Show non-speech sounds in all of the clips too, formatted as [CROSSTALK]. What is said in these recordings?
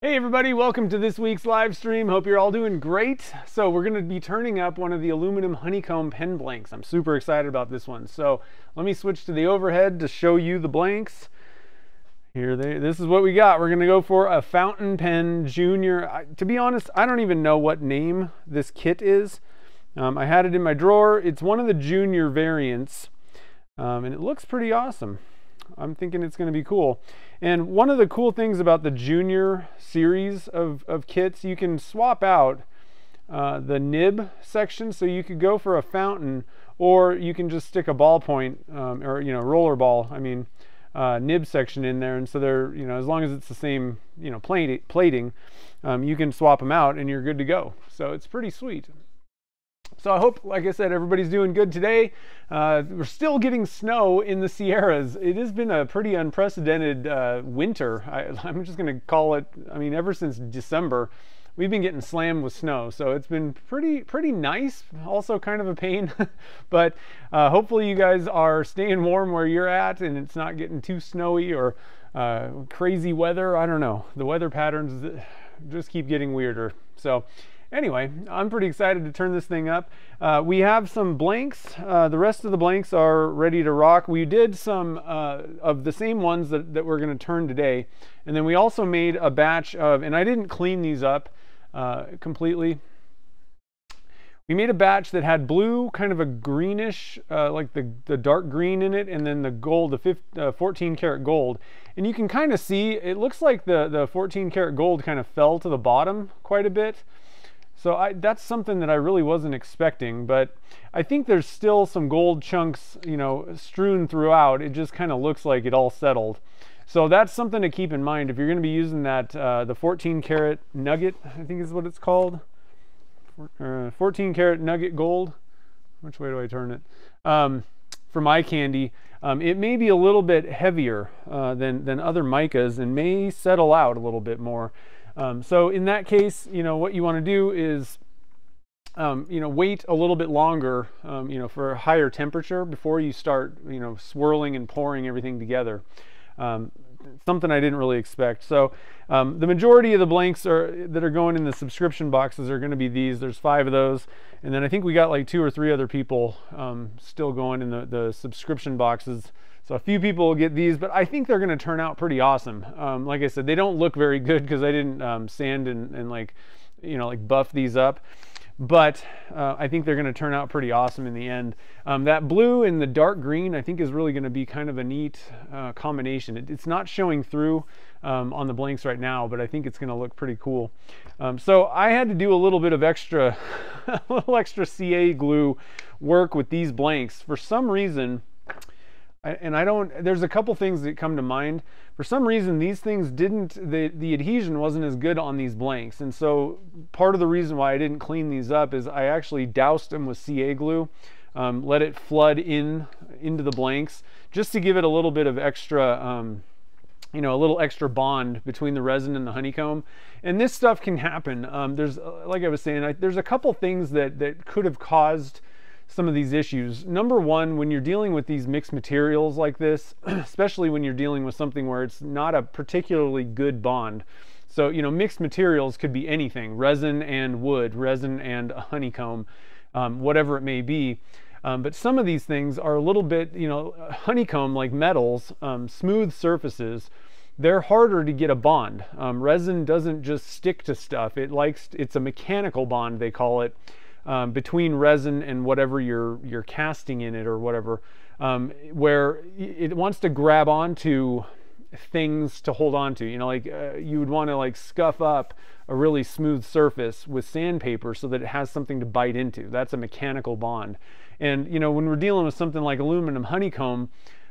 Hey everybody, welcome to this week's live stream. Hope you're all doing great. So we're going to be turning up one of the aluminum honeycomb pen blanks. I'm super excited about this one. So let me switch to the overhead to show you the blanks. Here, they, this is what we got. We're going to go for a fountain pen junior. I, to be honest, I don't even know what name this kit is. Um, I had it in my drawer. It's one of the junior variants, um, and it looks pretty awesome. I'm thinking it's going to be cool. And one of the cool things about the junior series of, of kits, you can swap out uh, the nib section. So you could go for a fountain or you can just stick a ballpoint um, or, you know, roller ball, I mean, uh, nib section in there. And so they're, you know, as long as it's the same, you know, plating, um, you can swap them out and you're good to go. So it's pretty sweet. So I hope, like I said, everybody's doing good today. Uh, we're still getting snow in the Sierras. It has been a pretty unprecedented uh, winter. I, [LAUGHS] am just going to call it, I mean, ever since December, we've been getting slammed with snow. So it's been pretty, pretty nice, also kind of a pain. [LAUGHS] but uh, hopefully you guys are staying warm where you're at and it's not getting too snowy or uh, crazy weather. I don't know. The weather patterns [SIGHS] just keep getting weirder. So anyway, I'm pretty excited to turn this thing up. Uh, we have some blanks. Uh, the rest of the blanks are ready to rock. We did some uh, of the same ones that, that we're going to turn today. And then we also made a batch of, and I didn't clean these up uh, completely. We made a batch that had blue, kind of a greenish, uh, like the, the dark green in it, and then the gold, the 15, uh, 14 karat gold. And you can kind of see, it looks like the, the 14 karat gold kind of fell to the bottom quite a bit. So I, that's something that I really wasn't expecting, but I think there's still some gold chunks, you know, strewn throughout. It just kind of looks like it all settled. So that's something to keep in mind if you're going to be using that, uh, the 14 karat nugget, I think is what it's called. Uh, 14 karat nugget gold. Which way do I turn it? Um, for my candy, um, it may be a little bit heavier uh, than, than other micas and may settle out a little bit more. Um, so in that case, you know, what you want to do is, um, you know, wait a little bit longer, um, you know, for a higher temperature before you start, you know, swirling and pouring everything together. Um, something I didn't really expect. So um, the majority of the blanks are that are going in the subscription boxes are going to be these. There's five of those. And then I think we got like two or three other people um, still going in the, the subscription boxes. So a few people will get these, but I think they're going to turn out pretty awesome. Um, like I said, they don't look very good because I didn't um, sand and, and like, you know, like buff these up. But uh, I think they're going to turn out pretty awesome in the end. Um, that blue and the dark green, I think, is really going to be kind of a neat uh, combination. It, it's not showing through um, on the blanks right now, but I think it's going to look pretty cool. Um, so I had to do a little bit of extra, [LAUGHS] a little extra CA glue work with these blanks. For some reason, and I don't, there's a couple things that come to mind. For some reason, these things didn't, the, the adhesion wasn't as good on these blanks. And so part of the reason why I didn't clean these up is I actually doused them with CA glue, um, let it flood in into the blanks just to give it a little bit of extra, um, you know, a little extra bond between the resin and the honeycomb. And this stuff can happen. Um, there's, like I was saying, I, there's a couple things that, that could have caused some of these issues. Number one, when you're dealing with these mixed materials like this, [CLEARS THROAT] especially when you're dealing with something where it's not a particularly good bond. So, you know, mixed materials could be anything, resin and wood, resin and honeycomb, um, whatever it may be. Um, but some of these things are a little bit, you know, honeycomb like metals, um, smooth surfaces, they're harder to get a bond. Um, resin doesn't just stick to stuff. It likes, it's a mechanical bond, they call it um, between resin and whatever you're, you're casting in it or whatever, um, where it wants to grab onto things to hold on to. You know, like uh, you would want to like scuff up a really smooth surface with sandpaper so that it has something to bite into. That's a mechanical bond. And, you know, when we're dealing with something like aluminum honeycomb,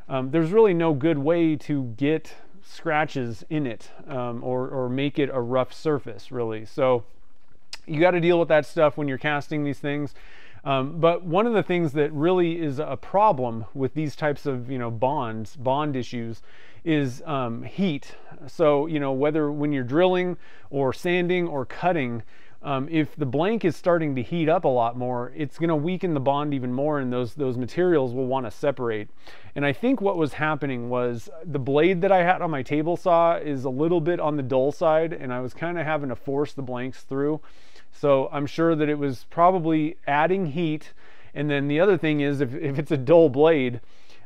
um, there's really no good way to get scratches in it um, or, or make it a rough surface, really. So you got to deal with that stuff when you're casting these things. Um, but one of the things that really is a problem with these types of you know bonds, bond issues, is um, heat. So you know whether when you're drilling or sanding or cutting, um, if the blank is starting to heat up a lot more, it's going to weaken the bond even more and those, those materials will want to separate. And I think what was happening was the blade that I had on my table saw is a little bit on the dull side and I was kind of having to force the blanks through. So I'm sure that it was probably adding heat. And then the other thing is if, if it's a dull blade,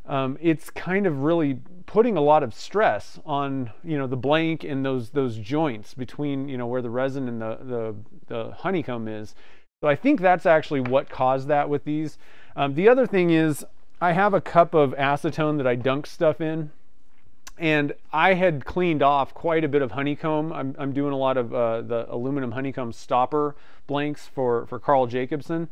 um, it's kind of really putting a lot of stress on you know the blank and those those joints between you know where the resin and the the, the honeycomb is. So I think that's actually what caused that with these. Um, the other thing is I have a cup of acetone that I dunk stuff in and I had cleaned off quite a bit of honeycomb. I'm, I'm doing a lot of uh, the aluminum honeycomb stopper blanks for, for Carl Jacobson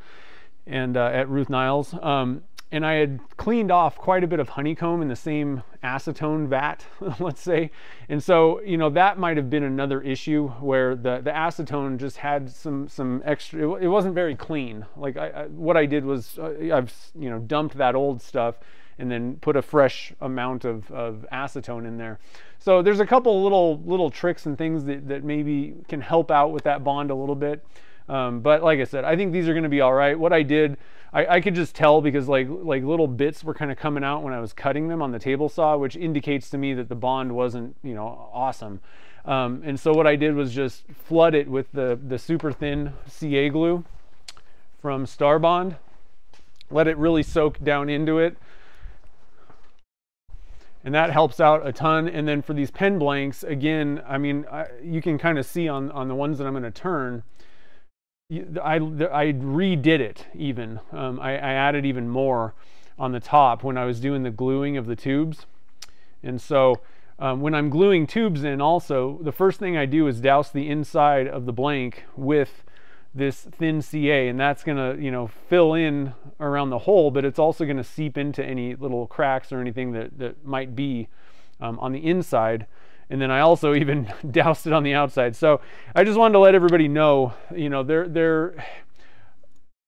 and uh, at Ruth Niles. Um, and I had cleaned off quite a bit of honeycomb in the same acetone vat, [LAUGHS] let's say. And so, you know, that might have been another issue where the, the acetone just had some, some extra, it, it wasn't very clean. Like I, I, what I did was uh, I've, you know, dumped that old stuff and then put a fresh amount of, of acetone in there. So there's a couple little, little tricks and things that, that maybe can help out with that bond a little bit. Um, but like I said, I think these are going to be all right. What I did, I, I, could just tell because like like little bits were kind of coming out when I was cutting them on the table saw, which indicates to me that the bond wasn't you know awesome. Um, and so what I did was just flood it with the the super thin CA glue from Starbond. Let it really soak down into it. And that helps out a ton. And then for these pen blanks, again, I mean, I, you can kind of see on, on the ones that I'm going to turn, I, I redid it even. Um, I, I added even more on the top when I was doing the gluing of the tubes. And so um, when I'm gluing tubes in also, the first thing I do is douse the inside of the blank with this thin CA and that's gonna you know fill in around the hole but it's also gonna seep into any little cracks or anything that, that might be um, on the inside and then I also [LAUGHS] even [LAUGHS] doused it on the outside. So I just wanted to let everybody know, you know, they're, they're,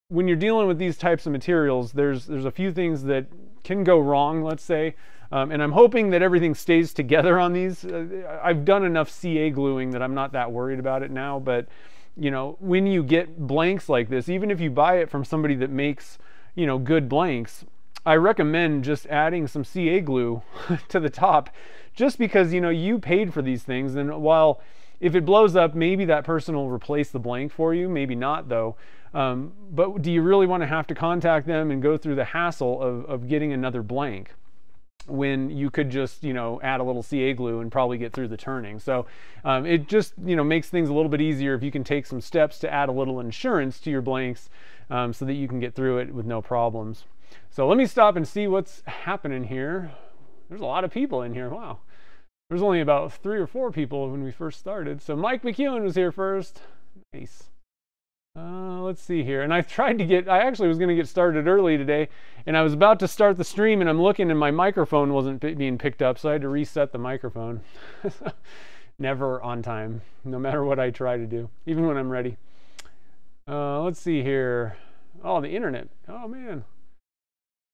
when you're dealing with these types of materials, there's, there's a few things that can go wrong, let's say. Um, and I'm hoping that everything stays [LAUGHS] together on these. Uh, I've done enough CA gluing that I'm not that worried about it now. But, you know, when you get blanks like this, even if you buy it from somebody that makes, you know, good blanks, I recommend just adding some CA glue [LAUGHS] to the top just because you know you paid for these things. And while if it blows up maybe that person will replace the blank for you. Maybe not though. Um, but do you really want to have to contact them and go through the hassle of, of getting another blank when you could just you know add a little CA glue and probably get through the turning so um, it just you know makes things a little bit easier if you can take some steps to add a little insurance to your blanks um, so that you can get through it with no problems so let me stop and see what's happening here there's a lot of people in here. Wow. There's only about three or four people when we first started. So Mike McEwen was here first. Nice. Uh, let's see here. And I tried to get, I actually was going to get started early today, and I was about to start the stream, and I'm looking, and my microphone wasn't being picked up, so I had to reset the microphone. [LAUGHS] Never on time, no matter what I try to do, even when I'm ready. Uh, let's see here. Oh, the internet. Oh, man.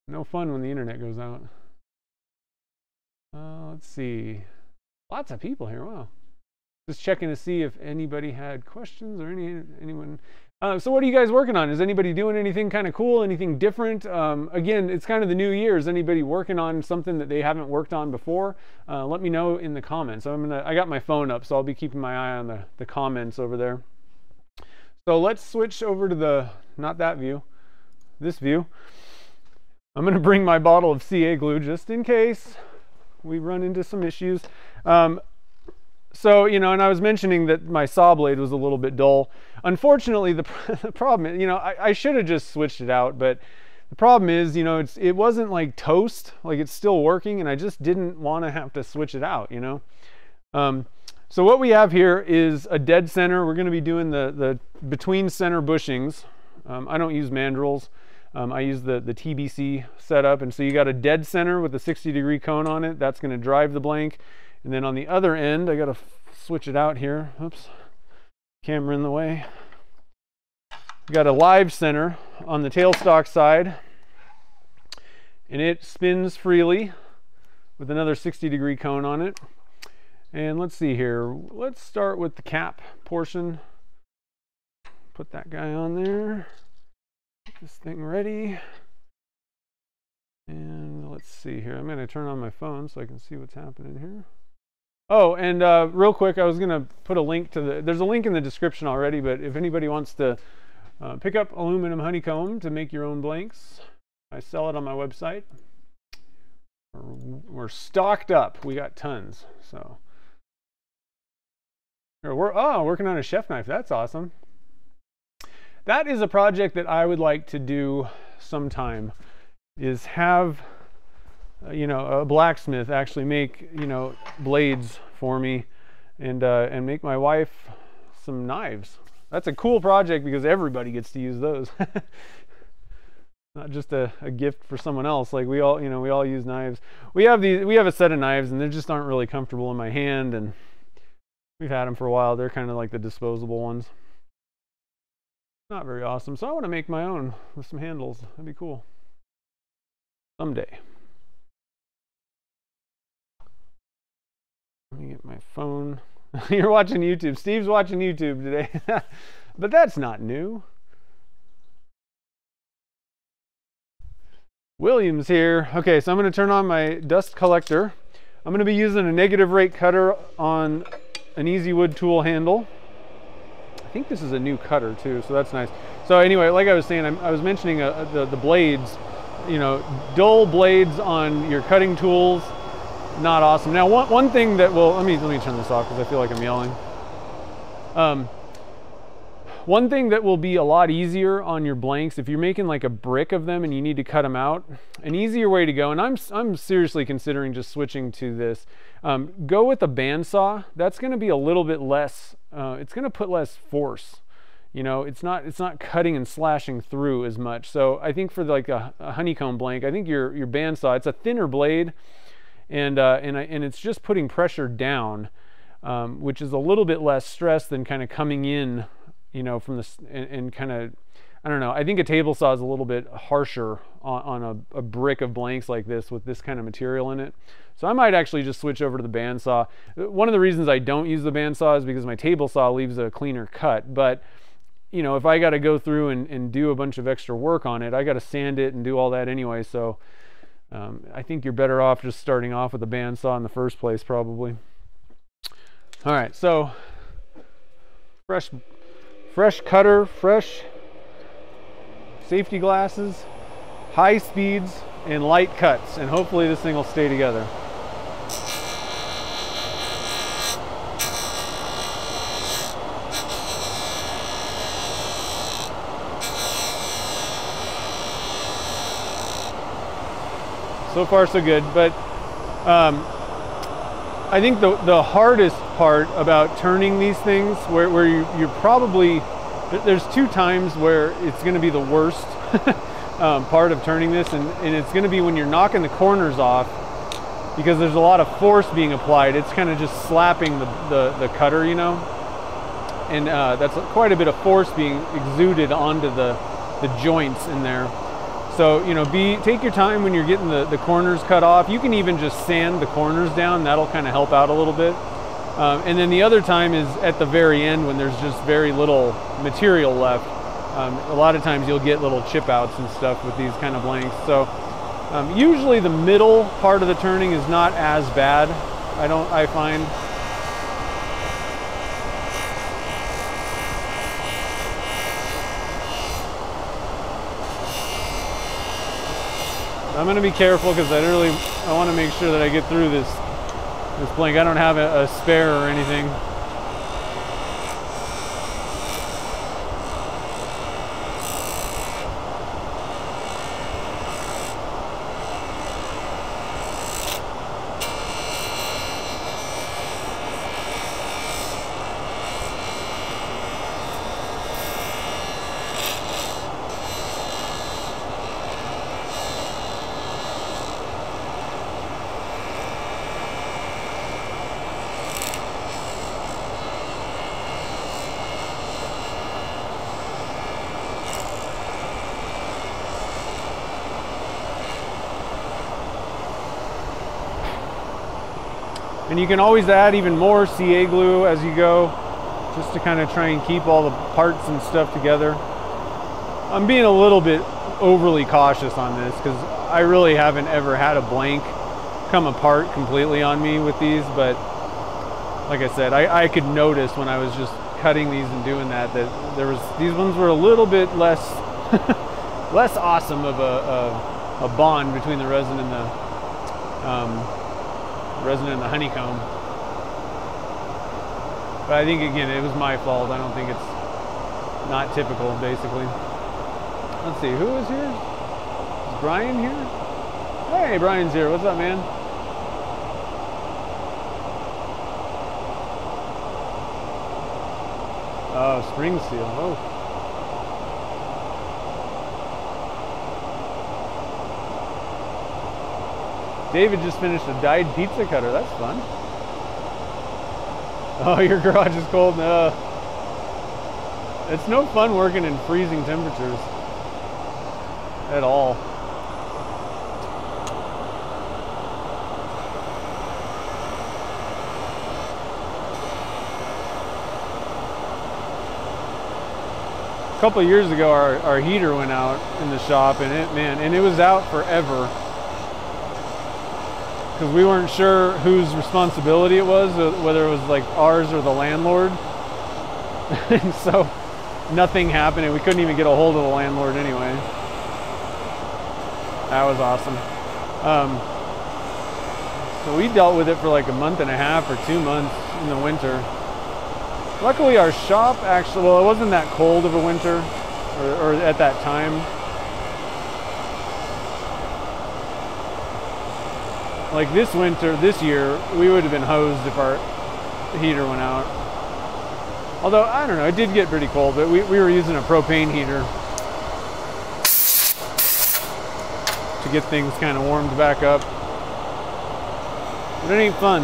No fun when the internet goes out. Uh, let's see. Lots of people here. Wow. Just checking to see if anybody had questions or any anyone. Uh, so what are you guys working on? Is anybody doing anything kind of cool? Anything different? Um, again, it's kind of the new year. Is anybody working on something that they haven't worked on before? Uh, let me know in the comments. I'm gonna. I got my phone up, so I'll be keeping my eye on the the comments over there. So let's switch over to the not that view, this view. I'm gonna bring my bottle of CA glue just in case we run into some issues. Um, so, you know, and I was mentioning that my saw blade was a little bit dull. Unfortunately, the, [LAUGHS] the problem, is, you know, I, I should have just switched it out, but the problem is, you know, it's, it wasn't like toast, like it's still working, and I just didn't want to have to switch it out, you know. Um, so what we have here is a dead center. We're going to be doing the, the between center bushings. Um, I don't use mandrels. Um, I use the, the TBC setup, and so you got a dead center with a 60 degree cone on it. That's going to drive the blank. And then on the other end, I got to switch it out here. Oops, camera in the way. Got a live center on the tailstock side, and it spins freely with another 60 degree cone on it. And let's see here. Let's start with the cap portion. put that guy on there. Get this thing ready. And let's see here. I'm going to turn on my phone so I can see what's happening here. Oh, and uh, real quick, I was going to put a link to the, there's a link in the description already, but if anybody wants to uh, pick up aluminum honeycomb to make your own blanks, I sell it on my website. We're, we're stocked up. We got tons. So, we're, oh, working on a chef knife. That's awesome. That is a project that I would like to do sometime is have you know a blacksmith actually make you know blades for me and uh, and make my wife some knives. That's a cool project because everybody gets to use those. [LAUGHS] Not just a, a gift for someone else. Like we all you know we all use knives. We have these we have a set of knives and they just aren't really comfortable in my hand and we've had them for a while. They're kind of like the disposable ones. Not very awesome. So i want to make my own with some handles. That'd be cool. Someday. Let me get my phone. [LAUGHS] You're watching YouTube. Steve's watching YouTube today. [LAUGHS] but that's not new. Williams here. Okay, so I'm going to turn on my dust collector. I'm going to be using a negative rake cutter on an Easy-Wood tool handle. I think this is a new cutter too, so that's nice. So anyway, like I was saying, I'm, i was mentioning uh, the, the blades you know, dull blades on your cutting tools, not awesome. Now, one, one thing that will, let me, let me turn this off because I feel like I'm yelling. Um, one thing that will be a lot easier on your blanks, if you're making like a brick of them and you need to cut them out, an easier way to go, and I'm, I'm seriously considering just switching to this, um, go with a bandsaw. That's gonna be a little bit less, uh, it's gonna put less force you know it's not it's not cutting and slashing through as much so i think for like a, a honeycomb blank i think your your bandsaw it's a thinner blade and uh, and, and it's just putting pressure down um, which is a little bit less stress than kind of coming in you know from this and, and kind of I don't know. I think a table saw is a little bit harsher on, on a, a, brick of blanks like this with this kind of material in it. So I might actually just switch over to the bandsaw. One of the reasons I don't use the bandsaw is because my table saw leaves a cleaner cut. But you know, if I got to go through and, and do a bunch of extra work on it, I got to sand it and do all that anyway. So um, I think you're better off just starting off with a bandsaw in the first place, probably. All right, so fresh, fresh cutter, fresh safety glasses, high speeds, and light cuts, and hopefully this thing will stay together. So far so good. But um, I think the, the hardest part about turning these things, where, where you, you're probably, there's two times where it's going to be the worst [LAUGHS] um, part of turning this, and, and it's going to be when you're knocking the corners off because there's a lot of force being applied. It's kind of just slapping the, the, the cutter, you know? And uh, that's quite a bit of force being exuded onto the, the joints in there. So, you know, be take your time when you're getting the, the corners cut off. You can even just sand the corners down. That'll kind of help out a little bit. Um, and then the other time is at the very end when there's just very little material left. Um, a lot of times you'll get little chip outs and stuff with these kind of blanks. So um, usually the middle part of the turning is not as bad. I don't, I find. I'm gonna be careful because I really I want to make sure that I get through this this blank. I don't have a, a spare or anything. You can always add even more CA glue as you go just to kind of try and keep all the parts and stuff together. I'm being a little bit overly cautious on this because I really haven't ever had a blank come apart completely on me with these, but like I said, I, I could notice when I was just cutting these and doing that that there was these ones were a little bit less [LAUGHS] less awesome of a, a, a, bond between the resin and the um, resin and the honeycomb. But I think again it was my fault. I don't think it's not typical basically. Let's see, who is here? Is Brian here? Hey, Brian's here. What's up, man? Oh, spring seal. Oh. David just finished a dyed pizza cutter. That's fun. Oh, [LAUGHS] your garage is cold. It's no fun working in freezing temperatures at all. a couple years ago our, our heater went out in the shop and it man and it was out forever because we weren't sure whose responsibility it was uh, whether it was like ours or the landlord. [LAUGHS] And so nothing happened and we couldn't even get a hold of the landlord anyway. That was awesome. Um, so we dealt with it for like a month and a half or two months in the winter. Luckily our shop actually, well it wasn't that cold of a winter, or, or at that time. Like this winter, this year, we would have been hosed if our heater went out. Although, I don't know, it did get pretty cold, but we, we were using a propane heater to get things kind of warmed back up. But it ain't fun.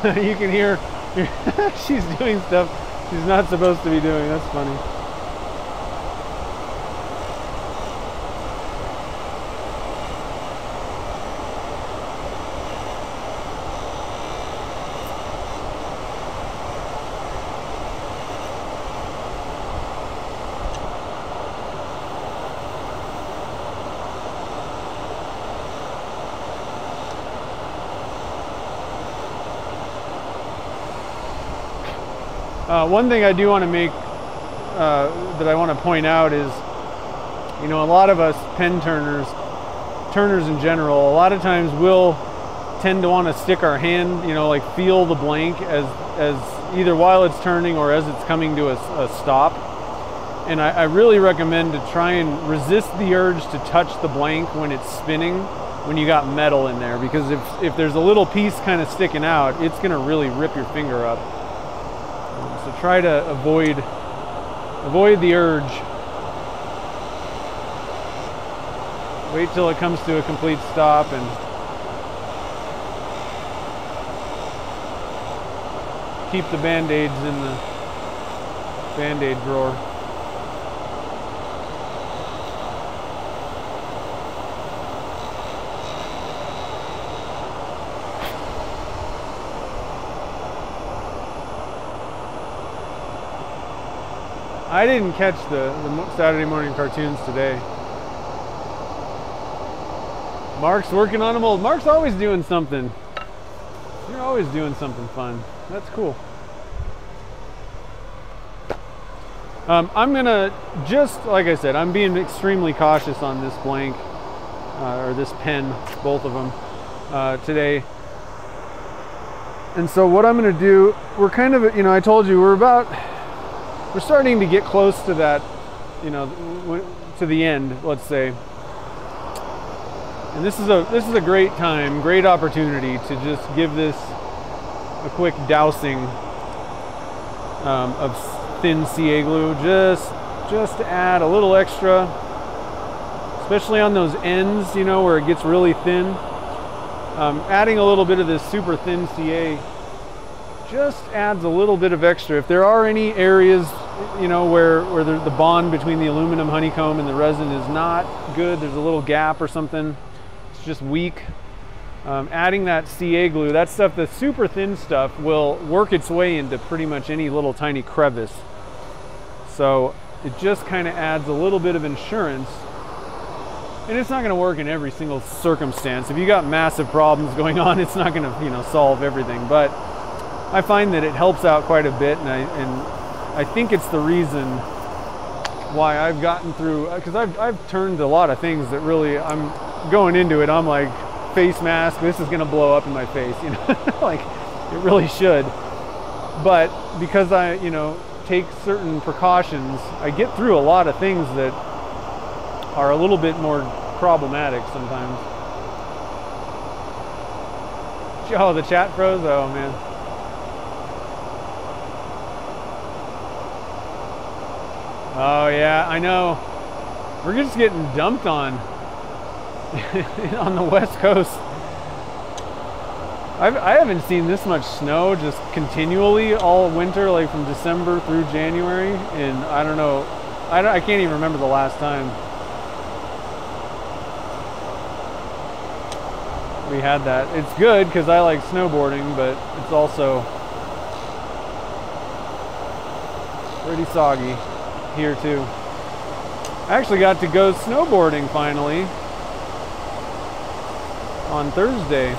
[LAUGHS] you can hear [LAUGHS] she's doing stuff she's not supposed to be doing. That's funny. One thing I do want to make uh, that I want to point out is, you know, a lot of us pen turners, turners in general, a lot of times will tend to want to stick our hand, you know, like feel the blank as as either while it's turning or as it's coming to a, a stop. And I, I really recommend to try and resist the urge to touch the blank when it's spinning when you got metal in there because if, if there's a little piece kind of sticking out, it's going to really rip your finger up. Try to avoid avoid the urge. Wait till it comes to a complete stop and keep the band-aids in the band-aid drawer. I didn't catch the, the Saturday morning cartoons today. Mark's working on them old. Mark's always doing something. You're always doing something fun. That's cool. Um, I'm gonna just like I said, I'm being extremely cautious on this blank uh, or this pen, both of them uh, today. And so what I'm to do, we're kind of, you know, I told you we're about, we're starting to get close to that, you know, to the end, let's say. And this is a this is a great time, great opportunity to just give this a quick dousing um, of thin CA glue, just just to add a little extra, especially on those ends, you know, where it gets really thin. Um, adding a little bit of this super thin CA just adds a little bit of extra. If there are any areas, you know, where, where the, the bond between the aluminum honeycomb and the resin is not good, there's a little gap or something, it's just weak. Um, adding that CA glue, that stuff, the super thin stuff, will work its way into pretty much any little tiny crevice. So it just kind of adds a little bit of insurance. And it's not going to work in every single circumstance. If you got massive problems going on, it's not going to, you know, solve everything. But I find that it helps out quite a bit, and I and I think it's the reason why I've gotten through uh, because I've I've turned a lot of things that really I'm going into it. I'm like face mask. This is going to blow up in my face, [LAUGHS] you know, like it really should. But because I you know take certain precautions, I get through a lot of things that are a little bit more problematic sometimes. Oh, the chat froze. Oh man. Oh yeah, I know. We're just getting dumped on [LAUGHS] on the west coast. I've, I haven't seen this much snow just continually all winter, like from December through January, and I don't know. I, don't, I can't even remember the last time we had that. It's good because I like snowboarding, but it's also pretty soggy here too. I actually got to go snowboarding finally on Thursday.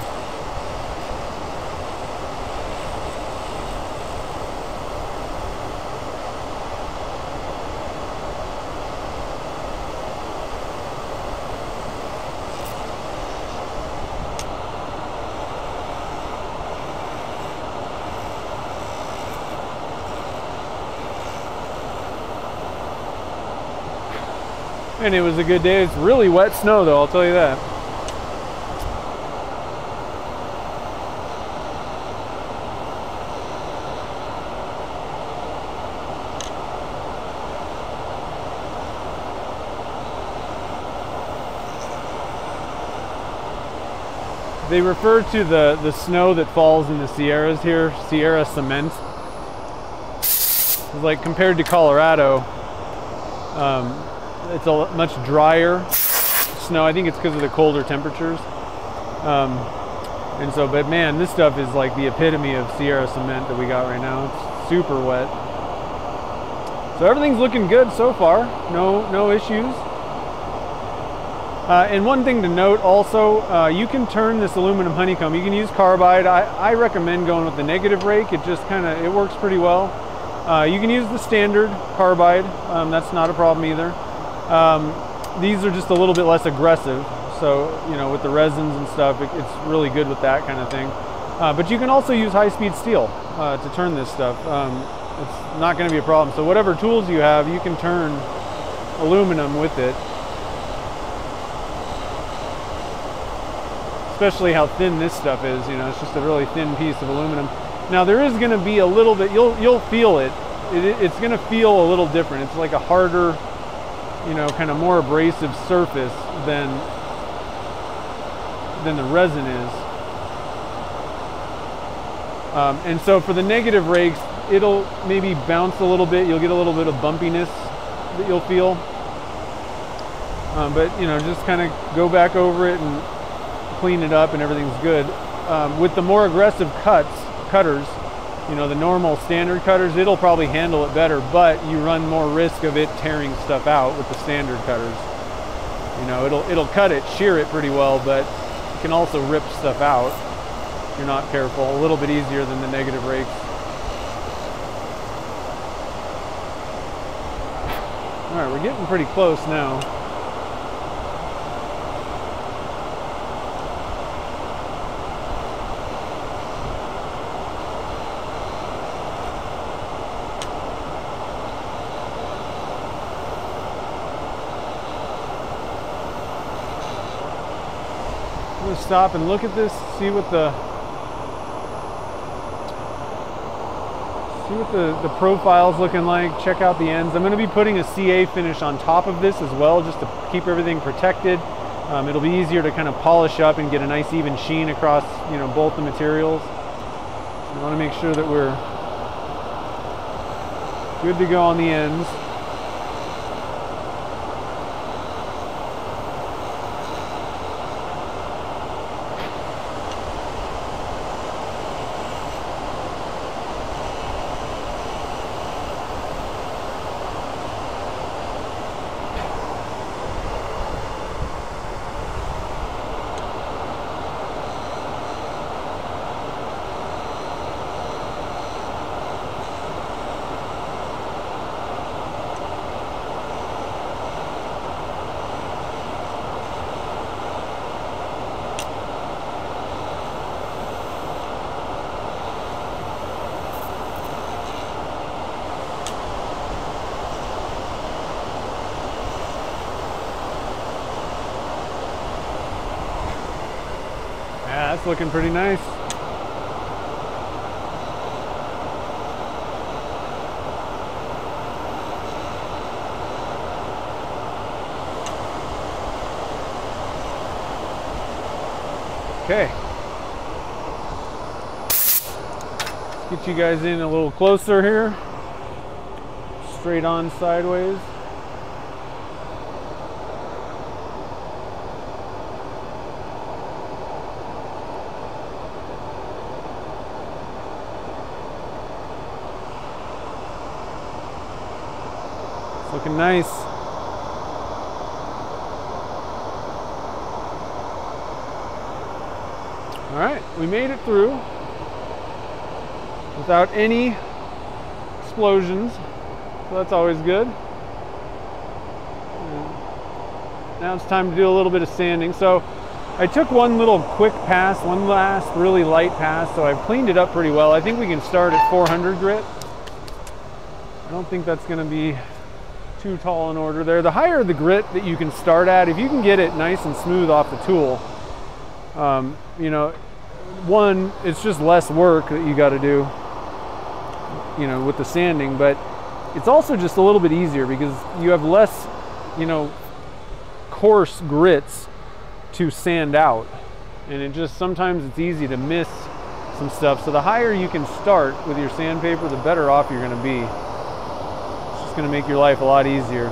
And it was a good day. It's really wet snow though, I'll tell you that. They refer to the, the snow that falls in the Sierras here, Sierra cement. Like compared to Colorado, um, it's a much drier snow. I think it's because of the colder temperatures. Um, and so, but man, this stuff is like the epitome of Sierra cement that we got right now. It's super wet. So everything's looking good so far. No, no issues. Uh, and one thing to note also, uh, you can turn this aluminum honeycomb. You can use carbide. I, I recommend going with the negative rake. It just kind of, it works pretty well. Uh, you can use the standard carbide. Um, that's not a problem either. Um, these are just a little bit less aggressive. So, you know, with the resins and stuff, it, it's really good with that kind of thing. Uh, but you can also use high-speed steel uh, to turn this stuff. Um, it's not going to be a problem. So whatever tools you have, you can turn aluminum with it. Especially how thin this stuff is, you know, it's just a really thin piece of aluminum. Now there is going to be a little bit, you'll, you'll feel it. it it's going to feel a little different. It's like a harder, you know, kind of more abrasive surface than than the resin is. Um, and so for the negative rakes, it'll maybe bounce a little bit. You'll get a little bit of bumpiness that you'll feel. Um, but you know, just kind of go back over it and clean it up, and everything's good. Um, with the more aggressive cuts, cutters, you know, the normal standard cutters, it'll probably handle it better, but you run more risk of it tearing stuff out with the standard cutters. You know, it'll it'll cut it, shear it pretty well, but it can also rip stuff out if you're not careful. A little bit easier than the negative rakes. All right, we're getting pretty close now. Stop and look at this, see what the see what the, the profile's looking like, check out the ends. I'm gonna be putting a CA finish on top of this as well, just to keep everything protected. Um, it'll be easier to kind of polish up and get a nice even sheen across, you know, both the materials. I wanna make sure that we're good to go on the ends. Yeah, that's looking pretty nice. Okay. Get you guys in a little closer here. Straight on sideways. Looking nice. All right, we made it through without any explosions, so that's always good. Now it's time to do a little bit of sanding. So I took one little quick pass, one last really light pass, so I've cleaned it up pretty well. I think we can start at 400 grit. I don't think that's gonna be too tall an order there. The higher the grit that you can start at, if you can get it nice and smooth off the tool, um, you know, one, it's just less work that you got to do, you know, with the sanding, but it's also just a little bit easier because you have less, you know, coarse grits to sand out. And it just, sometimes it's easy to miss some stuff. So the higher you can start with your sandpaper, the better off you're going to be. It's going to make your life a lot easier.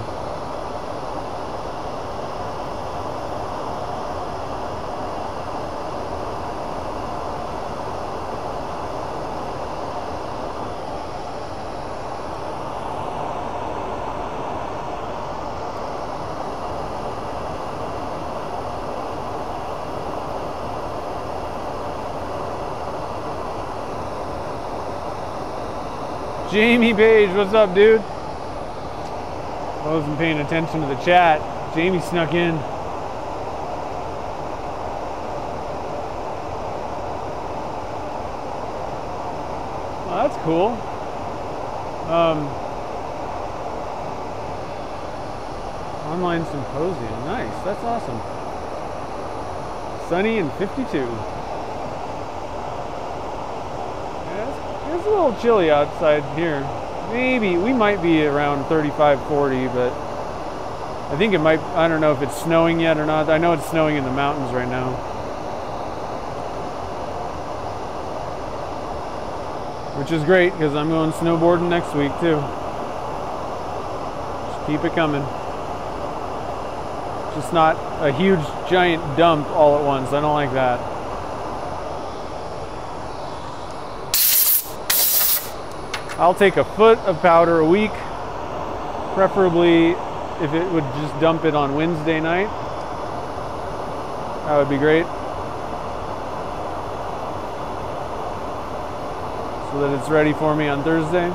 Jamie Page, what's up, dude? I wasn't paying attention to the chat. Jamie snuck in. Well, that's cool. Um, online symposium. Nice. That's awesome. Sunny and 52. Yeah, It's a little chilly outside here. Maybe, we might be around 35, 40, but I think it might, I don't know if it's snowing yet or not. I know it's snowing in the mountains right now. Which is great because I'm going snowboarding next week too. Just keep it coming. Just not a huge giant dump all at once. I don't like that. I'll take a foot of powder a week, preferably if it would just dump it on Wednesday night. That would be great. So that it's ready for me on Thursday.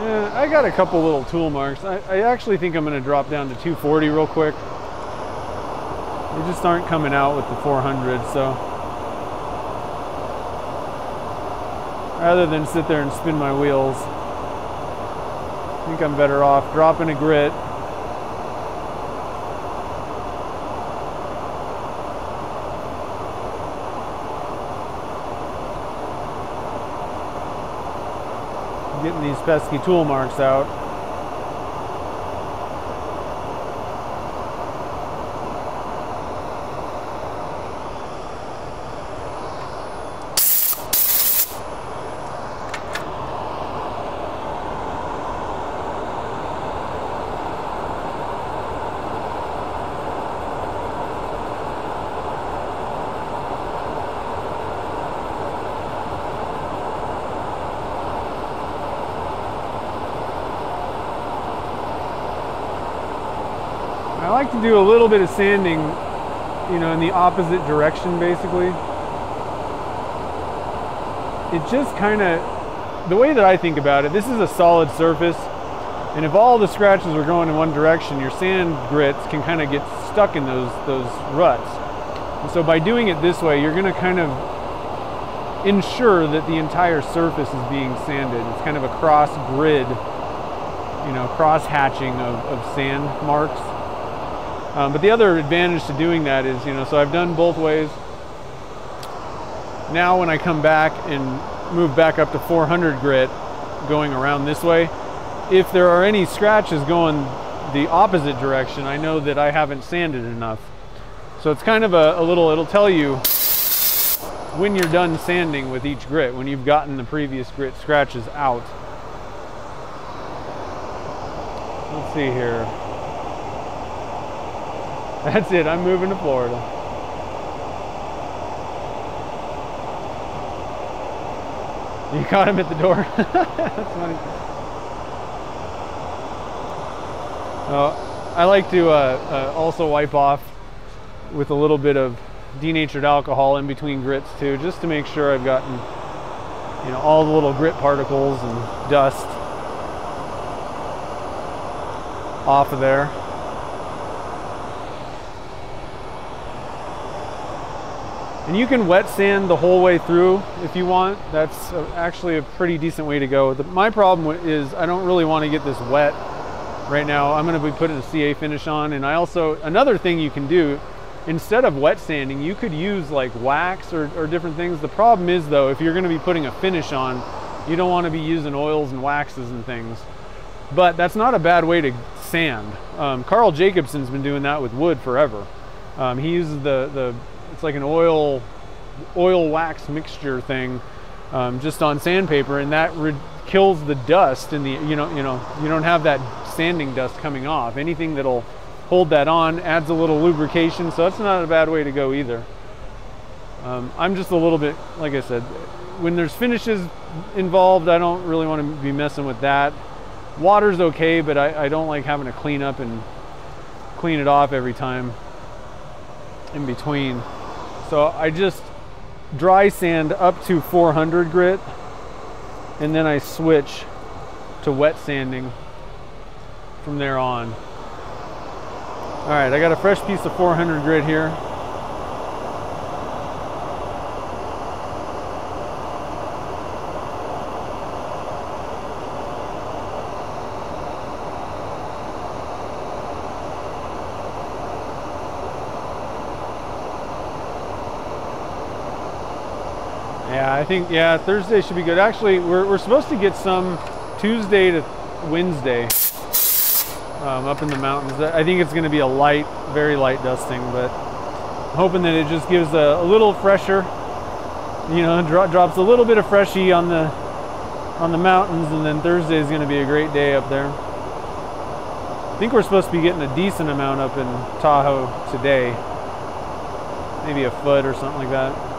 Yeah, I got a couple little tool marks. I, I actually think I'm going to drop down to 240 real quick. They just aren't coming out with the 400, so. rather than sit there and spin my wheels. I think I'm better off dropping a grit getting these pesky tool marks out. I like to do a little bit of sanding, you know, in the opposite direction basically. It just kind of, the way that I think about it, this is a solid surface, and if all the scratches are going in one direction, your sand grits can kind of get stuck in those, those ruts. And so by doing it this way, you're going to kind of ensure that the entire surface is being sanded. It's kind of a cross grid, you know, cross hatching of, of sand marks. Um, but the other advantage to doing that is, you know, so I've done both ways. Now when I come back and move back up to 400 grit going around this way, if there are any scratches going the opposite direction, I know that I haven't sanded enough. So it's kind of a, a little, it'll tell you when you're done sanding with each grit, when you've gotten the previous grit scratches out. Let's see here. That's it, I'm moving to Florida. You caught him at the door. [LAUGHS] That's funny. Uh, I like to uh, uh, also wipe off with a little bit of denatured alcohol in between grits too, just to make sure I've gotten you know all the little grit particles and dust off of there. And you can wet sand the whole way through if you want. That's actually a pretty decent way to go. The, my problem is I don't really want to get this wet right now. I'm going to be putting a CA finish on. And I also, another thing you can do, instead of wet sanding, you could use like wax or, or different things. The problem is though, if you're going to be putting a finish on, you don't want to be using oils and waxes and things. But that's not a bad way to sand. Um, Carl Jacobson's been doing that with wood forever. Um, he uses the, the it's like an oil oil wax mixture thing um, just on sandpaper and that kills the dust in the you know you know you don't have that sanding dust coming off. Anything that'll hold that on adds a little lubrication so that's not a bad way to go either. Um, I'm just a little bit like I said when there's finishes involved I don't really want to be messing with that. Water's okay but I, I don't like having to clean up and clean it off every time in between so I just dry sand up to 400 grit and then I switch to wet sanding from there on. All right, I got a fresh piece of 400 grit here. Yeah, I think, yeah, Thursday should be good. Actually, we're, we're supposed to get some Tuesday to Wednesday um, up in the mountains. I think it's going to be a light, very light dusting, but hoping that it just gives a, a little fresher, you know, dro drops a little bit of freshy on the on the mountains, and then Thursday is going to be a great day up there. I think we're supposed to be getting a decent amount up in Tahoe today, maybe a foot or something like that.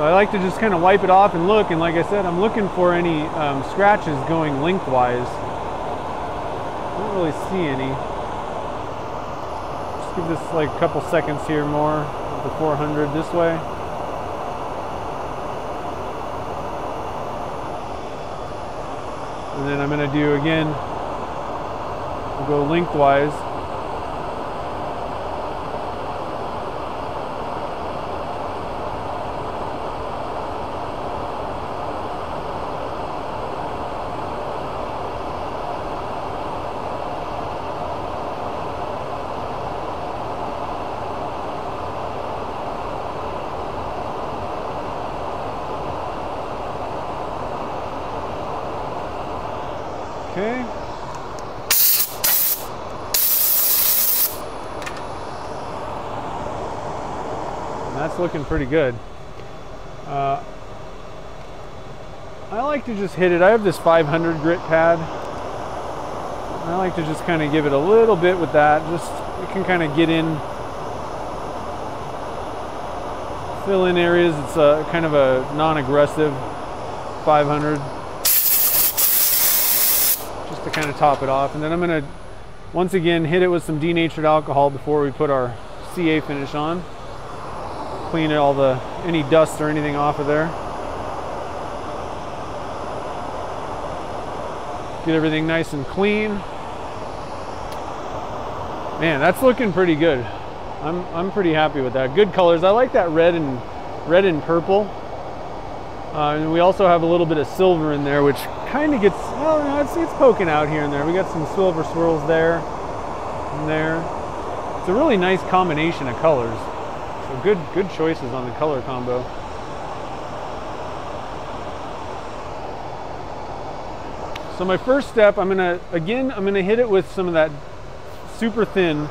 So I like to just kind of wipe it off and look, and like I said, I'm looking for any um, scratches going lengthwise. I don't really see any. Just give this like a couple seconds here more, the 400 this way. And then I'm gonna do again We'll go lengthwise. Okay. And that's looking pretty good. Uh, I like to just hit it. I have this 500 grit pad. I like to just kind of give it a little bit with that. Just, it can kind of get in, fill in areas. It's a kind of a non-aggressive 500 just to kind of top it off. And then I'm gonna, once again, hit it with some denatured alcohol before we put our CA finish on. Clean all the, any dust or anything off of there. Get everything nice and clean. Man, that's looking pretty good. I'm, I'm pretty happy with that. Good colors. I like that red and red and purple. Uh, and we also have a little bit of silver in there, which kind of gets, well, it's, it's poking out here and there. We got some silver swirls there and there. It's a really nice combination of colors. So good, good choices on the color combo. So my first step, I'm gonna, again, I'm gonna hit it with some of that super thin.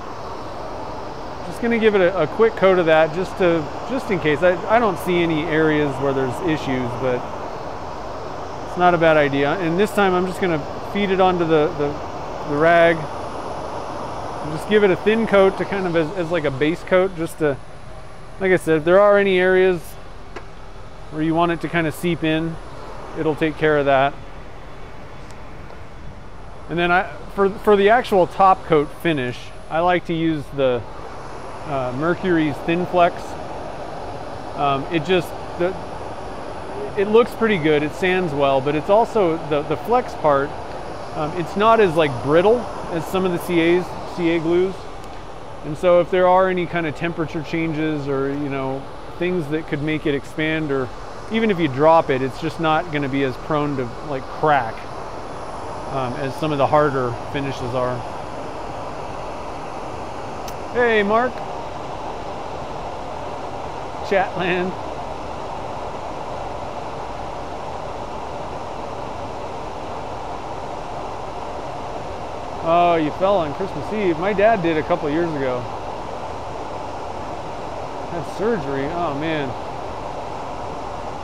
Just gonna give it a, a quick coat of that just to, just in case. I, I don't see any areas where there's issues, but it's not a bad idea. And this time I'm just gonna feed it onto the, the, the rag. Just give it a thin coat to kind of as, as like a base coat, just to, like I said, if there are any areas where you want it to kind of seep in, it'll take care of that. And then I, for, for the actual top coat finish, I like to use the uh, Mercury's Thin Flex. Um, it just, the, it looks pretty good, it sands well, but it's also, the, the flex part, um, it's not as like brittle as some of the CA's, CA glues. And so if there are any kind of temperature changes or, you know, things that could make it expand or even if you drop it, it's just not going to be as prone to like crack um, as some of the harder finishes are. Hey, Mark. Chatland. Oh, you fell on Christmas Eve. My dad did a couple years ago. Had surgery. Oh, man.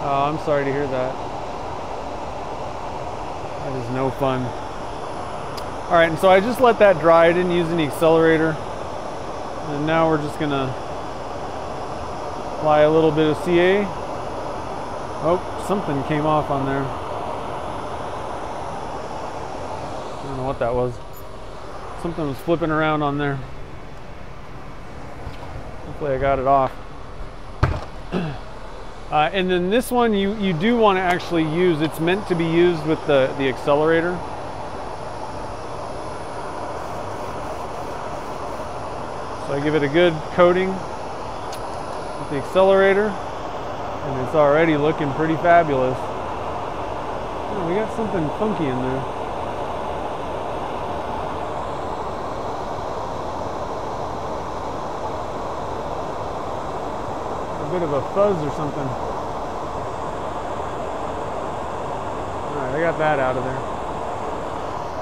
Oh, I'm sorry to hear that. That is no fun. All right, and so I just let that dry. I didn't use any accelerator. And now we're just gonna apply a little bit of CA. Oh, something came off on there. I don't know what that was. Something was flipping around on there. Hopefully I got it off. [CLEARS THROAT] Uh, and then this one you, you do want to actually use, it's meant to be used with the, the accelerator. So I give it a good coating with the accelerator and it's already looking pretty fabulous. Oh, we got something funky in there. A bit of a fuzz or something. Alright, I got that out of there.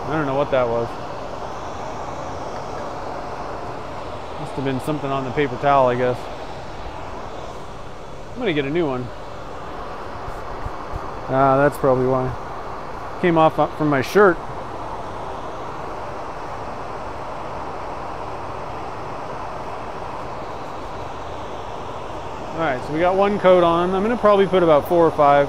I don't know what that was. Must have been something on the paper towel, I guess. I'm gonna get a new one. Ah, that's probably why. Came off from my shirt. All right, so we got one coat on. I'm gonna probably put about four or five.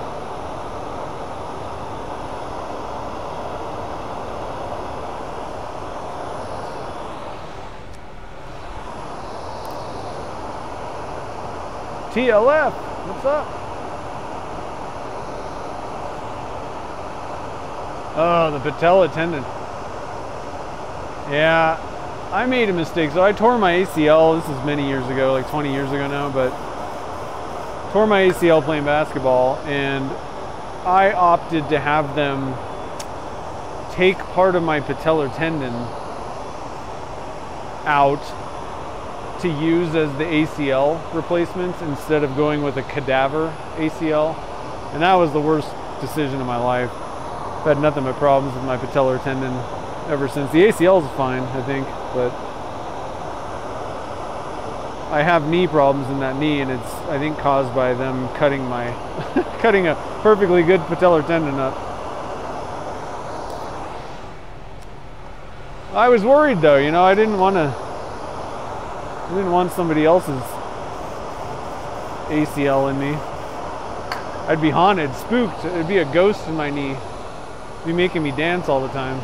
TLF, what's up? Oh, the patella tendon. Yeah, I made a mistake. So I tore my ACL. This is many years ago, like 20 years ago now, but tore my ACL playing basketball, and I opted to have them take part of my patellar tendon out to use as the ACL replacements instead of going with a cadaver ACL. And that was the worst decision of my life. I've had nothing but problems with my patellar tendon ever since. The ACL is fine, I think, but I have knee problems in that knee, and it's I think caused by them cutting my [LAUGHS] cutting a perfectly good patellar tendon up. I was worried though, you know, I didn't want to I didn't want somebody else's ACL in me. I'd be haunted, spooked. It'd be a ghost in my knee. It'd be making me dance all the time.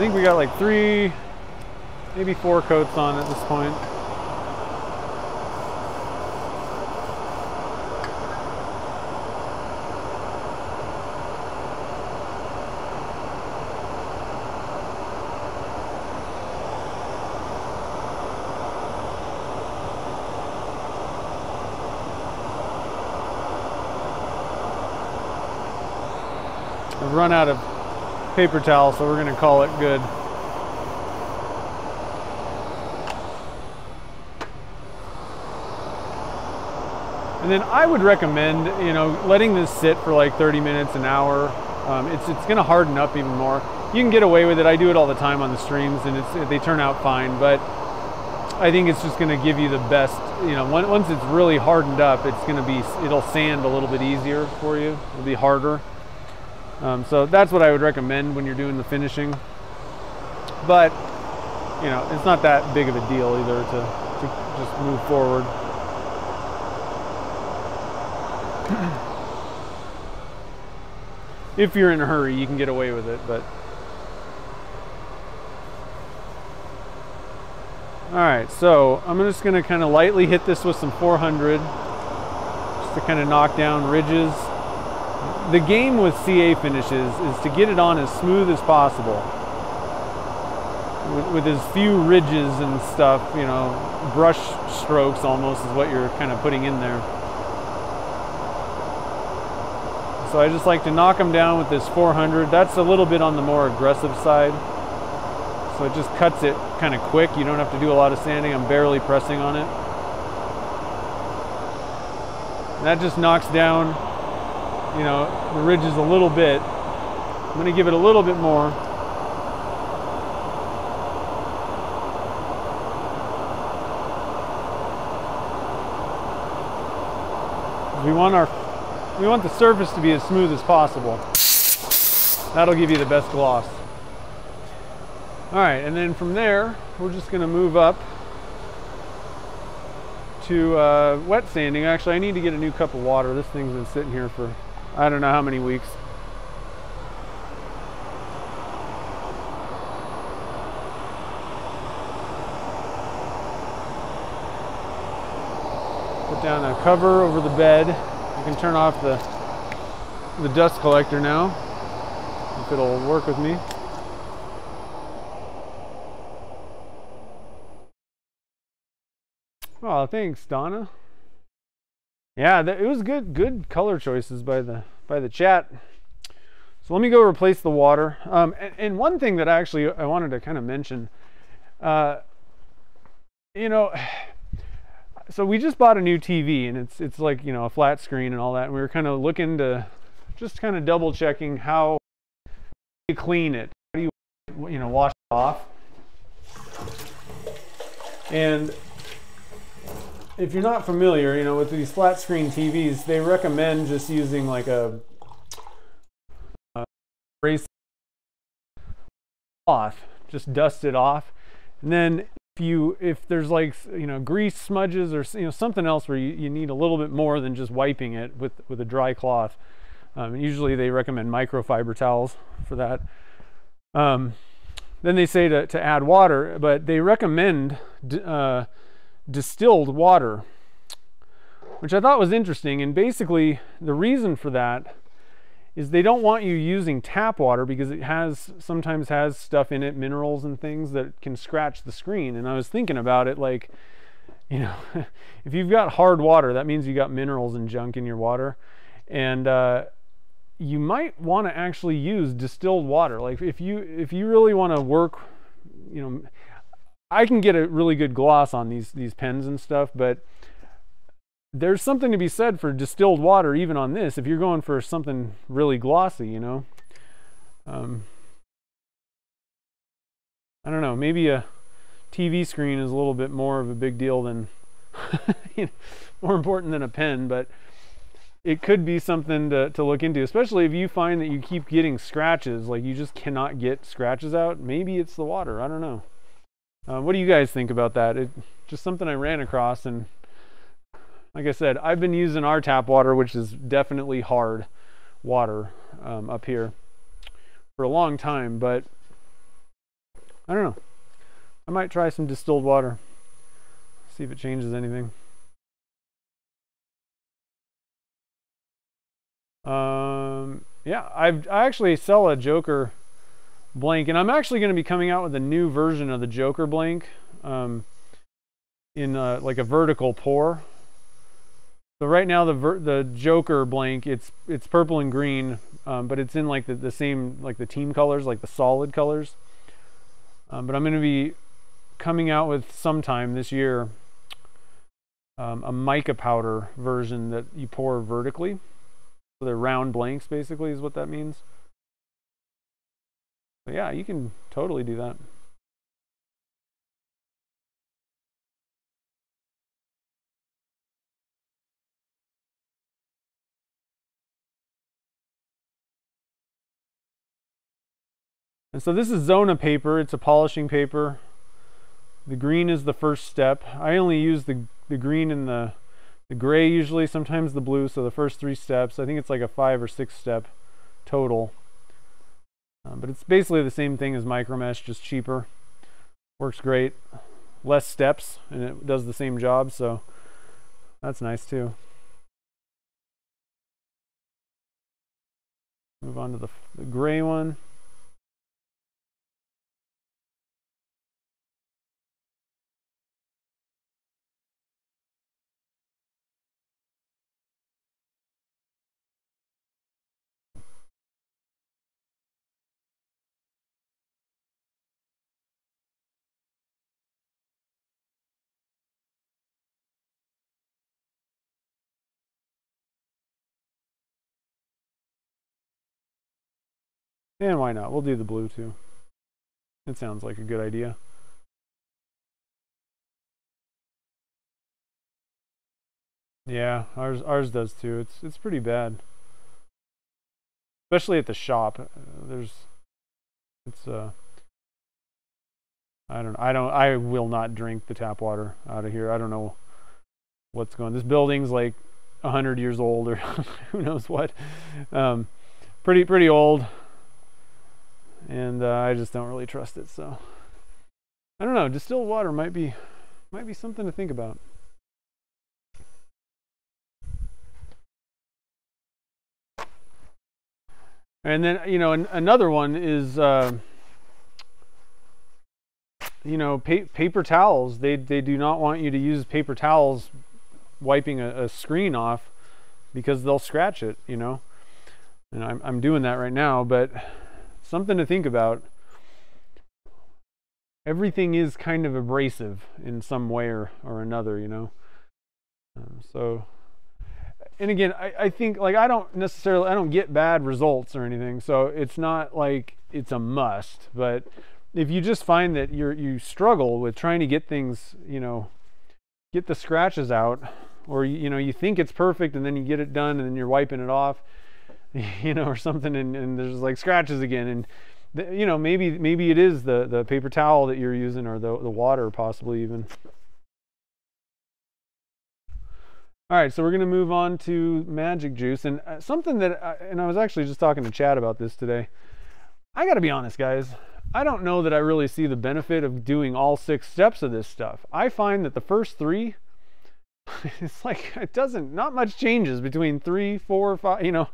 I think we got like three, maybe four coats on at this point. Run out of paper towel, so we're gonna call it good. And then I would recommend, you know, letting this sit for like 30 minutes, an hour. Um, it's it's gonna harden up even more. You can get away with it. I do it all the time on the streams, and it's they turn out fine. But I think it's just gonna give you the best. You know, once it's really hardened up, it's gonna be it'll sand a little bit easier for you. It'll be harder. Um, so that's what I would recommend when you're doing the finishing. But, you know, it's not that big of a deal either to, to just move forward. [COUGHS] if you're in a hurry, you can get away with it, but. All right, so I'm just gonna kind of lightly hit this with some 400, just to kind of knock down ridges the game with CA finishes is to get it on as smooth as possible. With, with, as few ridges and stuff, you know, brush strokes almost is what you're kind of putting in there. So I just like to knock them down with this 400. That's a little bit on the more aggressive side. So it just cuts it kind of quick. You don't have to do a lot of sanding. I'm barely pressing on it. And that just knocks down you know, the ridges a little bit. I'm going to give it a little bit more. We want our we want the surface to be as smooth as possible. That'll give you the best gloss. All right, and then from there, we're just gonna move up to uh, wet sanding. Actually, I need to get a new cup of water. This thing's been sitting here for I don't know how many weeks. Put down a cover over the bed. You can turn off the the dust collector now if it'll work with me. Oh, thanks, Donna. Yeah, it was good good color choices by the by the chat. So let me go replace the water. Um, and, and, one thing that I actually I wanted to kind of mention, uh, you know, [SIGHS] so we just bought a new TV and it's it's like you know a flat screen and all that. And we were kind of looking to just kind of double checking how you clean it, how do you you know wash it off, and if you're not familiar, you know, with these flat screen TVs, they recommend just using like a, a cloth, just dust it off, and then if you if there's like you know grease smudges or you know something else where you, you need a little bit more than just wiping it with with a dry cloth, um, usually they recommend microfiber towels for that. Um, then they say to, to add water, but they recommend uh, distilled water, which I thought was interesting. And basically, the reason for that is they don't want you using tap water because it has sometimes has stuff in it, minerals and things that can scratch the screen. And I was thinking about it like, you know, [LAUGHS] if you've got hard water, that means you got minerals and junk in your water. And uh, you might want to actually use distilled water. Like if you if you really want to work, you know, I can get a really good gloss on these these pens and stuff, but there's something to be said for distilled water even on this if you're going for something really glossy, you know. Um, I don't know, maybe a TV screen is a little bit more of a big deal than [LAUGHS] you know, more important than a pen, but it could be something to, to look into, especially if you find that you keep getting scratches, like you just cannot get scratches out. Maybe it's the water. I don't know. Uh, what do you guys think about that? It just something I ran across, and like I said, I've been using our tap water, which is definitely hard water um, up here for a long time, but I don't know. I might try some distilled water, see if it changes anything. Um, yeah, I've, I actually sell a Joker blank, and I'm actually going to be coming out with a new version of the Joker blank um, in uh, like a vertical pour. So right now the the Joker blank, it's it's purple and green, um, but it's in like the, the same like the team colors, like the solid colors. Um, but I'm going to be coming out with sometime this year um, a mica powder version that you pour vertically. So they're round blanks, basically, is what that means. But yeah, you can totally do that. And so this is Zona paper. It's a polishing paper. The green is the first step. I only use the, the green and the the gray usually, sometimes the blue, so the first three steps. I think it's like a five or six step total. Um, but it's basically the same thing as micromesh, just cheaper. Works great. Less steps, and it does the same job, so that's nice too. Move on to the, the gray one. And why not? We'll do the blue too. It sounds like a good idea. Yeah, ours ours does too. It's it's pretty bad. Especially at the shop. Uh, there's it's uh I don't I don't I will not drink the tap water out of here. I don't know what's going. This building's like a hundred years old or [LAUGHS] who knows what. Um, pretty pretty old and uh, I just don't really trust it. So I don't know. Distilled water might be might be something to think about. And then you know an, another one is uh, you know pa paper towels. They they do not want you to use paper towels wiping a, a screen off because they'll scratch it. You know, and I'm I'm doing that right now, but something to think about. Everything is kind of abrasive in some way or, or another, you know. Um, so, and again, I, I think like I don't necessarily I don't get bad results or anything, so it's not like it's a must. But if you just find that you're you struggle with trying to get things, you know, get the scratches out, or you know you think it's perfect and then you get it done and then you're wiping it off [LAUGHS] you know, or something, and, and there's like scratches again, and the, you know, maybe maybe it is the the paper towel that you're using, or the the water, possibly even. All right, so we're to move on to magic juice, and uh, something that, I, and I was actually just talking to Chad about this today. I got to be honest, guys. I don't know that I really see the benefit of doing all six steps of this stuff. I find that the first three, [LAUGHS] it's like it doesn't, not much changes between three, four, five, you know.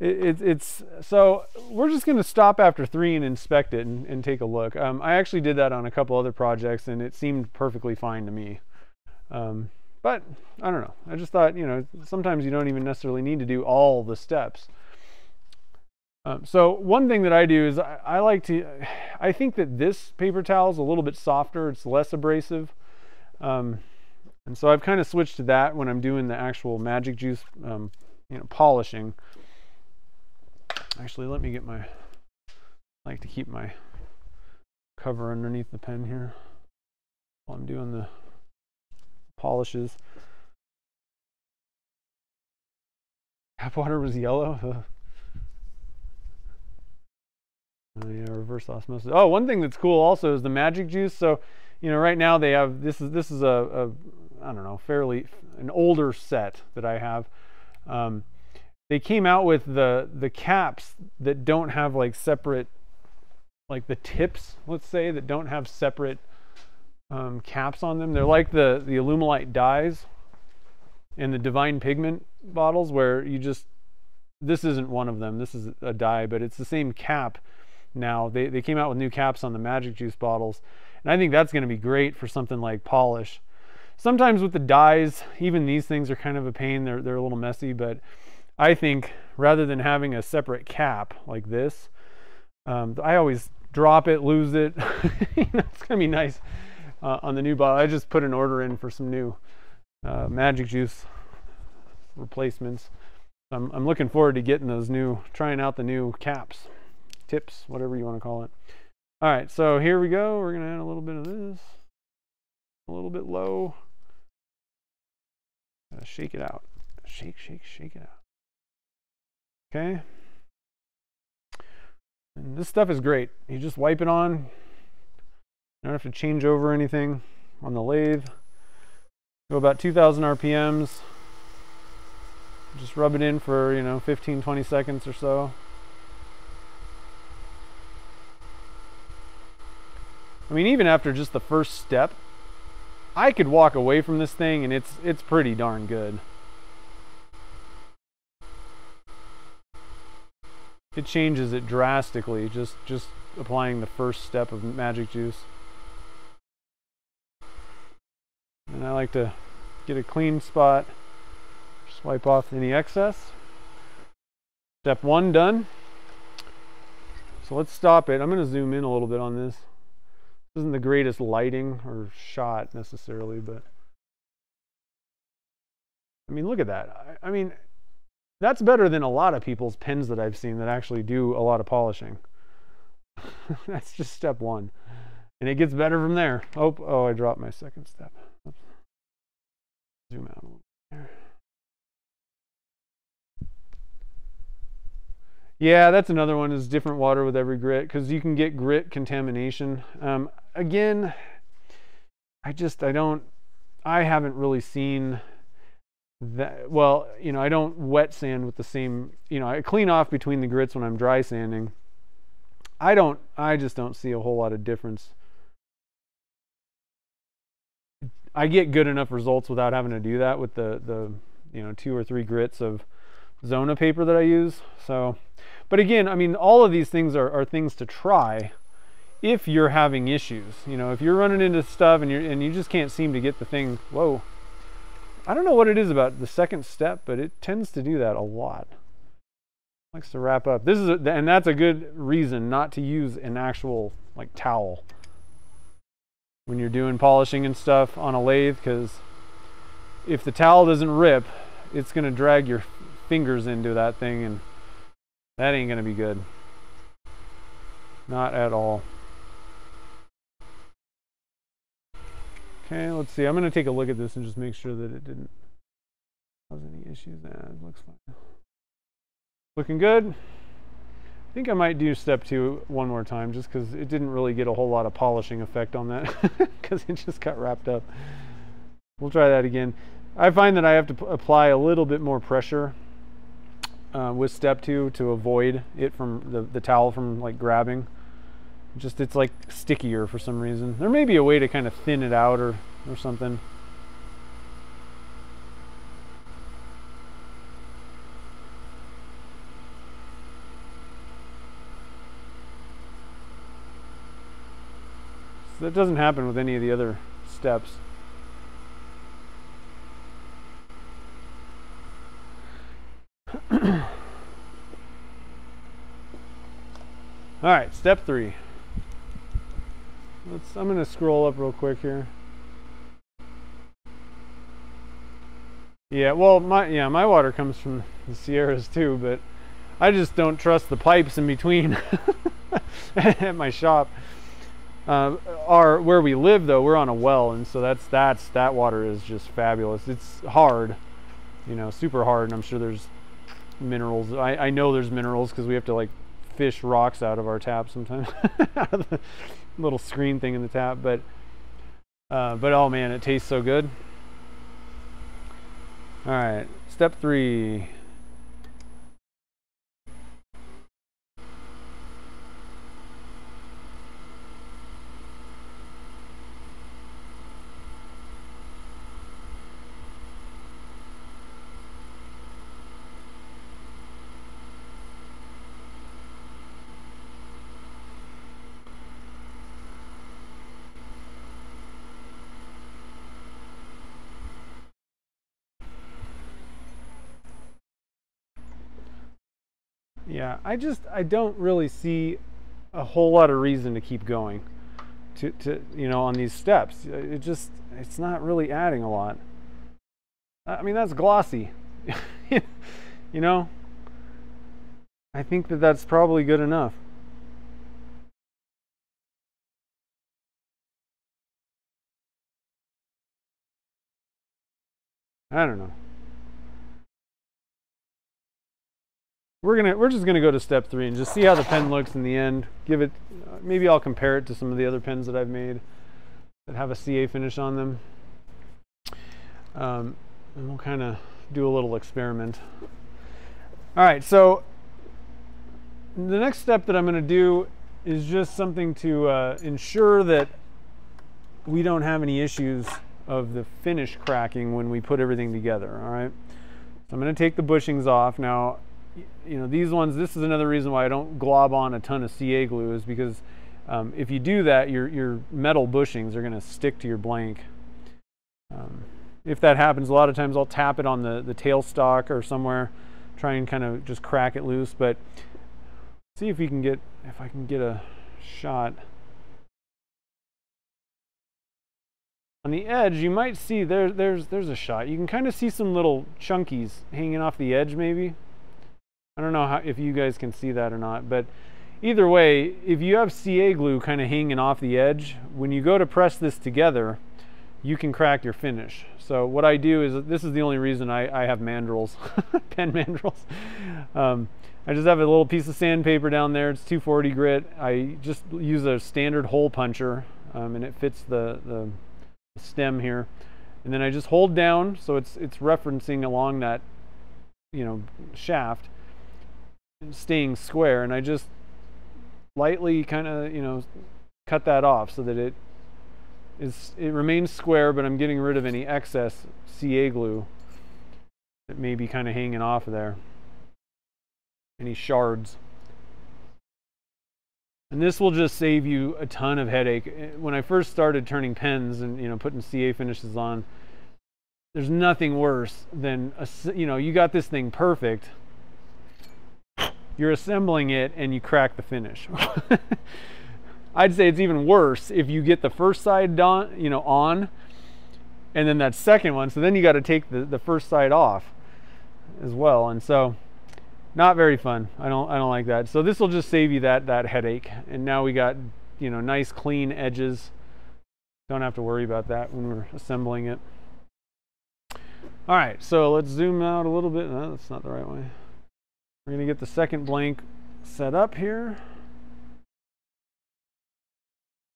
It, it, it's so we're just going to stop after three and inspect it and, and take a look. Um, I actually did that on a couple other projects and it seemed perfectly fine to me. Um, but I don't know. I just thought, you know, sometimes you don't even necessarily need to do all the steps. Um, so one thing that I do is I, I, like to, I think that this paper towel is a little bit softer. It's less abrasive. Um, and so I've kind of switched to that when I'm doing the actual magic juice, um, you know, polishing. Actually, let me get my, I like to keep my cover underneath the pen here while I'm doing the polishes. Tap water was yellow. [LAUGHS] Oh yeah, reverse osmosis. Oh, one thing that's cool also is the magic juice. So, you know, right now they have this is this is a, a I don't know, fairly an older set that I have. Um, they came out with the the caps that don't have like separate, like the tips, let's say, that don't have separate um, caps on them. They're like the the Alumilite dyes and the Divine Pigment bottles, where you just this isn't one of them. This is a dye, but it's the same cap now. They, they came out with new caps on the Magic Juice bottles, and I think that's going to be great for something like polish. Sometimes with the dyes, even these things are kind of a pain. They're, they're a little messy, but I think rather than having a separate cap like this, um, I always drop it, lose it. [LAUGHS] it's to be nice uh, on the new bottle. I just put an order in for some new uh, Magic Juice replacements. I'm, I'm looking forward to getting those new, trying out the new caps tips, whatever you want to call it. All right, so here we go. We're going to add a little bit of this, a little bit low. shake it out. Shake, shake, shake it out. Okay. And this stuff is great. You just wipe it on. You don't have to change over anything on the lathe. Go about 2,000 RPMs. Just rub it in for, you know, 15, 20 seconds or so. I mean, even after just the first step, I could walk away from this thing and it's it's pretty darn good. It changes it drastically just just applying the first step of magic juice. And I like to get a clean spot, swipe off any excess. Step one done. So let's stop it. I'm going to zoom in a little bit on this isn't the greatest lighting or shot necessarily, but I mean, look at that. I, I mean, that's better than a lot of people's pens that I've seen that actually do a lot of polishing. [LAUGHS] that's just step one. And it gets better from there. Oh, oh, I dropped my second step. Oops. Zoom out a little bit. Yeah, that's another one is different water with every grit because you can get grit contamination. Um, again, I just, I don't, I haven't really seen that. Well, you know, I don't wet sand with the same, you know, I clean off between the grits when I'm dry sanding. I don't, I just don't see a whole lot of difference. I get good enough results without having to do that with the, the, you know, two or three grits of Zona paper that I use. So, but again, I mean, all of these things are, are things to try if you're having issues. You know, if you're running into stuff and you're and you just can't seem to get the thing, whoa. I don't know what it is about the second step, but it tends to do that a lot. likes to wrap up. This is a, and that's a good reason not to use an actual like towel when you're doing polishing and stuff on a lathe because if the towel doesn't rip, it's going to drag your fingers into that thing and that ain't gonna be good. Not at all. Okay, let's see. I'm gonna take a look at this and just make sure that it didn't cause any issues. Nah, looks fine. Looking good. I think I might do step two one more time just because it didn't really get a whole lot of polishing effect on that [LAUGHS] because it just got wrapped up. We'll try that again. I find that I have to apply a little bit more pressure uh, with step two to avoid it from the, the towel from like grabbing. Just it's like stickier for some reason. There may be a way to kind of thin it out or, or something. So that doesn't happen with any of the other steps. [COUGHS] All right, step three. Let's, I'm going to scroll up real quick here. Yeah, well, my yeah, my water comes from the Sierras too, but I just don't trust the pipes in between [LAUGHS] at my shop. Uh, our where we live though, we're on a well, and so that's that's that water is just fabulous. It's hard, you know, super hard, and I'm sure there's minerals. I, I know there's minerals because we have to like fish rocks out of our tap sometimes, [LAUGHS] little screen thing in the tap. But uh, but oh man, it tastes so good. All right, step three. Yeah, I just I don't really see a whole lot of reason to keep going to to you know on these steps. Uh, it just it's not really adding a lot. I mean that's glossy. [LAUGHS] you know, I think that that's probably good enough. I don't know. We're gonna we're just gonna go to step three and just see how the pen looks in the end. Give it maybe I'll compare it to some of the other pens that I've made that have a CA finish on them. Um, and we'll kind of do a little experiment. All right so the next step that I'm gonna do is just something to uh, ensure that we don't have any issues of the finish cracking when we put everything together all right? So I'm going to take the bushings off. Now you know, these ones, this is another reason why I don't glob on a ton of CA glue is because um, if you do that, your, your metal bushings are gonna stick to your blank. Um, if that happens, a lot of times I'll tap it on the, the tailstock or somewhere, try and kind of just crack it loose, but see if we can get, if I can get a shot. On the edge, you might see there, there's, there's a shot. You can kind of see some little chunkies hanging off the edge maybe. I don't know how, if you guys can see that or not, but either way, if you have CA glue kind of hanging off the edge, when you go to press this together, you can crack your finish. So what I do is, this is the only reason I, I have mandrels, [LAUGHS] pen mandrels. Um, I just have a little piece of sandpaper down there. It's 240 grit. I just use a standard hole puncher um, and it fits the, the stem here. And then I just hold down so it's, it's referencing along that, you know, shaft staying square and I just lightly kind of you know cut that off so that it is it remains square but I'm getting rid of any excess CA glue that may be kind of hanging off of there. Any shards. And this will just save you a ton of headache. Eh, when I first started turning pens and you know putting CA finishes on there's nothing worse than a, you know you got this thing perfect you're assembling it and you crack the finish. [LAUGHS] I'd say it's even worse if you get the first side done, you know, on, and then that second one. So then you got to take the, the first side off as well. And so not very fun. I don't, I don't like that. So this will just save you that, that headache. And now we got, you know, nice clean edges. Don't have to worry about that when we're assembling it. All right, so let's zoom out a little bit. No, that's not the right way. We're going to get the second blank set up here.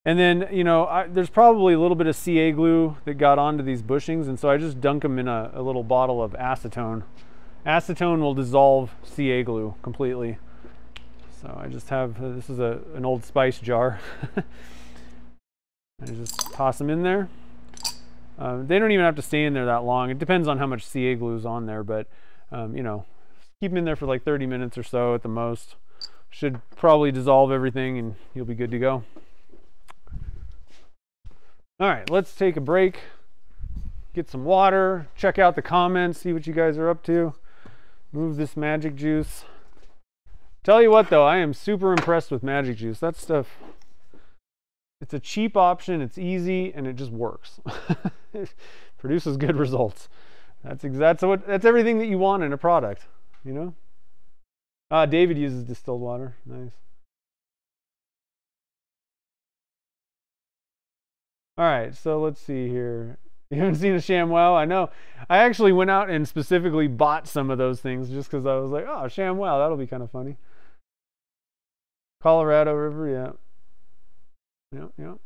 And then, you know, I, there's probably a little bit of CA glue that got onto these bushings, and so I just dunk them in a, a little bottle of acetone Acetone will dissolve CA glue completely. So I just have, uh, this is a, an old spice jar. [LAUGHS] I just toss them in there. Uh, they don't even have to stay in there that long. It depends on how much CA glue is on there, but um, you know, keep them in there for like 30 minutes or so at the most. Should probably dissolve everything and you'll be good to go. All right, let's take a break, get some water, check out the comments, see what you guys are up to. Move this magic juice. Tell you what though, I am super impressed with magic juice. That stuff, it's a cheap option, it's easy, and it just works. [LAUGHS] it produces good results. That's that's what that's everything that you want in a product, you know. Uh, David uses distilled water. Nice. All right, so let's see here. [LAUGHS] You haven't seen a ShamWow? I know. I actually went out and specifically bought some of those things just because I was like, oh, ShamWow, that'll be kind of funny. Colorado River, yeah. Yep, yep.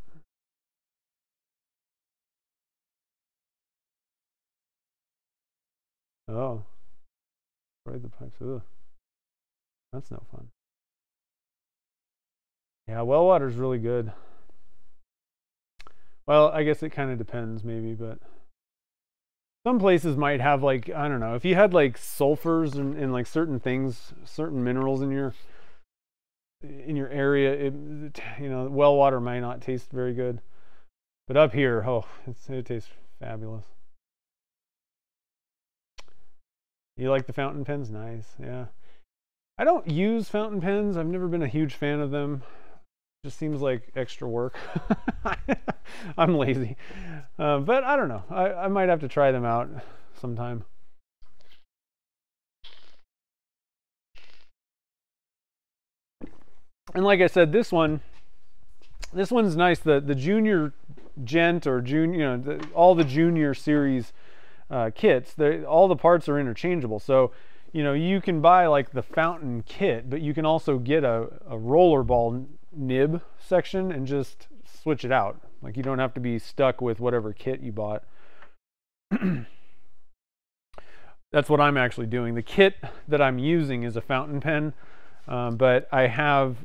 Oh. Ride the pipes. Ugh. That's no fun. Yeah, well water's really good. Well, I guess it kind of depends maybe, but some places might have like, I don't know, if you had like sulfurs and, and like certain things, certain minerals in your in your area, it, you know, well water might not taste very good. But up here, oh, it tastes fabulous. You like the fountain pens? Nice, yeah. I don't use fountain pens. I've never been a huge fan of them. Just seems like extra work. [LAUGHS] I'm lazy. Uh, but I don't know. I, I might have to try them out sometime. And like I said, this one, this one's nice. The the junior gent or junior, you know, the, all the junior series uh, kits, all the parts are interchangeable. So, you know, you can buy like the fountain kit, but you can also get a, a rollerball nib section and just switch it out. Like you don't have to be stuck with whatever kit you bought. [CLEARS THROAT] That's what I'm actually doing. The kit that I'm using is a fountain pen, um, but I have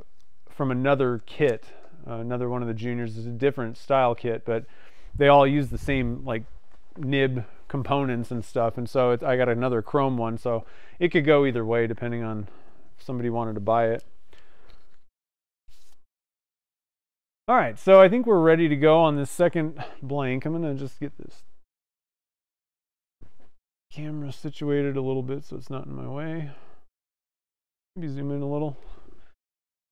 from another kit, uh, another one of the juniors is a different style kit, but they all use the same like nib components and stuff. And so I got another chrome one, so it could go either way depending on if somebody wanted to buy it. All right, so I think we're ready to go on this second blank. I'm gonna just get this camera situated a little bit so it's not in my way. Maybe zoom in a little.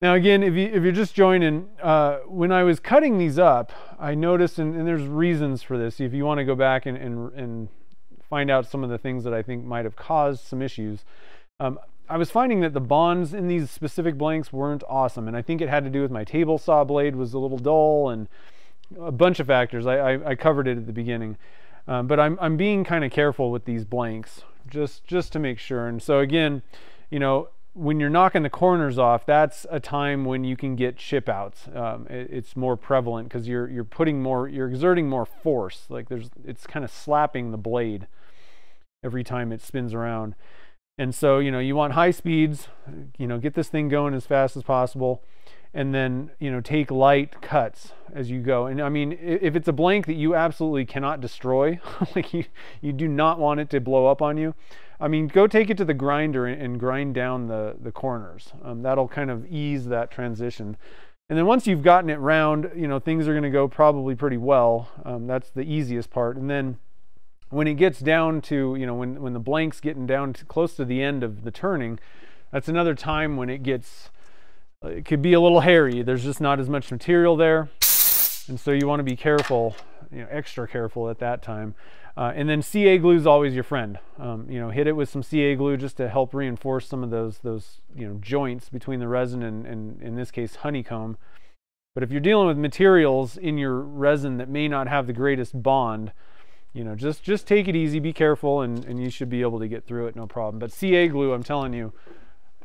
Now again, if, you, if you're just joining, uh, when I was cutting these up, I noticed, and, and there's reasons for this, if you want to go back and, and, and, find out some of the things that I think might have caused some issues, um, I was finding that the bonds in these specific blanks weren't awesome, and I think it had to do with my table saw blade was a little dull and a bunch of factors. I, I, I covered it at the beginning. Um, but I'm, I'm being kind of careful with these blanks just just to make sure and so again you know when you're knocking the corners off, that's a time when you can get chip outs. Um, it, it's more prevalent because you're you're putting more, you're exerting more force. Like there's, it's kind of slapping the blade every time it spins around. And so you know you want high speeds. You know, get this thing going as fast as possible, and then you know take light cuts as you go. And I mean, if it's a blank that you absolutely cannot destroy, [LAUGHS] like you you do not want it to blow up on you I mean, go take it to the grinder and, grind down the, the corners. Um, that'll kind of ease that transition. And then once you've gotten it round, you know, things are going to go probably pretty well. Um, that's the easiest part. And then when it gets down to, you know, when, when the blank's getting down to close to the end of the turning, that's another time when it gets, it could be a little hairy. There's just not as much material there. And so you want to be careful, you know, extra careful at that time. Uh, and then CA glue is always your friend. Um, you know, hit it with some CA glue just to help reinforce some of those those you know joints between the resin and, and in this case honeycomb. But if you're dealing with materials in your resin that may not have the greatest bond, you know, just just take it easy, be careful, and, and you should be able to get through it no problem. But CA glue, I'm telling you,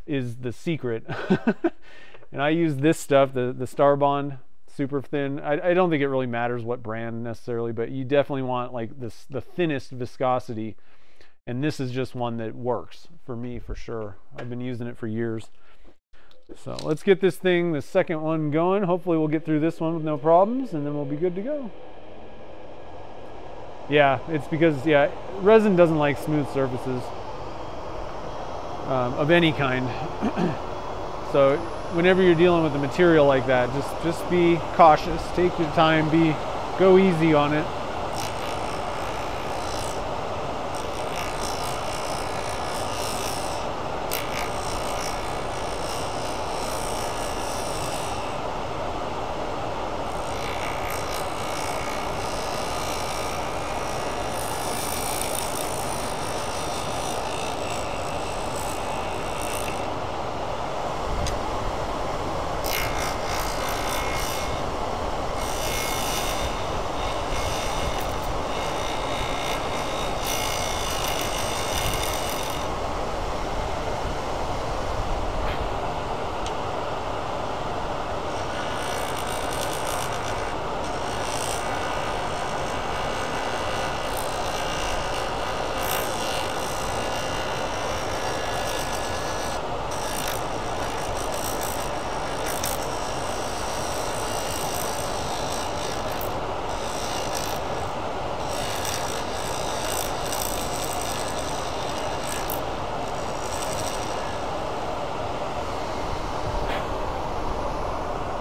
is the secret. [LAUGHS] and I use this stuff, the the Starbond super thin. I, I, don't think it really matters what brand necessarily, but you definitely want like this the thinnest viscosity And this is just one that works for me for sure. I've been using it for years. So let's get this thing, the second one going. Hopefully we'll get through this one with no problems and then we'll be good to go. Yeah, it's because, yeah, resin doesn't like smooth surfaces um, of any kind. [CLEARS THROAT] so whenever you're dealing with a material like that, just, just be cautious, take your time, be, go easy on it.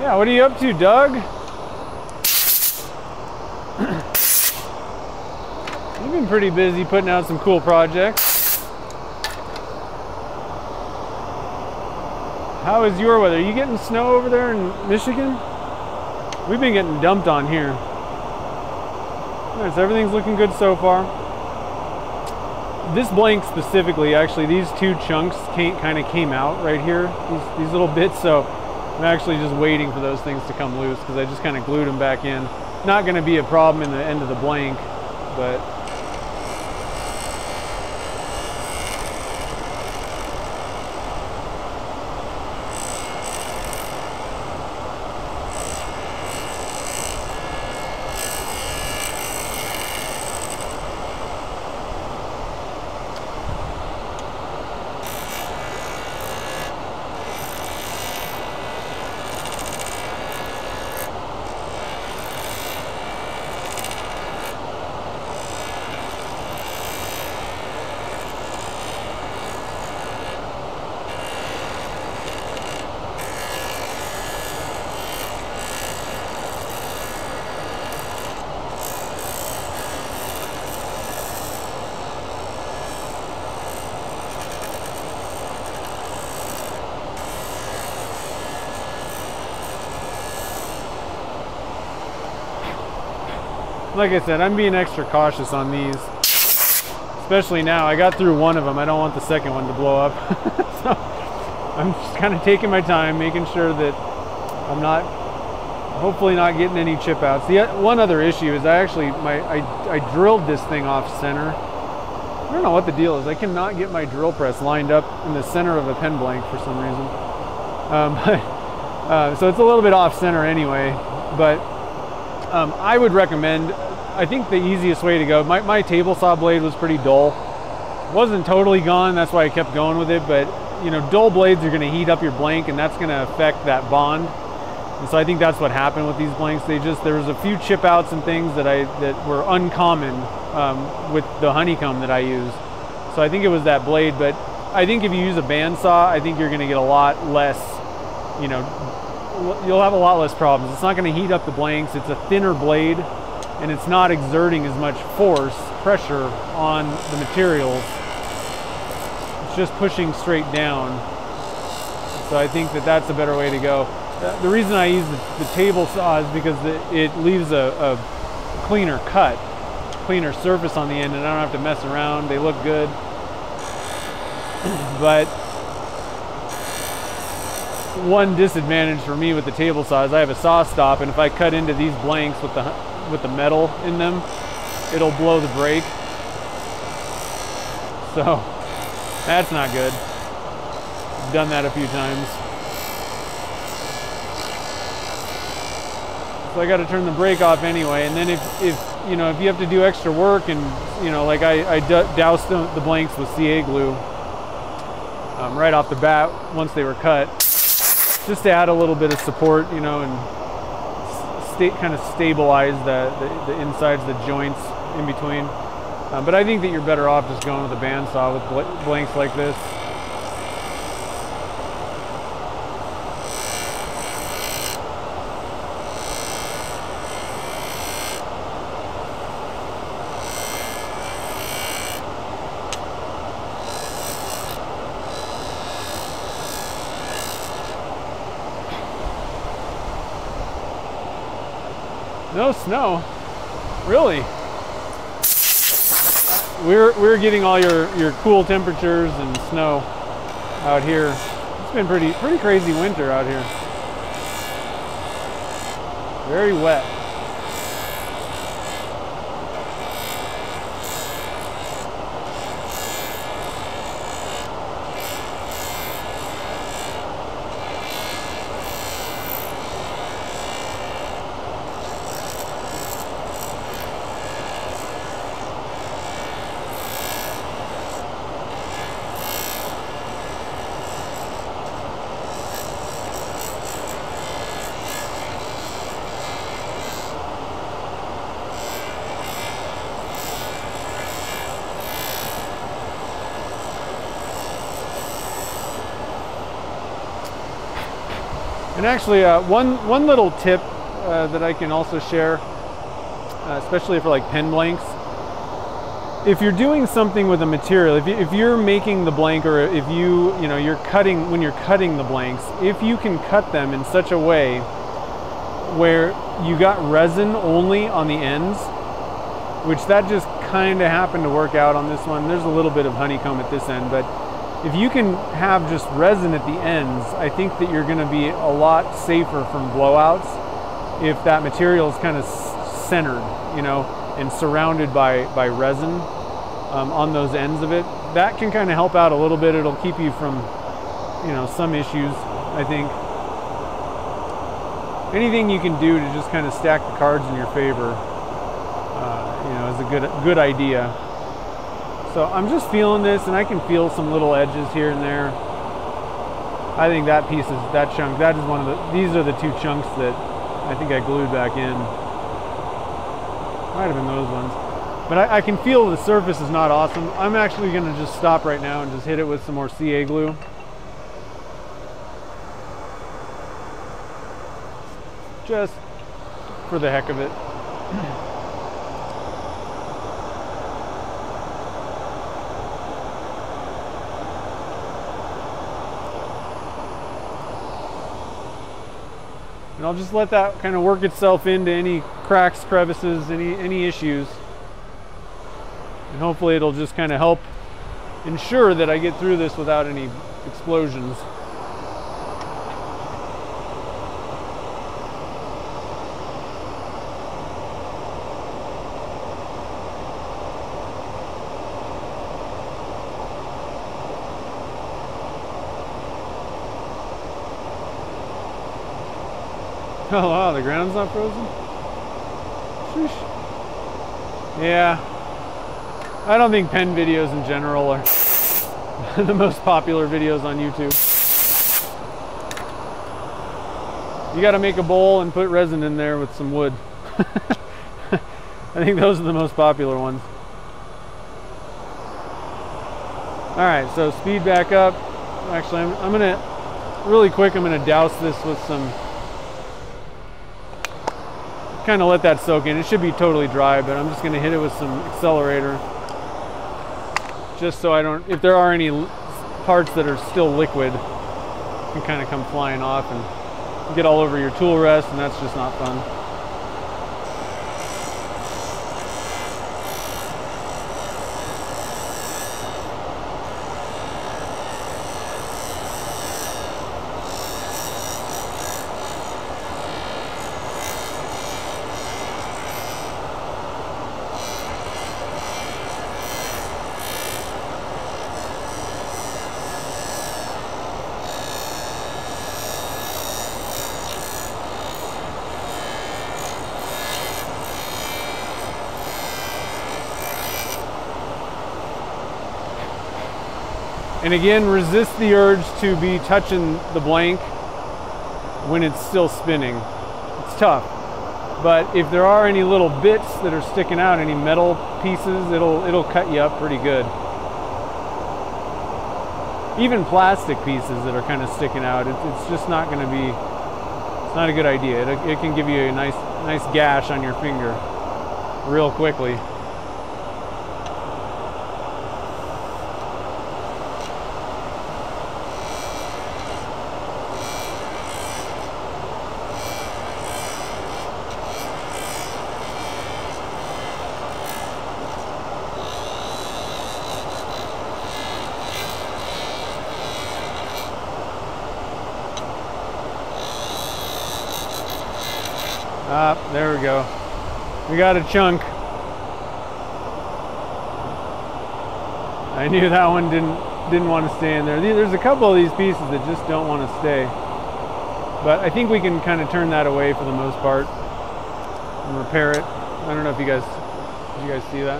Yeah, what are you up to, Doug? You've been pretty busy putting out some cool projects. How is your weather? Are you getting snow over there in Michigan? We've been getting dumped on here. Nice, everything's looking good so far. This blank specifically, actually, these two chunks kind of came out right here, these, these little bits, so I'm actually just waiting for those things to come loose because I just kind of glued them back in. Not going to be a problem in the end of the blank, but like I said, I'm being extra cautious on these, especially now. I got through one of them. I don't want the second one to blow up. [LAUGHS] so I'm just kind of taking my time, making sure that I'm not, hopefully not getting any chip outs. The one other issue is I actually, my I, I drilled this thing off center. I don't know what the deal is. I cannot get my drill press lined up in the center of a pen blank for some reason. Um, [LAUGHS] uh, so it's a little bit off center anyway, but um, I would recommend, I think the easiest way to go, my, my table saw blade was pretty dull. Wasn't totally gone, that's why I kept going with it, but you know, dull blades are gonna heat up your blank and that's gonna affect that bond. And so I think that's what happened with these blanks. They just, there was a few chip outs and things that I, that were uncommon um, with the honeycomb that I used. So I think it was that blade, but I think if you use a bandsaw, I think you're gonna get a lot less, you know, you'll have a lot less problems. It's not going to heat up the blanks. It's a thinner blade and it's not exerting as much force, pressure on the materials. It's just pushing straight down. So I think that that's a better way to go. Uh, the reason I use the, the table saw is because it leaves a, a cleaner cut, cleaner surface on the end and I don't have to mess around. They look good. [CLEARS THROAT] but one disadvantage for me with the table saw is I have a saw stop, and if I cut into these blanks with the with the metal in them, it'll blow the brake. So that's not good. I've done that a few times. so I got to turn the brake off anyway. And then if, if you know if you have to do extra work and you know like I, I doused the, the blanks with CA glue um, right off the bat once they were cut, just to add a little bit of support, you know, and kind of stabilize the, the, the insides, the joints in between. Um, but I think that you're better off just going with a bandsaw with bl- blanks like this. No. Really? We're we're getting all your your cool temperatures and snow out here. It's been pretty pretty crazy winter out here. Very wet. Actually, uh, one one little tip uh, that I can also share, uh, especially for like pen blanks, if you're doing something with a material, if, you, if you're making the blank or if you you know you're cutting when you're cutting the blanks, if you can cut them in such a way where you got resin only on the ends, which that just kind of happened to work out on this one. There's a little bit of honeycomb at this end, but if you can have just resin at the ends, I think that you're going to be a lot safer from blowouts if that material is kind of centered, you know, and surrounded by, by resin um, on those ends of it. That can kind of help out a little bit. It'll keep you from, you know, some issues, I think. Anything you can do to just kind of stack the cards in your favor, uh, you know, is a good, good idea. So I'm just feeling this and I can feel some little edges here and there. I think that piece is, that chunk, that is one of the, these are the two chunks that I think I glued back in. Might have been those ones. But I, I can feel the surface is not awesome. I'm actually gonna just stop right now and just hit it with some more CA glue. Just for the heck of it. And I'll just let that kind of work itself into any cracks, crevices, any, any issues. And hopefully it'll just kind of help ensure that I get through this without any explosions. Oh wow, the ground's not frozen? Sheesh. Yeah. I don't think pen videos in general are [LAUGHS] the most popular videos on YouTube. You gotta make a bowl and put resin in there with some wood. [LAUGHS] I think those are the most popular ones. All right, so speed back up. Actually, I'm, I'm gonna, really quick, I'm gonna douse this with some kind of let that soak in. It should be totally dry, but I'm just going to hit it with some accelerator just so I don't, if there are any parts that are still liquid, can kind of come flying off and get all over your tool rest, and that's just not fun. And again, resist the urge to be touching the blank when it's still spinning. It's tough. But if there are any little bits that are sticking out, any metal pieces, it'll it'll cut you up pretty good. Even plastic pieces that are kind of sticking out, it, it's just not going to be. It's not a good idea. It, it can give you a nice nice gash on your finger real quickly. Ah, there we go. We got a chunk. I knew that one didn't didn't want to stay in there. There's a couple of these pieces that just don't want to stay. But I think we can kind of turn that away for the most part and repair it. I don't know if you guys did you guys see that?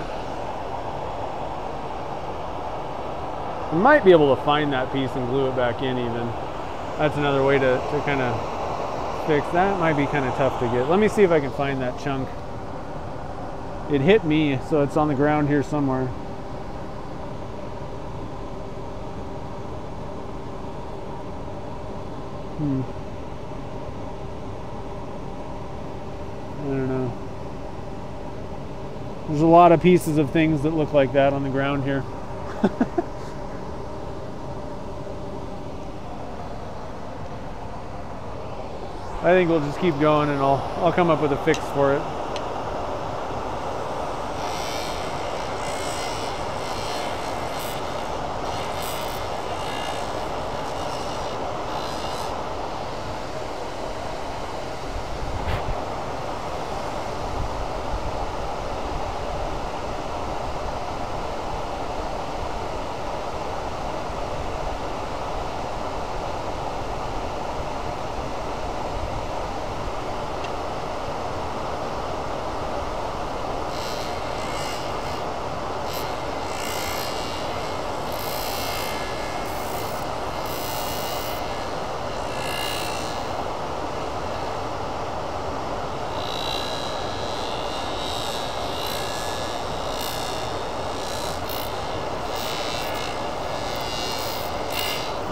We might be able to find that piece and glue it back in even. That's another way to, to kind of fix. That might be kind of tough to get. Let me see if I can find that chunk. It hit me, so it's on the ground here somewhere. Hmm. I don't know. There's a lot of pieces of things that look like that on the ground here. [LAUGHS] I think we'll just keep going and I'll, I'll come up with a fix for it.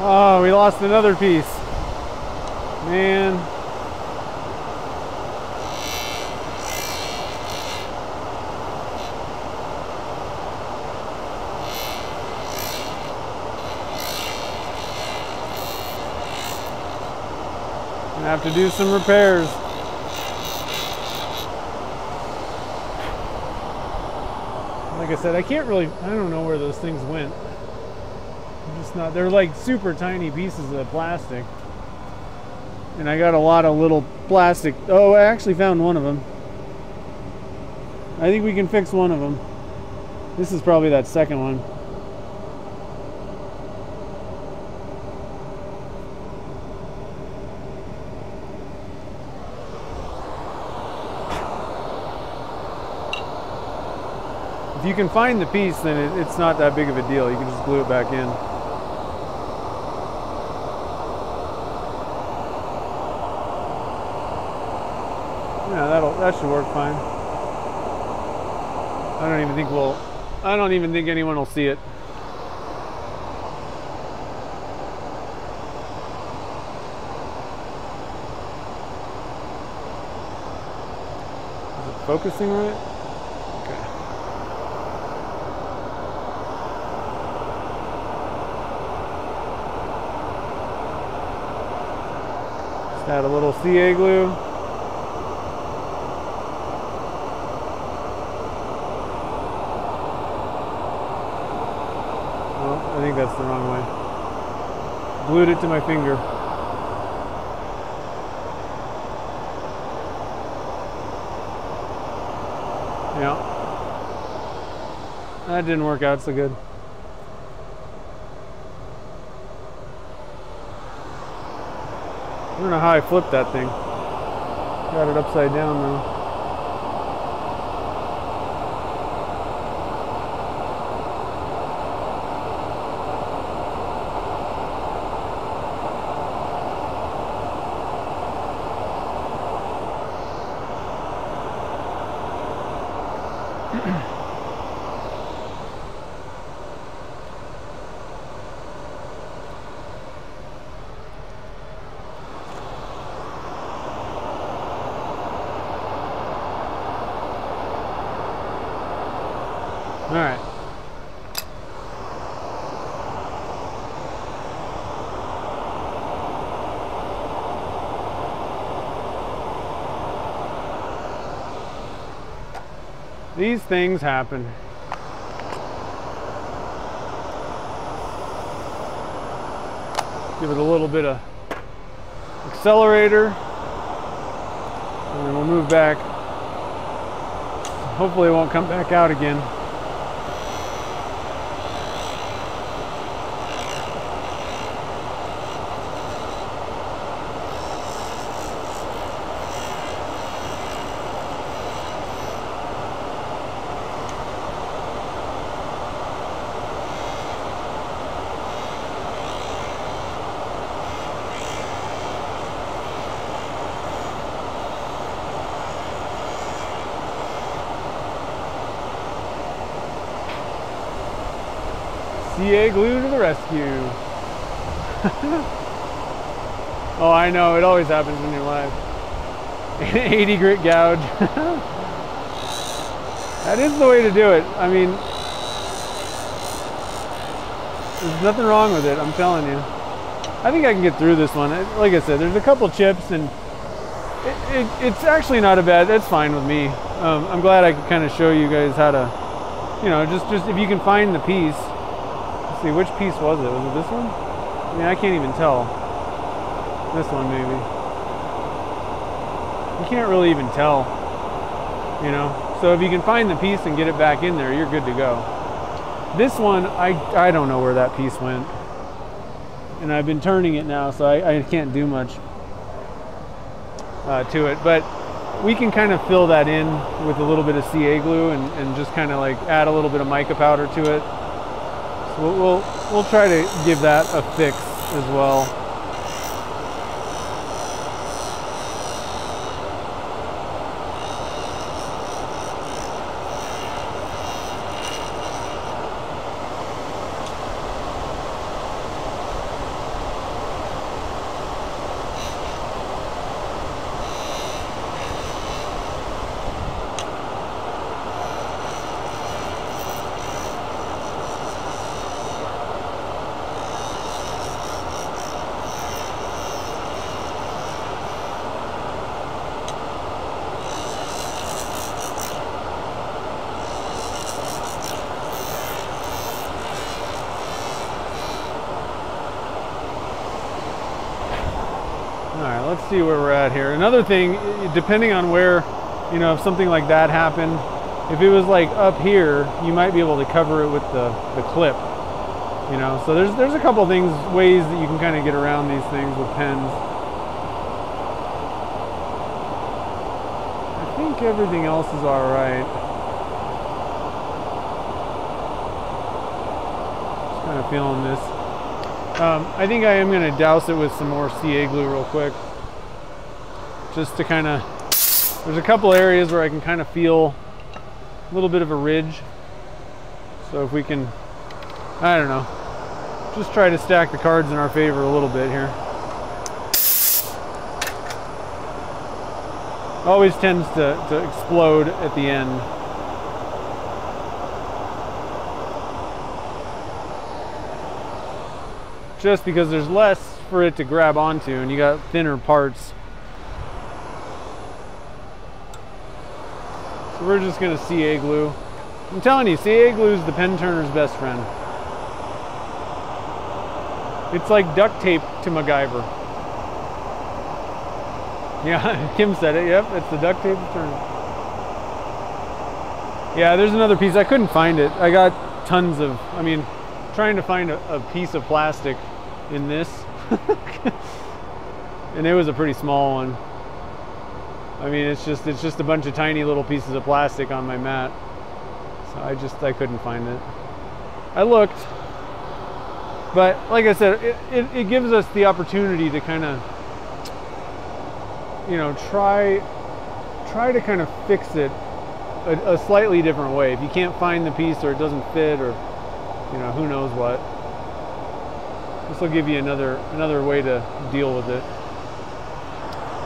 Oh, we lost another piece. Man. I have to do some repairs. Like I said, I can't really, I don't know where those things went not, they're like super tiny pieces of plastic. And I got a lot of little plastic. Oh, I actually found one of them. I think we can fix one of them. This is probably that second one. If you can find the piece, then it, it's not that big of a deal. You can just glue it back in. Yeah, that'll that should work fine. I don't even think we'll I don't even think anyone will see it. Is it focusing right? Add a little CA glue. I think that's the wrong way. Glued it to my finger. Yeah. That didn't work out so good. I don't know how I flipped that thing. Got it upside down though. All right. These things happen. Give it a little bit of accelerator and then we'll move back. Hopefully it won't come back out again. CA glue to the rescue. oh, I know, it always happens when you're live. [LAUGHS] 80 grit gouge. [LAUGHS] that is the way to do it. I mean, there's nothing wrong with it, I'm telling you. I think I can get through this one. Like I said, there's a couple chips and it, it, it's actually not a bad, that's fine with me. Um, I'm glad I could kind of show you guys how to, you know, just, just if you can find the piece, see, which piece was it? Was it this one? I mean, I can't even tell. This one, maybe. You can't really even tell, you know? So if you can find the piece and get it back in there, you're good to go. This one, I, I don't know where that piece went. And I've been turning it now, so I, I can't do much uh, to it. But we can kind of fill that in with a little bit of CA glue and, and just kind of like add a little bit of mica powder to it so we'll, we'll, we'll try to give that a fix as well. let's see where we're at here. Another thing, depending on where, you know, if something like that happened, if it was like up here, you might be able to cover it with the, the clip, you know. So there's, there's a couple things, ways that you can kind of get around these things with pens. I think everything else is all right. Just kind of feeling this. Um, I think I am going to douse it with some more CA glue real quick just to kind of, there's a couple areas where I can kind of feel a little bit of a ridge. So if we can, I don't know, just try to stack the cards in our favor a little bit here. Always tends to, to explode at the end. Just because there's less for it to grab onto and you got thinner parts we're just gonna CA glue. I'm telling you, CA glue is the pen turner's best friend. It's like duct tape to MacGyver. Yeah, [LAUGHS] Kim said it, yep, it's the duct tape turn. Yeah, there's another piece. I couldn't find it. I got tons of, I mean, trying to find a, a piece of plastic in this. [LAUGHS] and it was a pretty small one. I mean, it's just it's just a bunch of tiny little pieces of plastic on my mat. So I just I couldn't find it. I looked, but like I said, it, it, it gives us the opportunity to kind of, you know, try try to kind of fix it a, a, slightly different way. If you can't find the piece or it doesn't fit or you know who knows what, this will give you another another way to deal with it.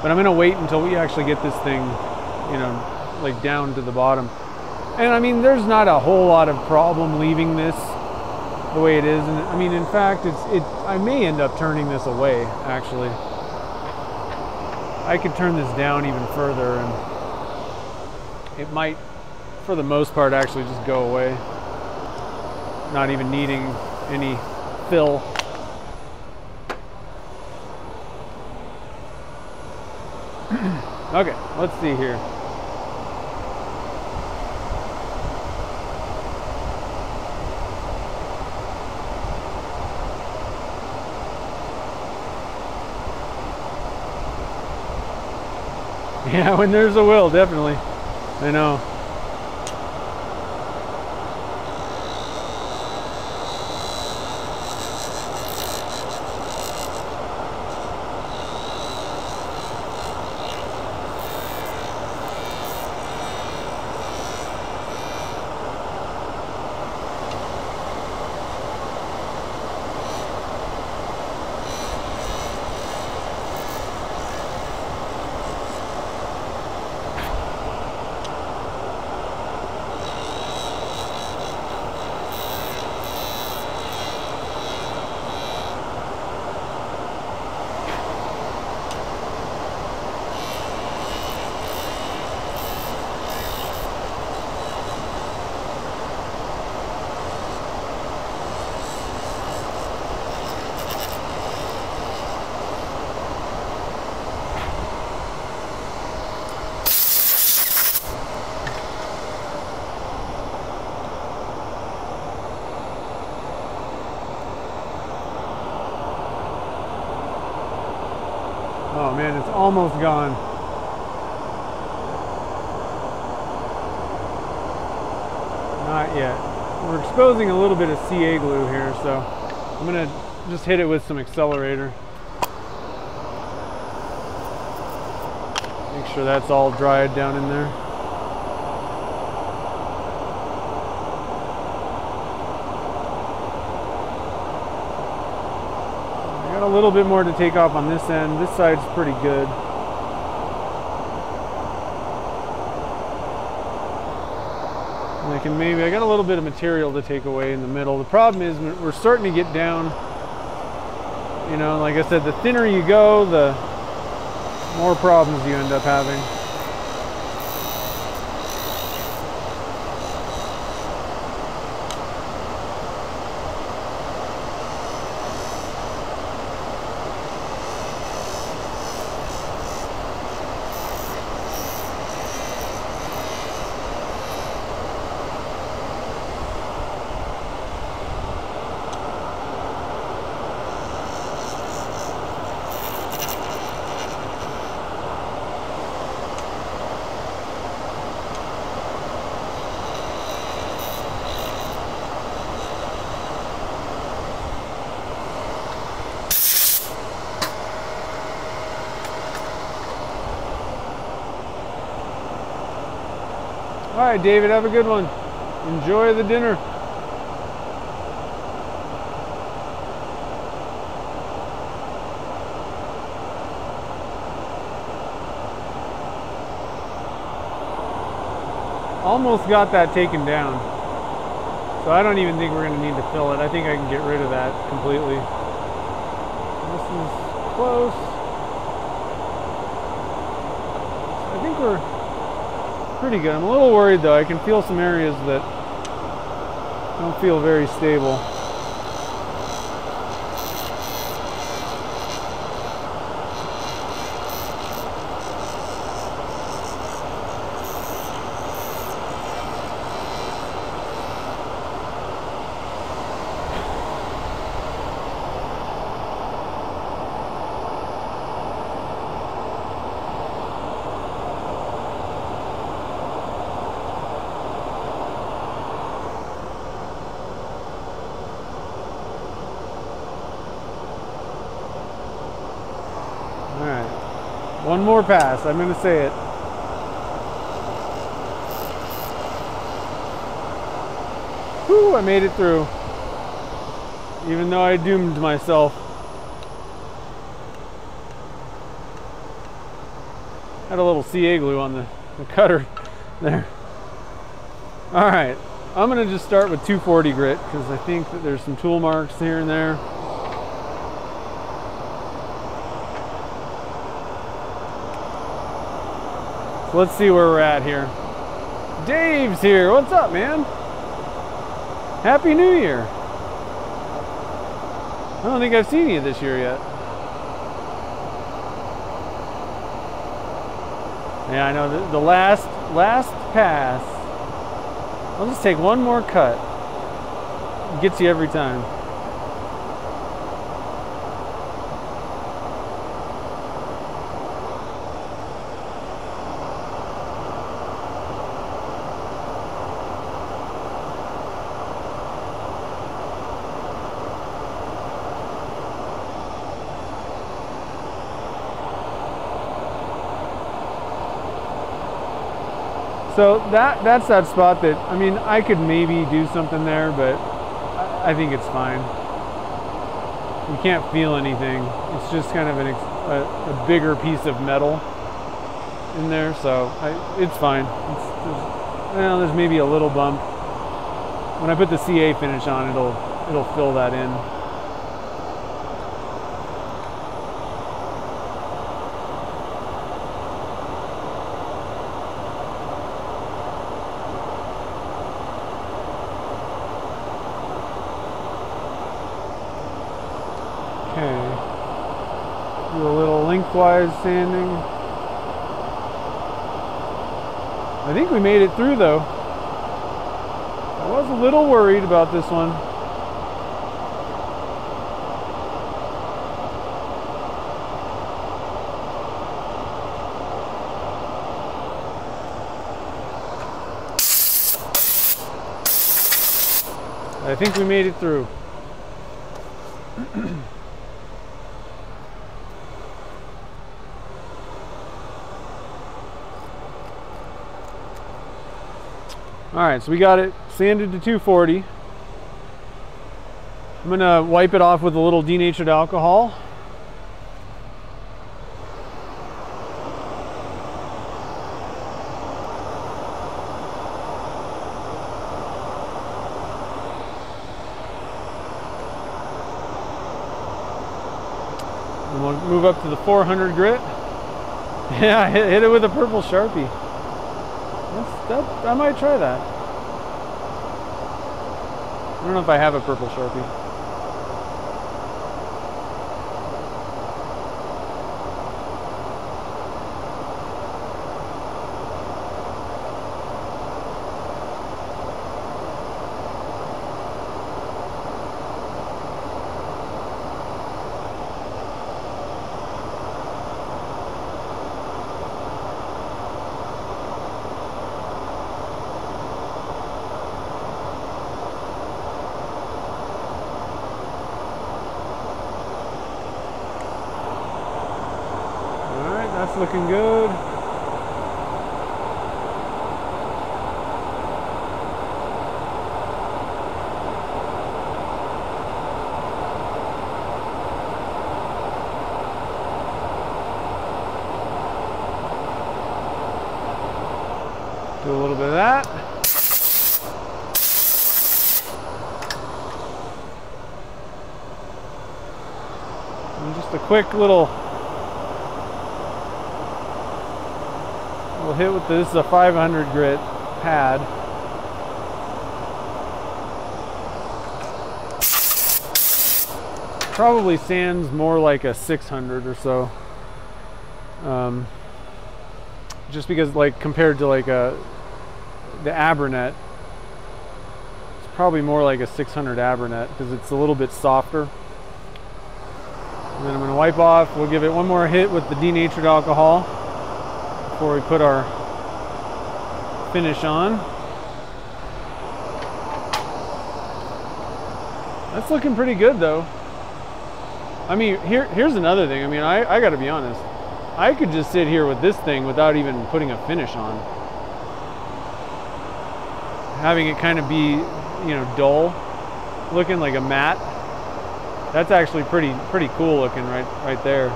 But I'm gonna wait until we actually get this thing, you know, like down to the bottom. And I mean, there's not a whole lot of problem leaving this the way it is. And I mean, in fact, it's it. I may end up turning this away actually. I could turn this down even further and it might, for the most part, actually just go away. Not even needing any fill. Okay, let's see here. [LAUGHS] Yeah, when there's a will, definitely. I know. Oh man, it's almost gone. Not yet. We're exposing a little bit of CA glue here, so I'm gonna just hit it with some accelerator. Make sure that's all dried down in there. a little bit more to take off on this end. This side's pretty good. And I can maybe, I got a little bit of material to take away in the middle. The problem is we're starting to get down, you know, like I said, the thinner you go, the more problems you end up having. Right, David, have a good one. Enjoy the dinner. Almost got that taken down. So I don't even think we're going to need to fill it. I think I can get rid of that completely. This is close. I think we're pretty good. I'm a little worried though. I can feel some areas that don't feel very stable. I'm going to say it. Whew, I made it through. Even though I doomed myself. Had a little CA glue on the, the cutter [LAUGHS] there. All right, I'm gonna just start with 240 grit because I think that there's some tool marks here and there. Let's see where we're at here. Dave's here. What's up, man? Happy New Year. I don't think I've seen you this year yet. Yeah, I know the, the last last pass. I'll just take one more cut. Gets you every time. So that that's that spot that I mean I could maybe do something there, but I, think it's fine. You can't feel anything. It's just kind of an, a, a bigger piece of metal in there, so I, it's fine. It's, there's, well, there's maybe a little bump. When I put the CA finish on, it'll it'll fill that in. Sanding. I think we made it through though. I was a little worried about this one. I think we made it through. So we got it sanded to 240. I'm gonna wipe it off with a little denatured alcohol. And we'll move up to the 400 grit. [LAUGHS] Yeah, hit, hit it with a purple Sharpie. That, I might try that. I don't know if I have a purple Sharpie. looking good. Do a little bit of that. And just a quick little We'll hit with this, this is a 500 grit pad. Probably sands more like a 600 or so. Um, just because like compared to like a the Abranet, it's probably more like a 600 Abranet because it's a little bit softer. Wipe off, we'll give it one more hit with the denatured alcohol before we put our finish on. That's looking pretty good though. I mean, here, here's another thing. I mean, I, I gotta be honest. I could just sit here with this thing without even putting a finish on. Having it kind of be, you know, dull looking like a matte. That's actually pretty pretty cool looking right right there.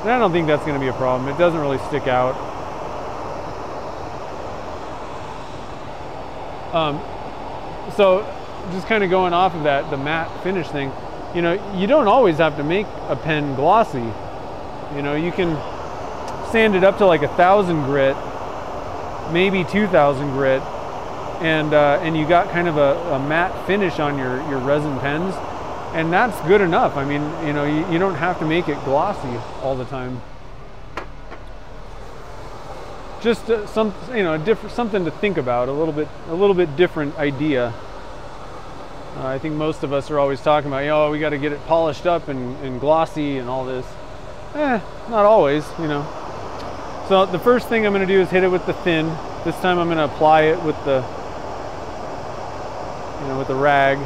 And I don't think that's going to be a problem. It doesn't really stick out. Um, so just kind of going off of that, the matte finish thing, you know, you don't always have to make a pen glossy. You know, you can sand it up to like a thousand grit, maybe 2000 grit, and uh, and you got kind of a, a, matte finish on your, your resin pens, and that's good enough. I mean, you know, you, you don't have to make it glossy all the time. Just uh, some, you know, different something to think about. A little bit, a little bit different idea. Uh, I think most of us are always talking about, oh, we got to get it polished up and, and glossy and all this. Eh, not always, you know. So the first thing I'm going to do is hit it with the thin. This time I'm going to apply it with the, you know, with the rag.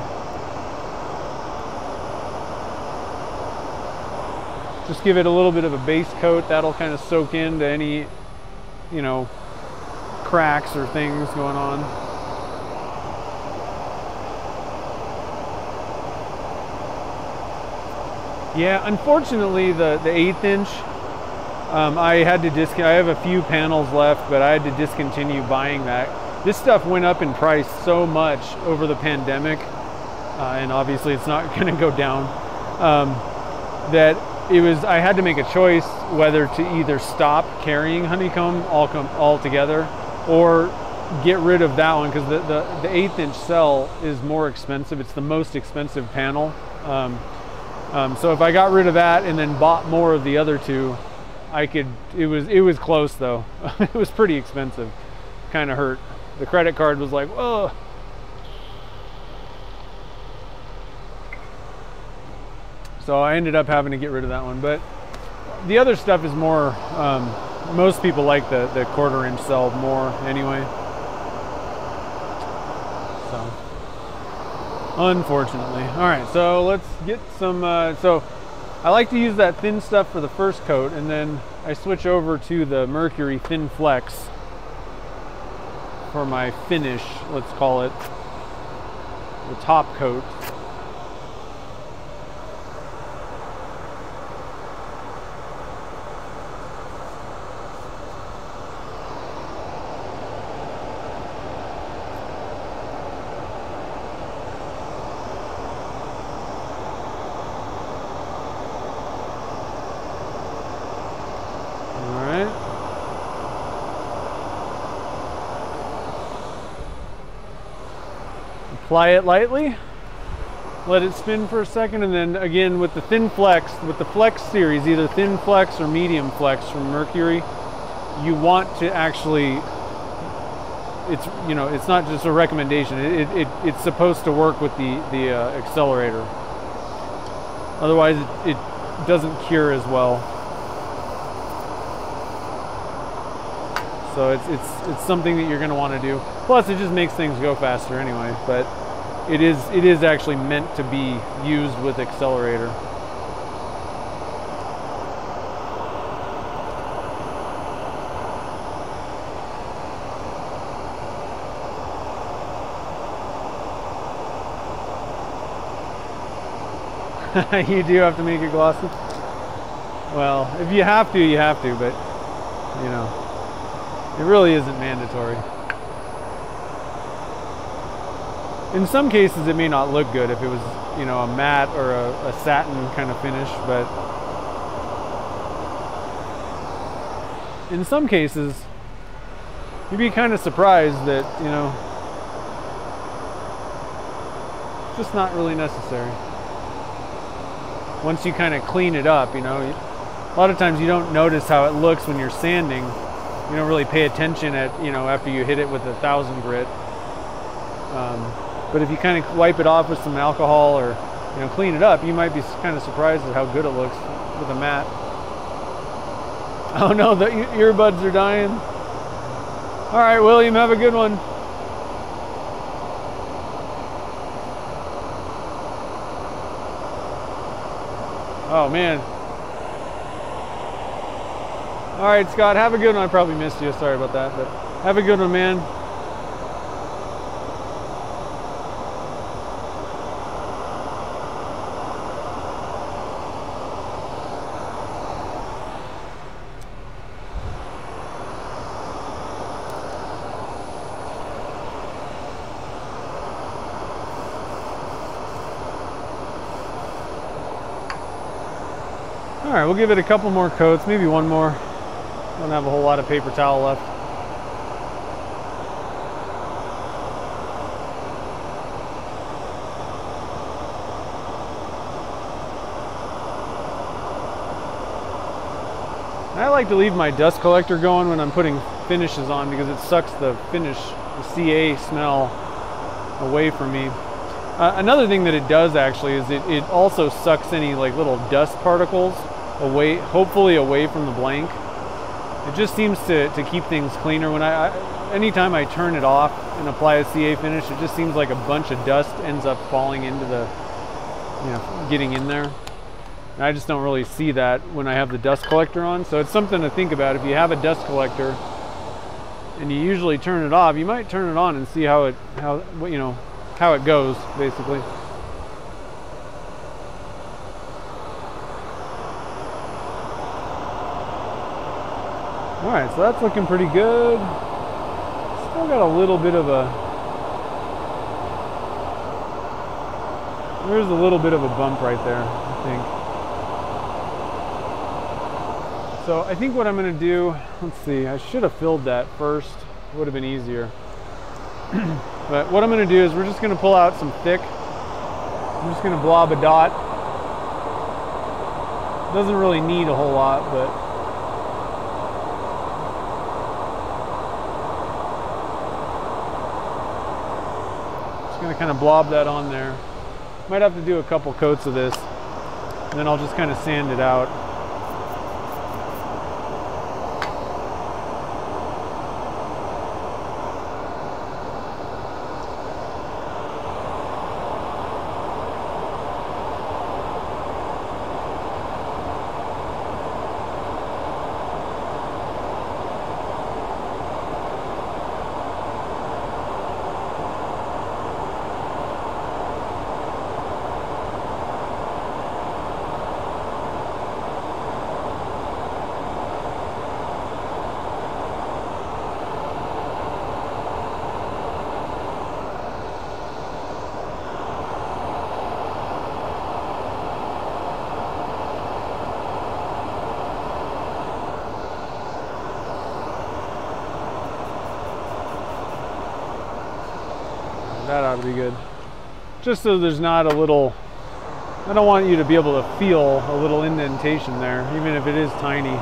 Just give it a little bit of a base coat. That'll kind of soak into any, you know, cracks or things going on. Yeah, unfortunately, the, the eighth inch, um, I had to disc. I have a few panels left, but I had to discontinue buying that. This stuff went up in price so much over the pandemic, uh, and obviously it's not [LAUGHS] going to go down. Um, that it was. I had to make a choice whether to either stop carrying honeycomb all altogether, or get rid of that one because the, the, the eighth inch cell is more expensive. It's the most expensive panel. Um, um, so if I got rid of that and then bought more of the other two, I could. It was it was close though. [LAUGHS] it was pretty expensive. Kind of hurt. The credit card was like, oh. So I ended up having to get rid of that one. But the other stuff is more. Um, most people like the the quarter inch cell more anyway. So, unfortunately. All right, so let's get some, uh, so I like to use that thin stuff for the first coat and then I switch over to the Mercury Thin Flex for my finish, let's call it, the top coat. Apply it lightly, let it spin for a second, and then again with the thin flex, with the flex series, either thin flex or medium flex from Mercury, you want to actually, it's, you know, it's not just a recommendation, it, it, it's supposed to work with the, the uh, accelerator. Otherwise it, it doesn't cure as well. So it's, it's, it's something that you're gonna wanna do. Plus it just makes things go faster anyway, but it is it is actually meant to be used with accelerator. [LAUGHS] you do have to make it glossy. Well, if you have to, you have to, but you know, it really isn't mandatory. In some cases it may not look good if it was you know a matte or a, a satin kind of finish but in some cases you'd be kind of surprised that you know it's just not really necessary. Once you kind of clean it up you know a lot of times you don't notice how it looks when you're sanding. You don't really pay attention at you know after you hit it with a thousand grit. Um, but if you kind of wipe it off with some alcohol or you know clean it up, you might be kind of surprised at how good it looks with a matte. [LAUGHS] Oh no, the earbuds are dying. All right, William, have a good one. Oh man. All right, Scott, have a good one. I probably missed you. Sorry about that, but have a good one, man. Right, we'll give it a couple more coats, maybe one more. Don't have a whole lot of paper towel left. I like to leave my dust collector going when I'm putting finishes on because it sucks the finish, the CA smell away from me. Uh, another thing that it does actually is it, it also sucks any like little dust particles away, hopefully away from the blank. It just seems to, to keep things cleaner. When I, I, anytime I turn it off and apply a CA finish, it just seems like a bunch of dust ends up falling into the, you know, getting in there. And I just don't really see that when I have the dust collector on. So it's something to think about. If you have a dust collector and you usually turn it off, you might turn it on and see how it, how, you know, how it goes, basically. Right, so that's looking pretty good. Still got a little bit of a, there's a little bit of a bump right there, I think. So I think what I'm going to do, let's see, I should have filled that first. It would have been easier. [CLEARS THROAT] but what I'm going to do is we're just going to pull out some thick. I'm just going to blob a dot. Doesn't really need a whole lot, but just going to kind of blob that on there. Might have to do a couple coats of this, and then I'll just kind of sand it out. That ought to be good. Just so there's not a little, I don't want you to be able to feel a little indentation there, even if it is tiny.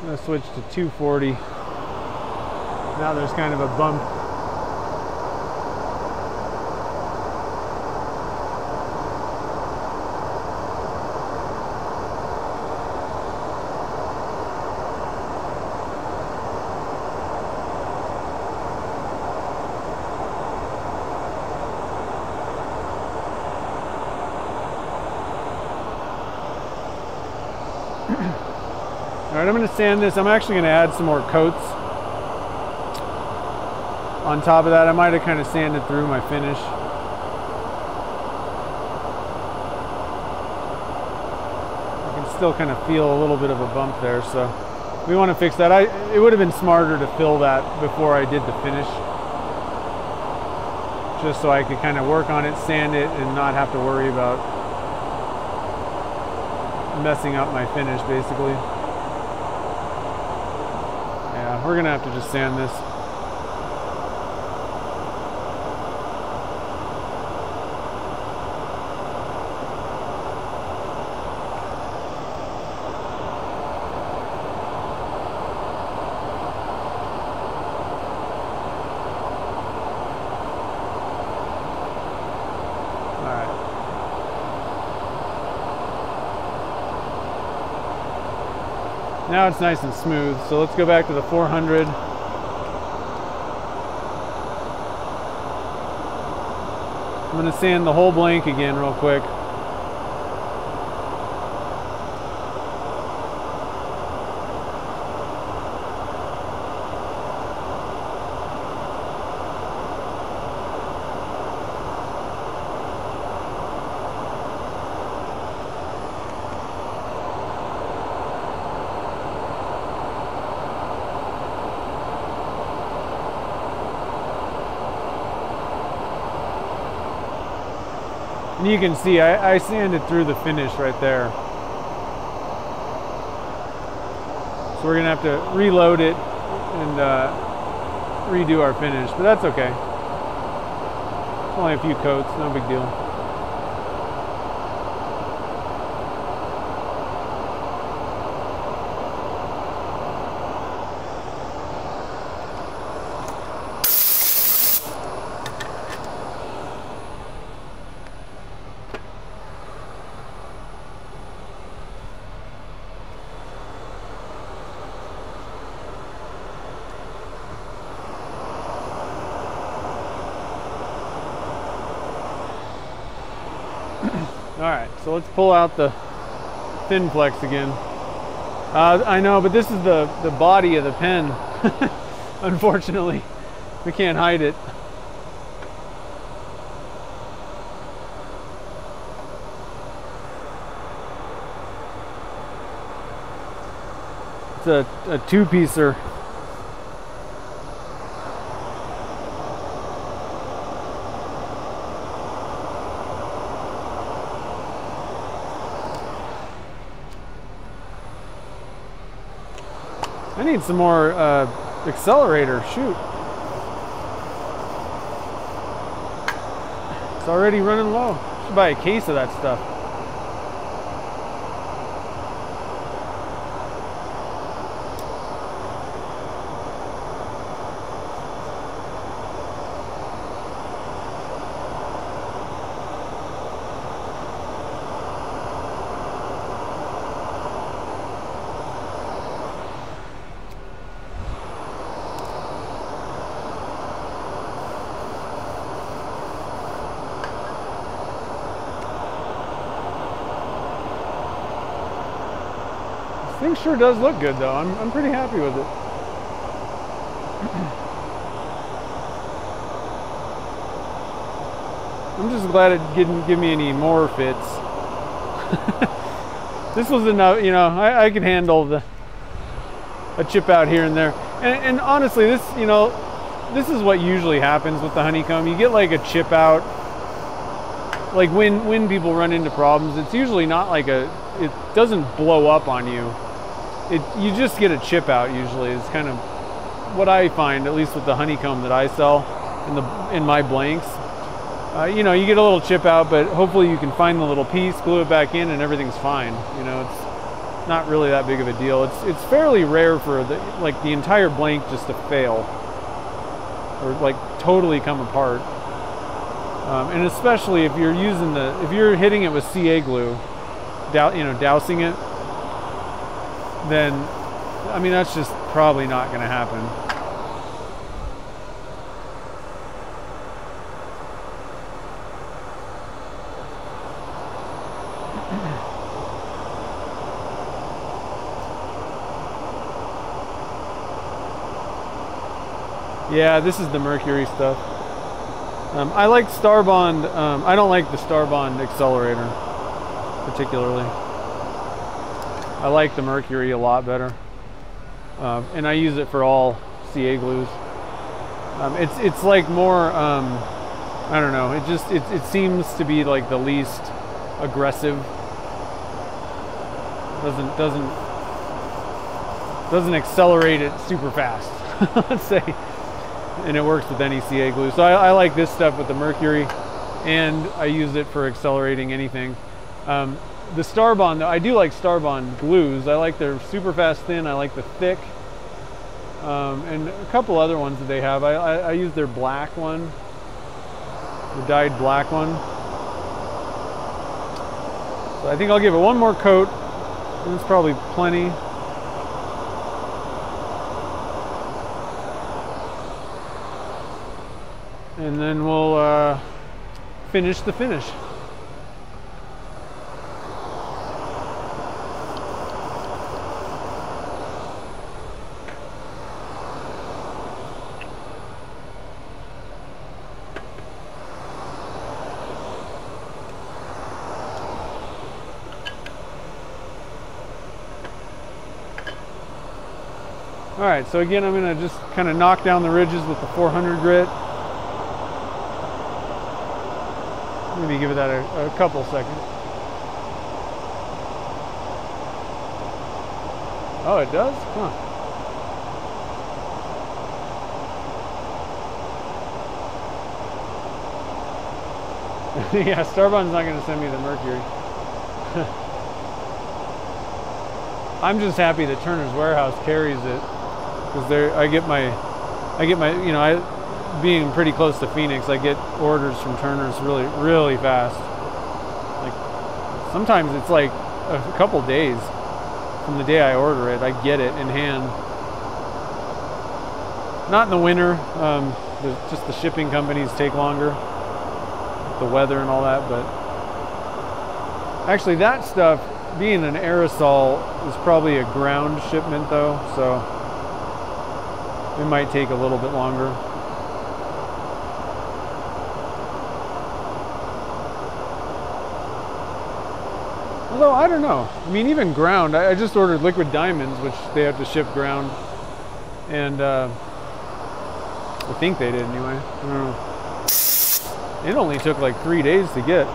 I'm gonna switch to 240. Now there's kind of a bump. Right, I'm gonna sand this. I'm actually gonna add some more coats on top of that. I might have kind of sanded through my finish. I can still kind of feel a little bit of a bump there, so we want to fix that. I It would have been smarter to fill that before I did the finish. Just so I could kind of work on it, sand it, and not have to worry about messing up my finish, basically. We're gonna have to just sand this. Now it's nice and smooth. So let's go back to the 400. I'm to sand the whole blank again real quick. Can see I, I sanded through the finish right there. So we're gonna have to reload it and uh, redo our finish, but that's okay. Only a few coats, no big deal. All right, so let's pull out the thin flex again. Uh, I know, but this is the, the body of the pen. [LAUGHS] Unfortunately, we can't hide it. It's a, a two-piecer. I need some more uh, accelerator. Shoot. It's already running low. Should buy a case of that stuff. Sure does look good though. I'm, I'm pretty happy with it. I'm just glad it didn't give me any more fits. [LAUGHS] this was enough, you know, I, I could handle the a chip out here and there. And, and honestly, this, you know, this is what usually happens with the honeycomb. You get like a chip out. Like when when people run into problems, it's usually not like a it doesn't blow up on you. It you just get a chip out usually. It's kind of what I find, at least with the honeycomb that I sell in the in my blanks. Uh, you know, you get a little chip out, but hopefully you can find the little piece, glue it back in, and everything's fine. You know, it's not really that big of a deal. It's it's fairly rare for the like the entire blank just to fail or like totally come apart. Um, and especially if you're using the if you're hitting it with CA glue, dou- you know, dousing it, then I mean that's just probably not going to happen. [CLEARS THROAT] Yeah, this is the mercury stuff. Um, I like Starbond. Um, I don't like the Starbond accelerator particularly. I like the mercury a lot better, uh, and I use it for all CA glues. Um, it's it's like more. Um, I don't know. It just it, it seems to be like the least aggressive. Doesn't doesn't doesn't accelerate it super fast. [LAUGHS] Let's say and it works with any CA glue. So I, I, like this stuff with the mercury, and I use it for accelerating anything. Um, the Starbond, though, I do like Starbond glues. I like their super fast thin. I like the thick, um, and a couple other ones that they have. I, I, I use their black one, the dyed black one. So I think I'll give it one more coat, and it's probably plenty. and then we'll uh, finish the finish. Right, so again, I'm gonna just kind of knock down the ridges with the 400 grit. Maybe give it that a, a couple seconds. Oh, it does? Huh. [LAUGHS] yeah, Starbond's not going to send me the mercury. [LAUGHS] I'm just happy that Turner's Warehouse carries it because there I get my I get my you know I being pretty close to Phoenix I get orders from Turner's really really fast. Like sometimes it's like a couple days from the day I order it I get it in hand. Not in the winter um, the, just the shipping companies take longer the weather and all that but actually that stuff being an aerosol is probably a ground shipment though so it might take a little bit longer. Although, I don't know. I mean, even ground, I, just ordered liquid diamonds, which they have to ship ground. And uh, I think they did anyway. It only took like three days to get.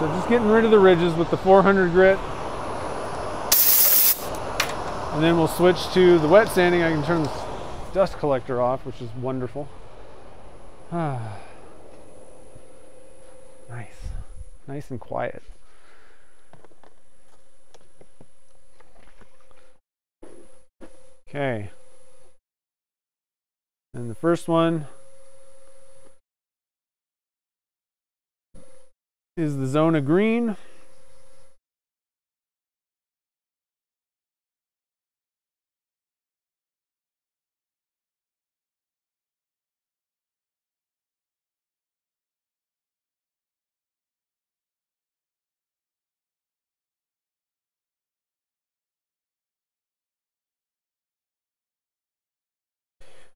So just getting rid of the ridges with the 400 grit. And then we'll switch to the wet sanding. I can turn this dust collector off, which is wonderful. [SIGHS] nice. Nice and quiet. Okay. And the first one is the zona green.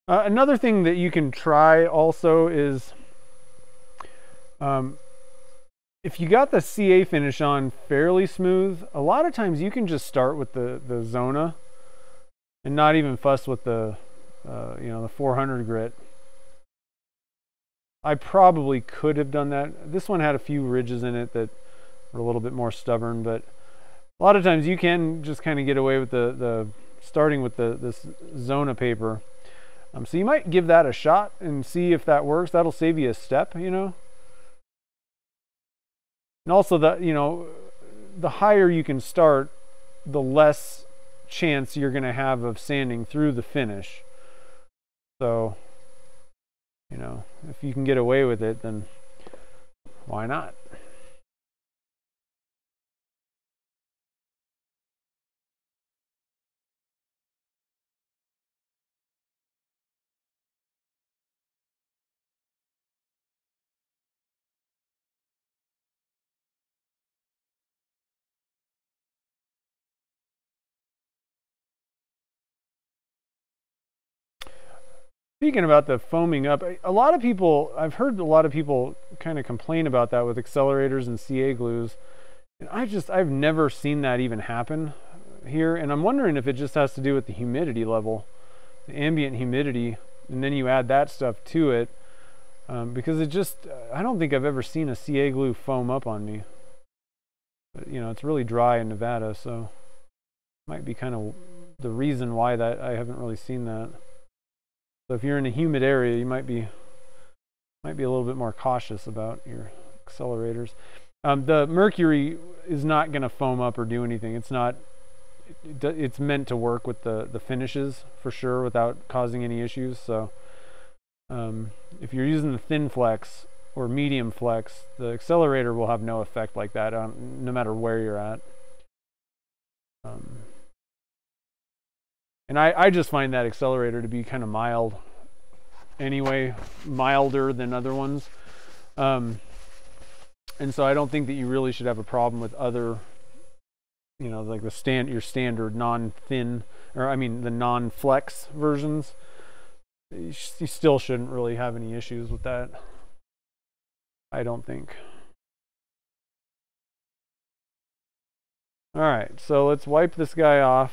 Uh, another thing that you can try also is um, if you got the CA finish on fairly smooth, a lot of times you can just start with the, the Zona and not even fuss with the, uh, you know, the 400 grit. I probably could have done that. This one had a few ridges in it that were a little bit more stubborn, but a lot of times you can just kind of get away with the, the starting with the this Zona paper. Um, so you might give that a shot and see if that works. That'll save you a step, you know. And also the, you know, the higher you can start, the less chance you're going to have of sanding through the finish. So, you know, if you can get away with it, then why not? Speaking about the foaming up, a lot of people, I've heard a lot of people kind of complain about that with accelerators and CA glues. And I just, I've never seen that even happen here. And I'm wondering if it just has to do with the humidity level, the ambient humidity, and then you add that stuff to it. Um, because it just, I don't think I've ever seen a CA glue foam up on me. But, you know, it's really dry in Nevada, so might be kind of the reason why that I haven't really seen that. So if you're in a humid area, you might be might be a little bit more cautious about your accelerators. Um, the mercury is not going to foam up or do anything. It's not it, it's meant to work with the, the finishes for sure without causing any issues. So um, if you're using the thin flex or medium flex, the accelerator will have no effect like that um, no matter where you're at. Um, and I, I just find that accelerator to be kind of mild anyway, milder than other ones. Um, and so I don't think that you really should have a problem with other, you know, like the stand your standard non-thin, or I mean the non-flex versions. You, you still shouldn't really have any issues with that. I don't think. All right, so let's wipe this guy off.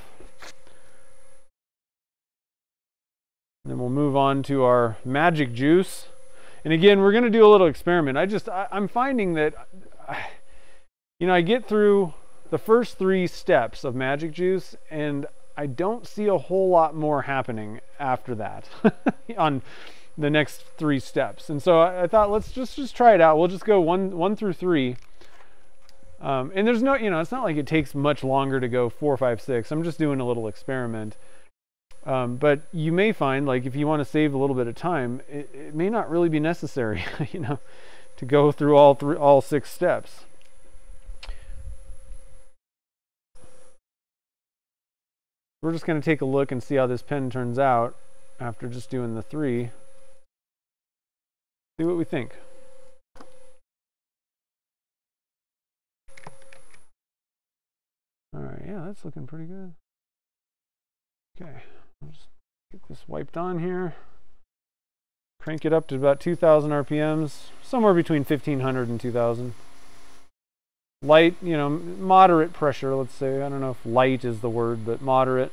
And then we'll move on to our magic juice. And again, we're going to do a little experiment. I just, I, am finding that, I, [SIGHS] you know, I get through the first three steps of magic juice and I don't see a whole lot more happening after that [LAUGHS] on the next three steps. And so I, I, thought, let's just, just try it out. We'll just go one, one through three. Um, and there's no, you know, it's not like it takes much longer to go four, five, six. I'm just doing a little experiment. Um, but you may find, like, if you want to save a little bit of time, it, it may not really be necessary, [LAUGHS] you know, to go through all three, all six steps. We're just going to take a look and see how this pen turns out after just doing the three. See what we think. All right, yeah, that's looking pretty good. Okay. Just get this wiped on here. Crank it up to about 2,000 RPMs, somewhere between 1,500 and 2,000. Light, you know, moderate pressure, let's say. I don't know if light is the word, but moderate.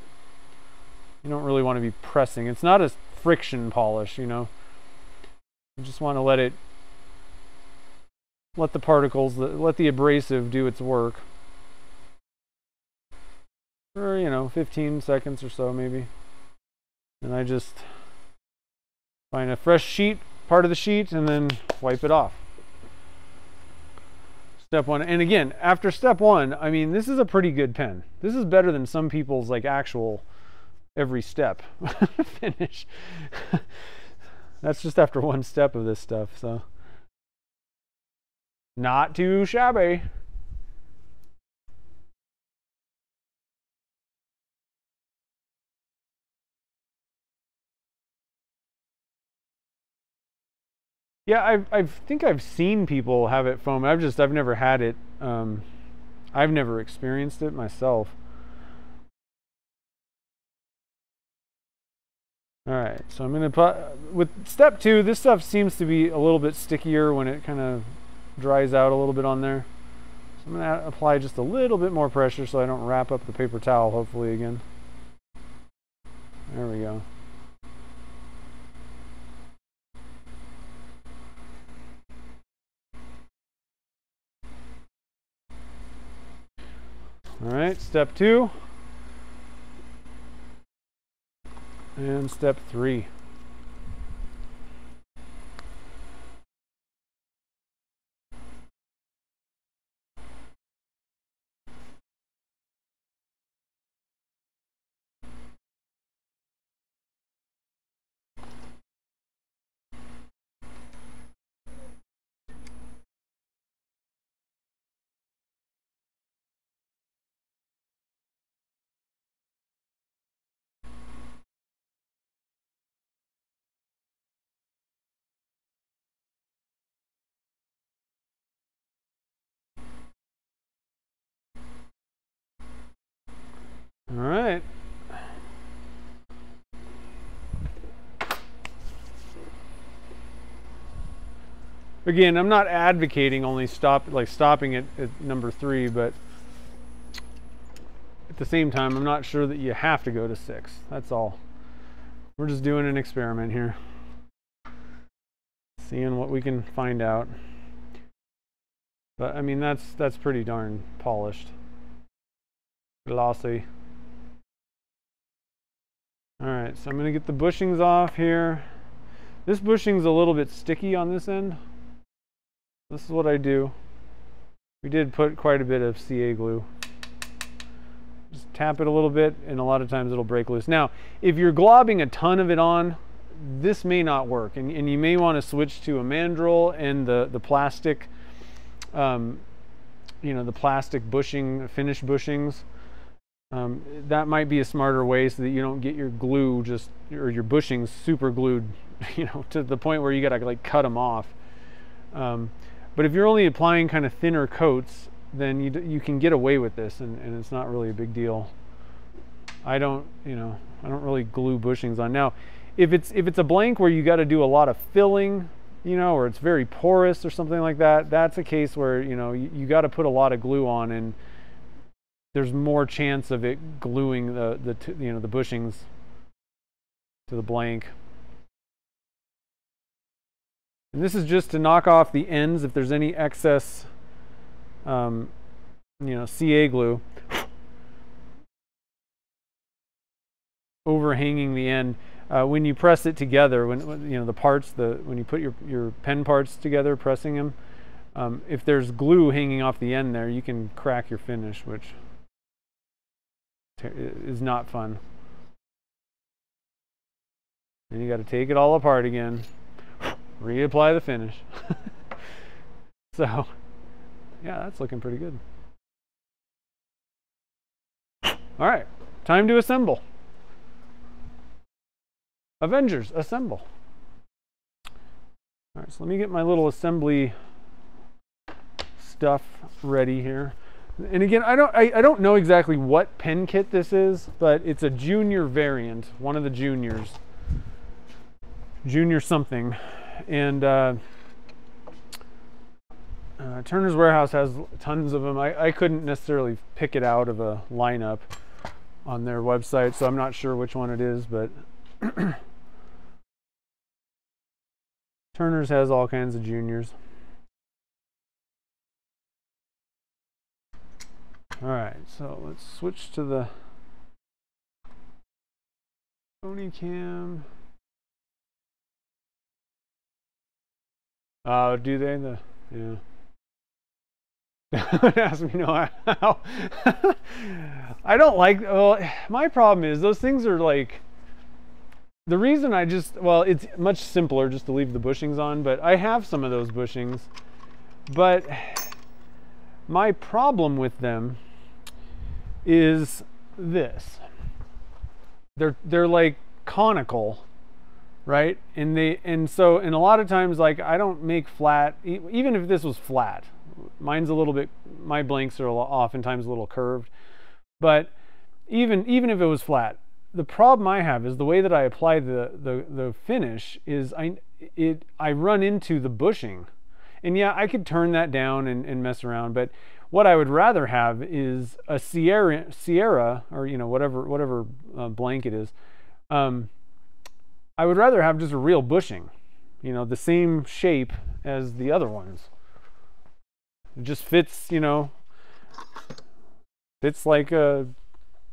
You don't really want to be pressing. It's not a friction polish, you know. You just want to let it, let the particles, let the abrasive do its work. For, you know, 15 seconds or so, maybe. And I just find a fresh sheet, part of the sheet, and then wipe it off. Step one. And again, after step one, I mean, this is a pretty good pen. This is better than some people's like actual every step [LAUGHS] finish. That's just after one step of this stuff, so. Not too shabby. Yeah, I've, I think I've seen people have it foam. I've just I've never had it. Um, I've never experienced it myself. All right, so I'm gonna put with step two. This stuff seems to be a little bit stickier when it kind of dries out a little bit on there. So I'm gonna apply just a little bit more pressure so I don't wrap up the paper towel. Hopefully again. There we go. All right, step two. And step three. Again, I'm not advocating only stop like stopping it at number three, but at the same time, I'm not sure that you have to go to six. That's all. We're just doing an experiment here, seeing what we can find out. But I mean, that's that's pretty darn polished, glossy. All right, so I'm gonna get the bushings off here. This bushing's a little bit sticky on this end. This is what I do. We did put quite a bit of CA glue. Just tap it a little bit, and a lot of times it'll break loose. Now, if you're globbing a ton of it on, this may not work, and, and you may want to switch to a mandrel and the, the plastic, um, you know, the plastic bushing, finished bushings. Um, that might be a smarter way so that you don't get your glue just, or your bushings super glued, [LAUGHS] you know, to the point where you gotta like cut them off. Um, but if you're only applying kind of thinner coats, then you, you can get away with this and, and it's not really a big deal. I don't, you know, I don't really glue bushings on. Now, if it's if it's a blank where you got to do a lot of filling, you know, or it's very porous or something like that, that's a case where, you know, you, you got to put a lot of glue on and there's more chance of it gluing the, the you know, the bushings to the blank. And this is just to knock off the ends if there's any excess, um, you know, CA glue overhanging the end. Uh, when you press it together, when, when, you know the parts, the when you put your your pen parts together, pressing them, um, if there's glue hanging off the end there, you can crack your finish, which is not fun. And you got to take it all apart again reapply the finish. [LAUGHS] so, yeah, that's looking pretty good. All right, time to assemble. Avengers, assemble. All right, so let me get my little assembly stuff ready here. And again, I don't, I, I don't know exactly what pen kit this is, but it's a junior variant, one of the juniors. Junior something and uh, uh, Turner's Warehouse has tons of them. I, I couldn't necessarily pick it out of a lineup on their website, so I'm not sure which one it is, but [CLEARS THROAT] Turner's has all kinds of juniors. All right, so let's switch to the Sony Cam. Uh, do they? The yeah. [LAUGHS] Ask me no how. [LAUGHS] I don't like. Well, my problem is those things are like. The reason I just well, it's much simpler just to leave the bushings on, but I have some of those bushings. But my problem with them is this. They're they're like conical right? And they and so and a lot of times like I don't make flat even if this was flat. Mine's a little bit my blanks are oftentimes a little curved. But even even if it was flat, the problem I have is the way that I apply the the the finish is I it I run into the bushing. And yeah, I could turn that down and, and mess around, but what I would rather have is a Sierra Sierra or you know whatever whatever uh, blank it is. Um, I would rather have just a real bushing, you know, the same shape as the other ones. It just fits, you know, fits like a,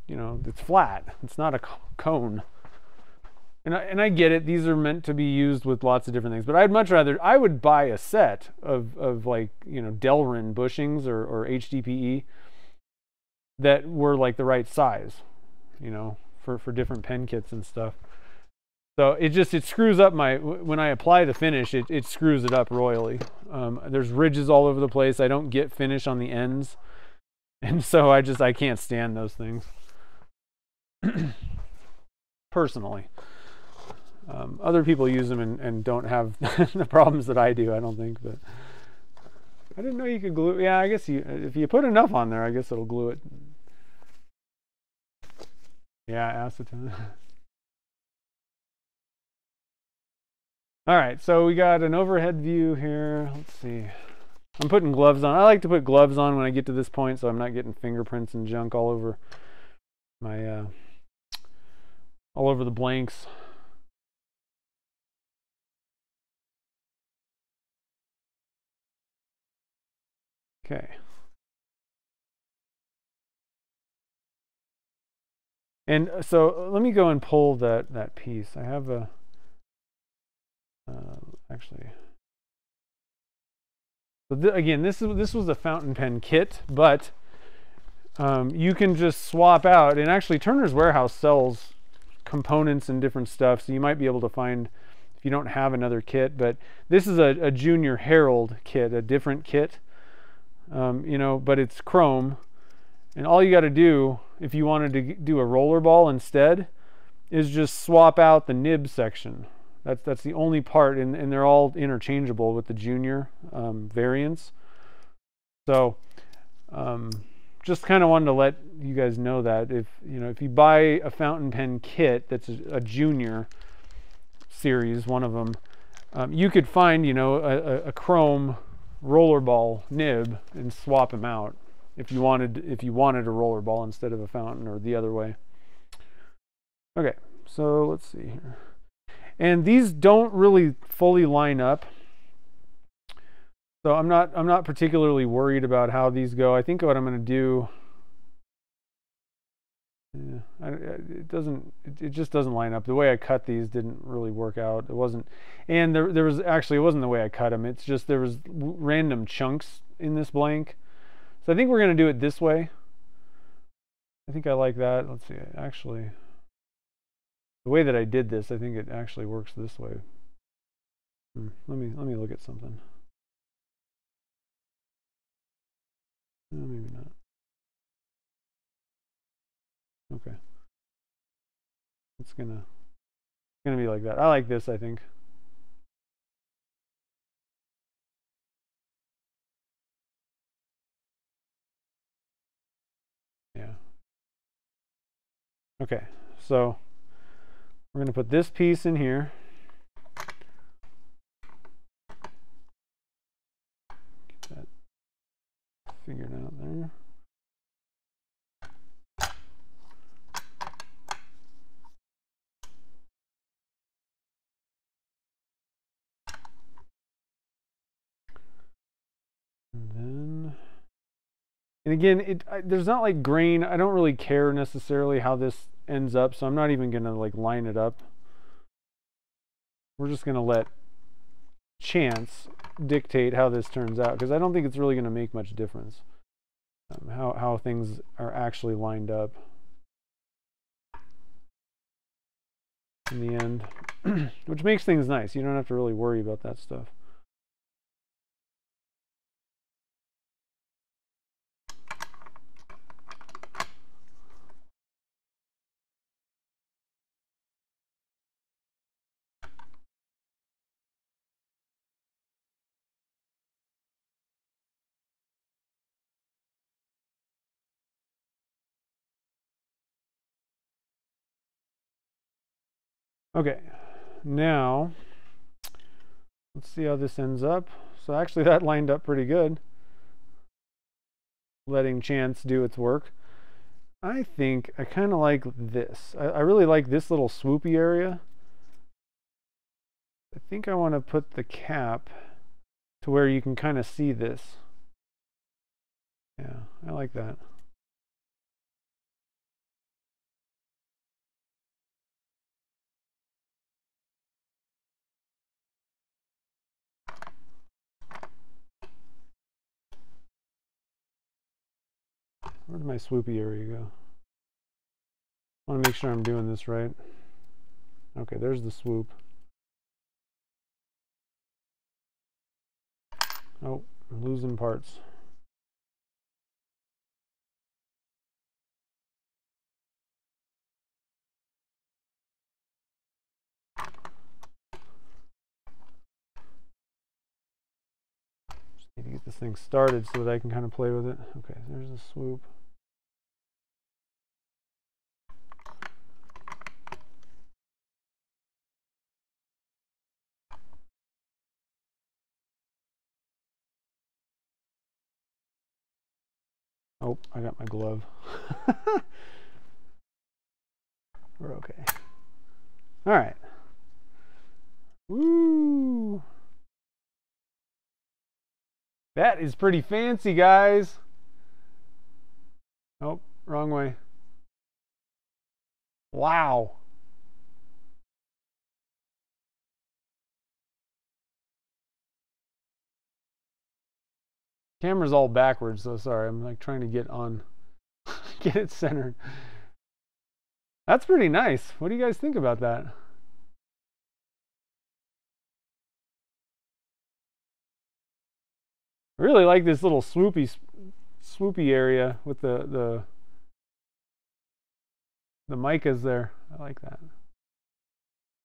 you know, it's flat. It's not a cone. And I, and I get it. These are meant to be used with lots of different things. But I'd much rather, I would buy a set of, of like, you know, Delrin bushings or, or HDPE that were like the right size, you know, for, for different pen kits and stuff. So it just, it screws up my, when I apply the finish, it, it screws it up royally. Um, there's ridges all over the place. I don't get finish on the ends. [LAUGHS] And so I just, I can't stand those things. [CLEARS THROAT] Personally. Um, other people use them and, and don't have [LAUGHS] the problems that I do, I don't think, but I didn't know you could glue. Yeah, I guess you, if you put enough on there, I guess it'll glue it. Yeah, acetone. [LAUGHS] All right, so we got an overhead view here. Let's see. I'm putting gloves on. I like to put gloves on when I get to this point so I'm not getting fingerprints and junk all over my, uh, all over the blanks. Okay. And uh, so let me go and pull that, that piece. I have a, actually, so th again, this is this was a fountain pen kit, but um, you can just swap out. And actually, Turner's Warehouse sells components and different stuff, so you might be able to find if you don't have another kit. But this is a, a Junior Herald kit, a different kit, um, you know, but it's chrome. And all you got to do, if you wanted to do a roller ball instead, is just swap out the nib section. That's that's the only part, and, and they're all interchangeable with the junior um, variants. So, um, just kind of wanted to let you guys know that if you know if you buy a fountain pen kit that's a, a junior series, one of them, um, you could find you know a, a chrome rollerball nib and swap them out if you wanted if you wanted a rollerball instead of a fountain or the other way. Okay, so let's see here. And these don't really fully line up. So I'm not I'm not particularly worried about how these go. I think what I'm going to do yeah, it doesn't. It, it, just doesn't line up. The way I cut these didn't really work out. It wasn't, and there there was actually it wasn't the way I cut them. It's just there was random chunks in this blank. So I think we're gonna do it this way. I think I like that. Let's see. Actually, the way that I did this, I think it actually works this way. Hmm, let me let me look at something. No, maybe not. Okay. It's gonna it's gonna be like that. I like this, I think. Yeah. Okay, so we're gonna put this piece in here. Get that figured out there. And again, it I, there's not like grain. I don't really care necessarily how this ends up, so I'm not even to like line it up. We're just to let chance dictate how this turns out because I don't think it's really to make much difference um, how, how things are actually lined up in the end, [CLEARS THROAT] which makes things nice. You don't have to really worry about that stuff. Okay, now let's see how this ends up. So actually [LAUGHS] that lined up pretty good. Letting chance do its work. I think I kind of like this. I, I, really like this little swoopy area. I think I want to put the cap to where you can kind of see this. Yeah, I like that. Where'd my swoopy area go? I want to make sure I'm doing this right. Okay, there's the swoop. Oh, I'm losing parts. Just need to get this thing started so that I can kind of play with it. Okay, there's the swoop. Oh, I got my glove. [LAUGHS] We're okay. All right. Woo! That is pretty fancy, guys. Oh, wrong way. Wow. Camera's all backwards, so sorry. I'm like trying to get on [LAUGHS] get it centered. That's pretty nice. What do you guys think about that? I really like this little swoopy swoopy area with the the the micas there. I like that.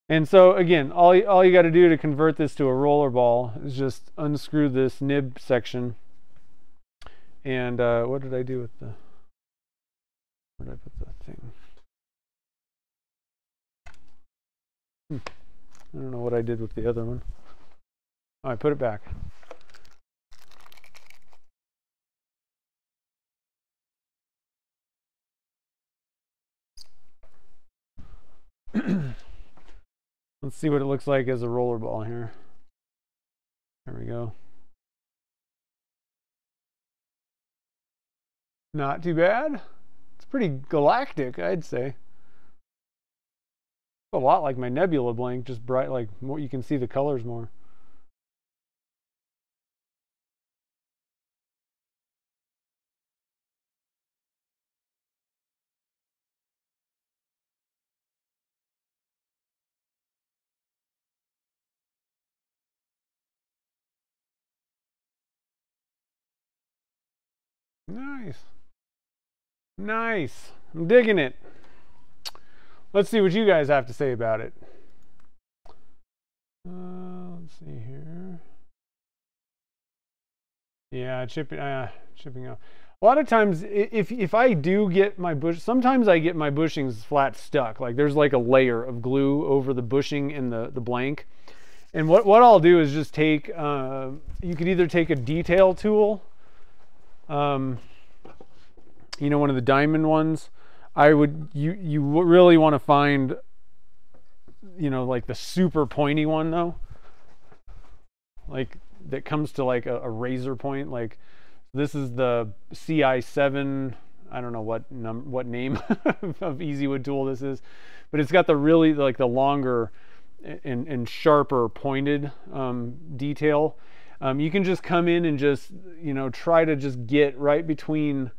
And so again, all all you got to do to convert this to a roller ball is just unscrew this nib section. And uh, what did I do with the? Where did I put the thing? Hmm. I don't know what I did with the other one. Oh, I put it back. [CLEARS THROAT] Let's see what it looks like as a roller ball here. There we go. Not too bad. It's pretty galactic, I'd say. A lot like my nebula blank, just bright, like more, you can see the colors more. Nice. Nice. I'm digging it. Let's see what you guys have to say about it. Uh, let's see here. Yeah, chipping, uh, chipping out. A lot of times, if if I do get my bush, sometimes I get my bushings flat stuck. Like there's like a layer of glue over the bushing in the the blank. And what what I'll do is just take. Uh, you could either take a detail tool um, you know, one of the diamond ones, I would, you, you really want to find, you know, like the super pointy one though. Like that comes to like a, a razor point. Like this is the CI7, I don't know what num what name [LAUGHS] of Easy Wood tool this is, but it's got the really like the longer and, and sharper pointed um, detail um, you can just come in and just, you know, try to just get right between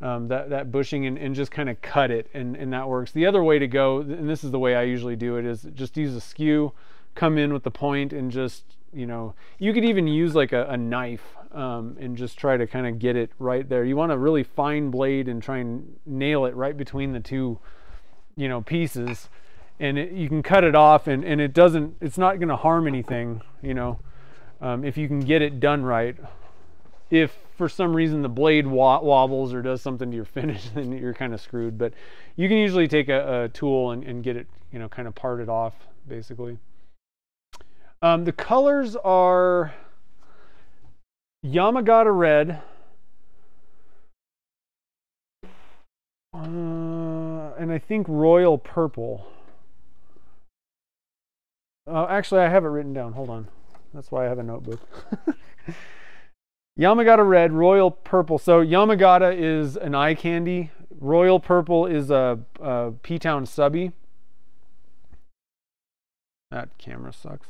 um, that, that bushing and, and just kind of cut it and, and that works. The other way to go, and this is the way I usually do it, is just use a skew, come in with the point and just, you know, you could even use like a, a knife um, and just try to kind of get it right there. You want a really fine blade and try and nail it right between the two, you know, pieces. And it, you can cut it off and, and it doesn't, it's not going to harm anything, you know um, if you can get it done right. If for some reason the blade wobbles or does something to your [LAUGHS] finish, then you're kind of screwed. But you can usually take a, a tool and, and, get it, you know, kind of parted off, basically. Um, the colors are Yamagata red, uh, and I think royal purple. Uh, actually, I have it written down. Hold on. That's why I have a notebook. [LAUGHS] Yamagata red, royal purple. So Yamagata is an eye candy. Royal purple is a, a P-Town subby. That camera sucks.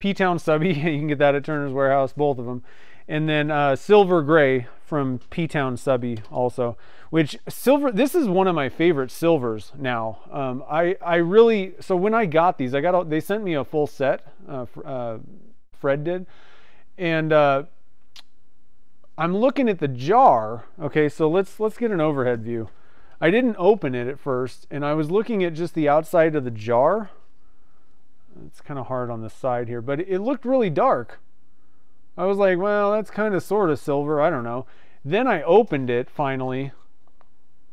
P-Town subby, [LAUGHS] you can get that at Turner's Warehouse, both of them. And then uh, silver gray from P-Town subby also. Which silver, this is one of my favorite silvers now. Um, I I really so when I got these, I got they sent me a full set. Uh, uh, Fred did. And uh, I'm looking at the jar. Okay, so let's let's get an overhead view. I didn't open it at first, and I was looking at just the outside of the jar. It's kind of hard on the side here, but it looked really dark. I was like, well, that's kind of sort of silver. I don't know. Then I opened it finally,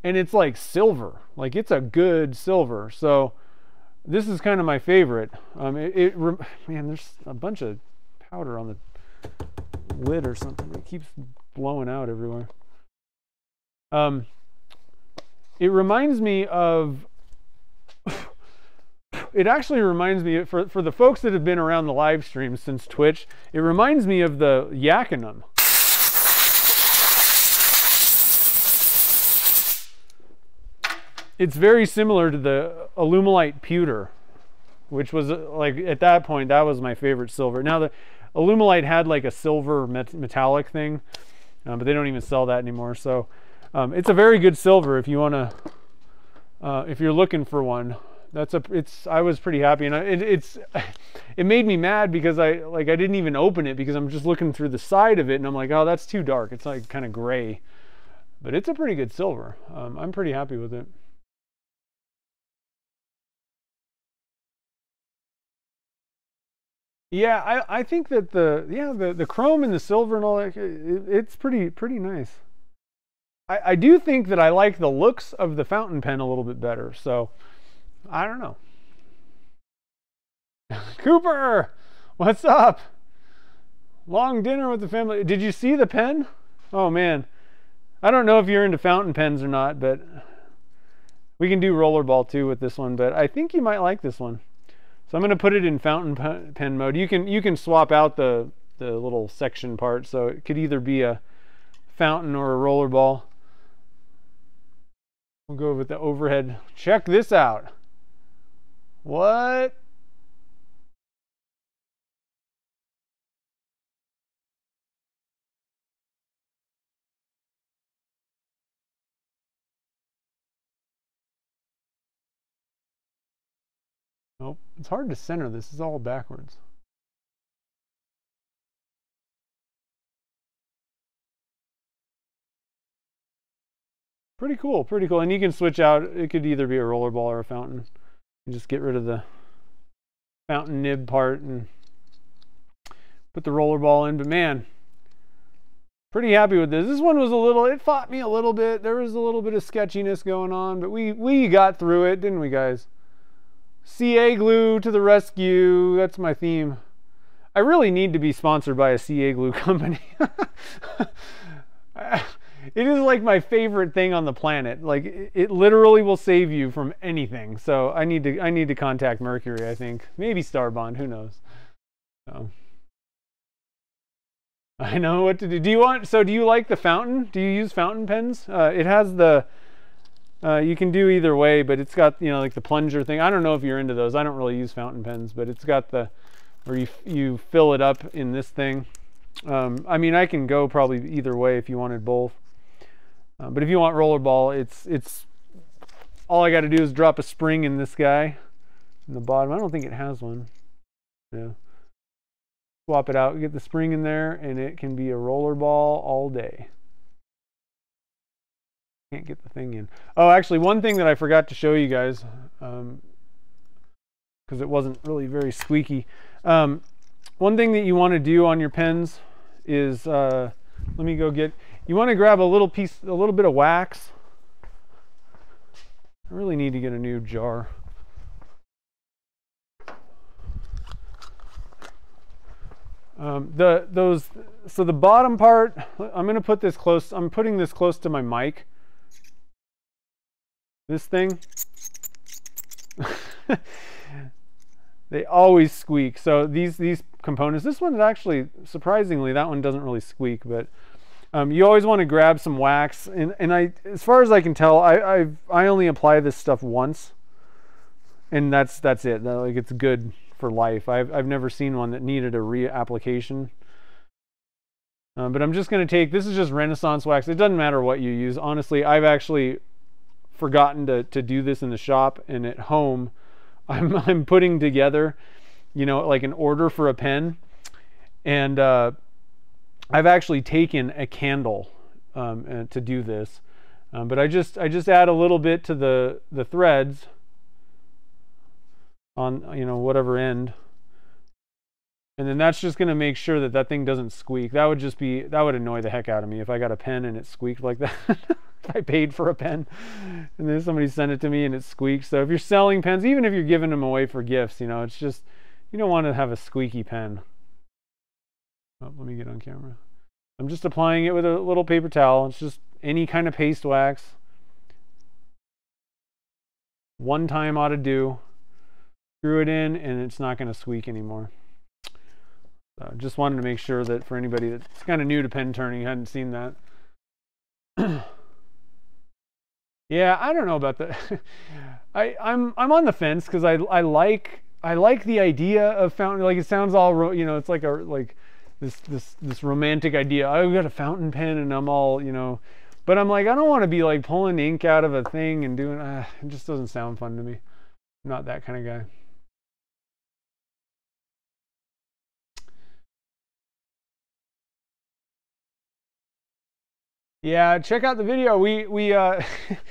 and it's like silver. Like it's a good silver. So this is kind of my favorite. Um, it, it man, there's a bunch of powder on the lid or something. It keeps blowing out everywhere. Um, it reminds me of. [LAUGHS] it actually reminds me for for the folks that have been around the live stream since Twitch. It reminds me of the Yakinum. It's very similar to the Alumilite pewter, which was like at that point that was my favorite silver. Now the Alumilite had like a silver met metallic thing, uh, but they don't even sell that anymore. So um, it's a very good silver if you want to, uh, if you're looking for one. That's a, it's, I was pretty happy and I, it, it's, [LAUGHS] it made me mad because I, like, I didn't even open it because I'm just looking through the side of it and I'm like, oh, that's too dark. It's like kind of gray, but it's a pretty good silver. Um, I'm pretty happy with it. Yeah, I, I think that the yeah the, the chrome and the silver and all that it, it's pretty pretty nice. I, I do think that I like the looks of the fountain pen a little bit better. So I don't know. [LAUGHS] Cooper, what's up? Long dinner with the family. Did you see the pen? Oh man, I don't know if you're into fountain pens or not, but we can do rollerball too with this one. But I think you might like this one. So I'm going to put it in fountain pen mode. You can you can swap out the the little section part, so it could either be a fountain or a roller ball. We'll go with the overhead. Check this out. What? Nope, it's hard to center this. It's all backwards. Pretty cool, pretty cool. And you can switch out, it could either be a rollerball or a fountain. You just get rid of the fountain nib part and put the rollerball in. But man, pretty happy with this. This one was a little, it fought me a little bit. There was a little bit of sketchiness going on, but we, we got through it, didn't we guys? CA glue to the rescue. That's my theme. I really need to be sponsored by a CA glue [LAUGHS] company. it is like my favorite thing on the planet. Like it literally will save you from anything. So I need to I need to contact Mercury, I think. Maybe Starbond, who knows. So I know what to do. Do you want so do you like the fountain? Do you use fountain pens? Uh, it has the uh, you can do either way, but it's got, you know, like the plunger thing. I don't know if you're into those. I don't really use fountain pens, but it's got the, where you, you fill it up in this thing. Um, I mean, I can go probably either way if you wanted both. Uh, but if you want rollerball, it's, it's, all I got to do is drop a spring in this guy in the bottom. I don't think it has one. Yeah. Swap it out, get the spring in there, and it can be a rollerball all day. Can't get the thing in. Oh, actually, one thing that I forgot to show you guys, because um, it wasn't really very squeaky. Um, one thing that you want to do on your pens is, uh, let me go get, you want to grab a little piece, a little bit of wax. I really need to get a new jar. Um, the those so the bottom part I'm going to put this close I'm putting this close to my mic this thing, [LAUGHS] they always squeak. So these these components, this one is actually, surprisingly, that one doesn't really squeak, but um, you always want to grab some wax. And, and I, as far as I can tell, I, I, I only apply this stuff once and that's, that's it. Like it's good for life. I've, I've never seen one that needed a reapplication. Um, but I'm just going to take, this is just Renaissance wax. It doesn't matter what you use. Honestly, I've actually forgotten to, to do this in the shop and at home [LAUGHS] I'm, I'm putting together you know like an order for a pen. And uh, I've actually taken a candle um, to do this. Um, but I just I just add a little bit to the the threads on you know whatever end. And then that's just going to make sure that that thing doesn't squeak. That would just be that would annoy the heck out of me if I got a pen and it squeaked like that [LAUGHS] [LAUGHS] I paid for a pen and then somebody sent it to me and it squeaks. So if you're selling pens, even if you're giving them away for gifts, you know, it's just, you don't want to have a squeaky pen. Oh, let me get on camera. I'm just applying it with a little paper towel. It's just any kind of paste wax. One time ought to do. Screw it in and it's not going to squeak anymore. So just wanted to make sure that for anybody that's kind of new to pen turning, hadn't seen that. [CLEARS THROAT] Yeah, I don't know about that. [LAUGHS] I I'm I'm on the fence because I I like I like the idea of fountain. Like it sounds all you know. It's like a like this this this romantic idea. I've got a fountain pen and I'm all you know But I'm like, I don't want to be like pulling ink out of a thing and doing, uh, it just doesn't sound fun to me. I'm not that kind of guy. Yeah, check out the video. We we uh,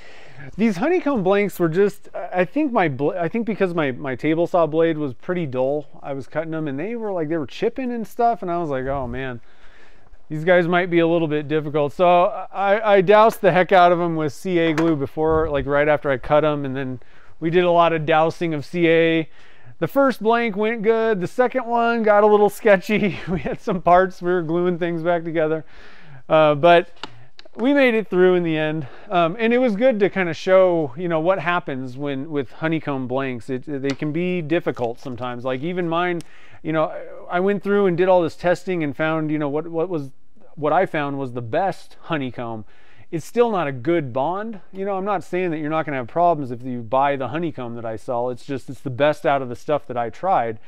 [LAUGHS] these honeycomb blanks were just. I think my I think because my my table saw blade was pretty dull. I was cutting them and they were like they were chipping and stuff, and I was like, oh man, these guys might be a little bit difficult. So I, I doused the heck out of them with CA glue before, like right after I cut them, and then we did a lot of dousing of CA. The first blank went good. The second one got a little sketchy. [LAUGHS] We had some parts we were gluing things back together, uh, but we made it through in the end, um, and it was good to kind of show, you know, what happens when with honeycomb blanks. It, they can be difficult sometimes. Like even mine, you know, I went through and did all this testing and found, you know, what what was what I found was the best honeycomb. It's still not a good bond. You know, I'm not saying that you're not going to have problems if you buy the honeycomb that I sell. It's just it's the best out of the stuff that I tried,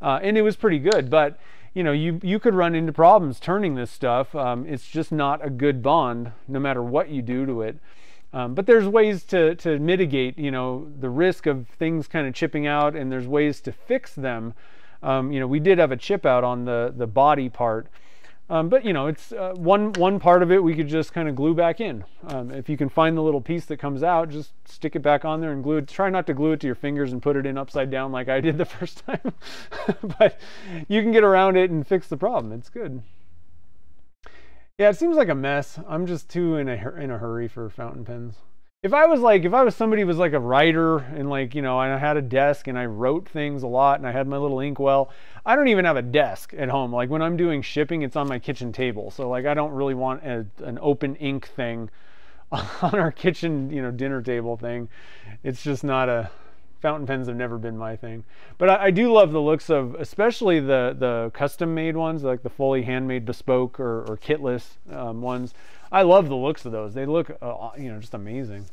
uh, and it was pretty good, but you know, you, you could run into problems turning this stuff. Um, it's just not a good bond no matter what you do to it. Um, but there's ways to, to mitigate, you know, the risk of things kind of chipping out and there's ways to fix them. Um, you know, we did have a chip out on the, the body part. Um, but you know, it's uh, one one part of it we could just kind of glue back in. Um, if you can find the little piece that comes out, just stick it back on there and glue it. Try not to glue it to your fingers and put it in upside down like I did the [LAUGHS] first time. [LAUGHS] but you can get around it and fix the problem. It's good. Yeah, it seems like a mess. I'm just too in a in a hurry for fountain pens if I was like, if I was somebody who was like a writer and like, you know, and I had a desk and I wrote things a lot and I had my little inkwell, I don't even have a desk at home. Like when I'm doing shipping, it's on my kitchen table. So like, I don't really want a, an open ink thing [LAUGHS] on our kitchen, you know, dinner table thing. It's just not a, fountain pens have never been my thing. But I, I do love the looks of, especially the, the custom made ones, like the fully handmade bespoke or, or kitless um, ones. I love the looks of those. They look, uh, you know, just amazing.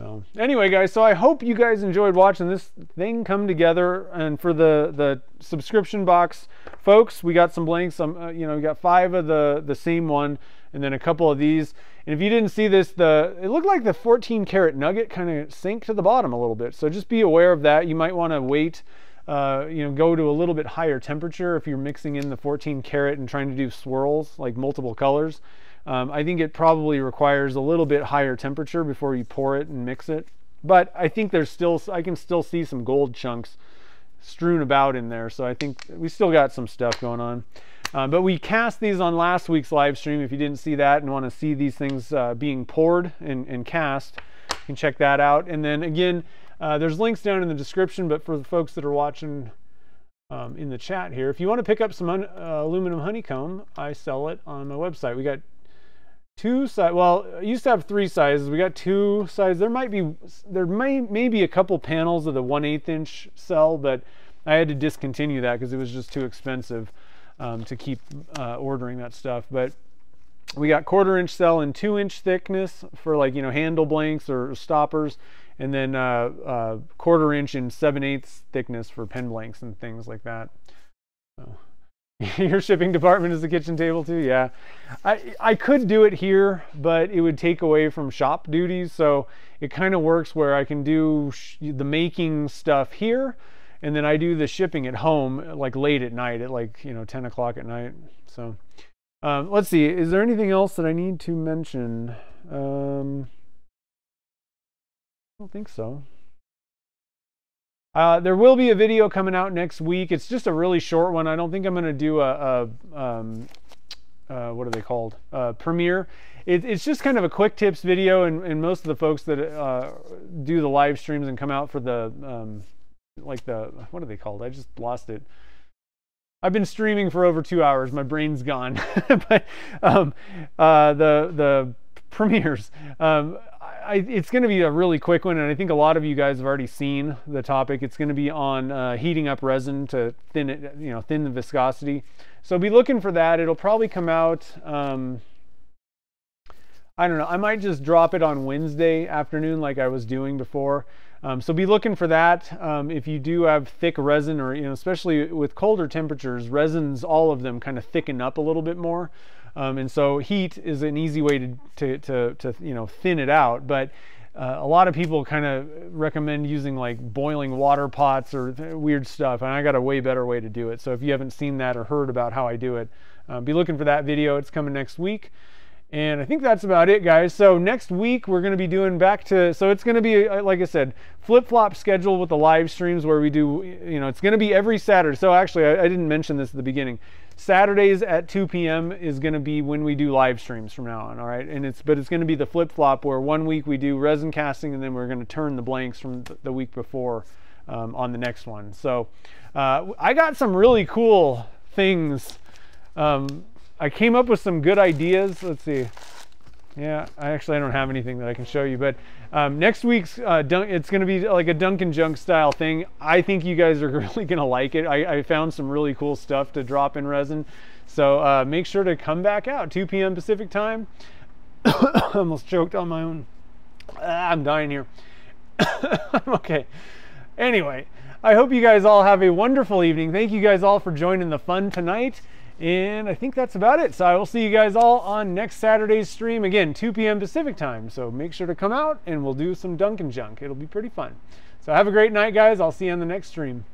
So anyway, guys, so I hope you guys enjoyed watching this thing come together. And for the the subscription box folks, we got some blanks. Um, uh, you know, we got five of the the same one, and then a couple of these. And if you didn't see this, the it looked like the 14 karat nugget kind of sank to the bottom a little bit. So just be aware of that. You might want to wait. Uh, you know, go to a little bit higher temperature if you're mixing in the 14 karat and trying to do swirls like multiple colors. Um, I think it probably requires a little bit higher temperature before you pour it and mix it. But I think there's still, I can still see some gold chunks strewn about in there. So I think we still got some stuff going on. Uh, but we cast these on last week's live stream. If you didn't see that and want to see these things uh, being poured and, and, cast, you can check that out. And then again, uh, there's links down in the description, but for the folks that are watching um, in the chat here, if you want to pick up some uh, aluminum honeycomb, I sell it on my website. We got two size well I used to have three sizes we got two sizes there might be there may maybe a couple panels of the 1 8 inch cell but I had to discontinue that because it was just too expensive um, to keep uh, ordering that stuff but we got quarter inch cell and two inch thickness for like you know handle blanks or stoppers and then uh, uh, quarter inch and 7 eighths thickness for pen blanks and things like that so. [LAUGHS] Your shipping department is the kitchen table too? Yeah. I, I could do it here, but it would take away from shop duties. So it kind of works where I can do the making stuff here and then I do the shipping at home like late at night at like, you know, 10 o'clock at night. So um, let's see. Is there anything else that I need to mention? Um, I don't think so. Uh, there will be a video coming out next week. It's just a really short one. I don't think I'm going to do a, a um, uh, what are they called? Uh, premiere. It, it's just kind of a quick tips video, and, and most of the folks that uh, do the live streams and come out for the um, like the what are they called? I just lost it. I've been streaming for over two hours. My brain's gone. [LAUGHS] but um, uh, the the premieres. Um, I, it's going to be a really quick one, and I think a lot of you guys have already seen the topic. It's going to be on uh, heating up resin to thin it, you know, thin the viscosity. So be looking for that. It'll probably come out. Um, I don't know. I might just drop it on Wednesday afternoon, like I was doing before. Um, so be looking for that. Um, if you do have thick resin, or you know, especially with colder temperatures, resins, all of them kind of thicken up a little bit more. Um, and so heat is an easy way to, to, to, to you know, thin it out. But uh, a lot of people kind of recommend using like boiling water pots or weird stuff. And I got a way better way to do it. So if you haven't seen that or heard about how I do it, uh, be looking for that video. It's coming next week. And I think that's about it, guys. So next week we're going to be doing back to, so it's going to be, uh, like I said, flip-flop schedule with the live streams where we do, you know, it's going to be every Saturday. So actually, I, I didn't mention this at the beginning. Saturdays at 2 p.m. is going to be when we do live streams from now on, all right? And it's, but it's going to be the flip-flop where one week we do resin casting and then we're going to turn the blanks from the week before um, on the next one. So uh, I got some really cool things um, I came up with some good ideas. Let's see. Yeah, I actually I don't have anything that I can show you, but um, next week's uh, dunk, it's going to be like a Dunkin' Junk style thing. I think you guys are [LAUGHS] really going to like it. I, I, found some really cool stuff to drop in resin, so uh, make sure to come back out 2 p.m. Pacific time. I [COUGHS] almost choked on my own. Ah, I'm dying here. [COUGHS] okay. Anyway, I hope you guys all have a wonderful evening. Thank you guys all for joining the fun tonight. And I think that's about it. So I will see you guys all on next Saturday's stream. Again, 2 p.m. Pacific time. So make sure to come out and we'll do some Dunkin' Junk. It'll be pretty fun. So have a great night, guys. I'll see you on the next stream.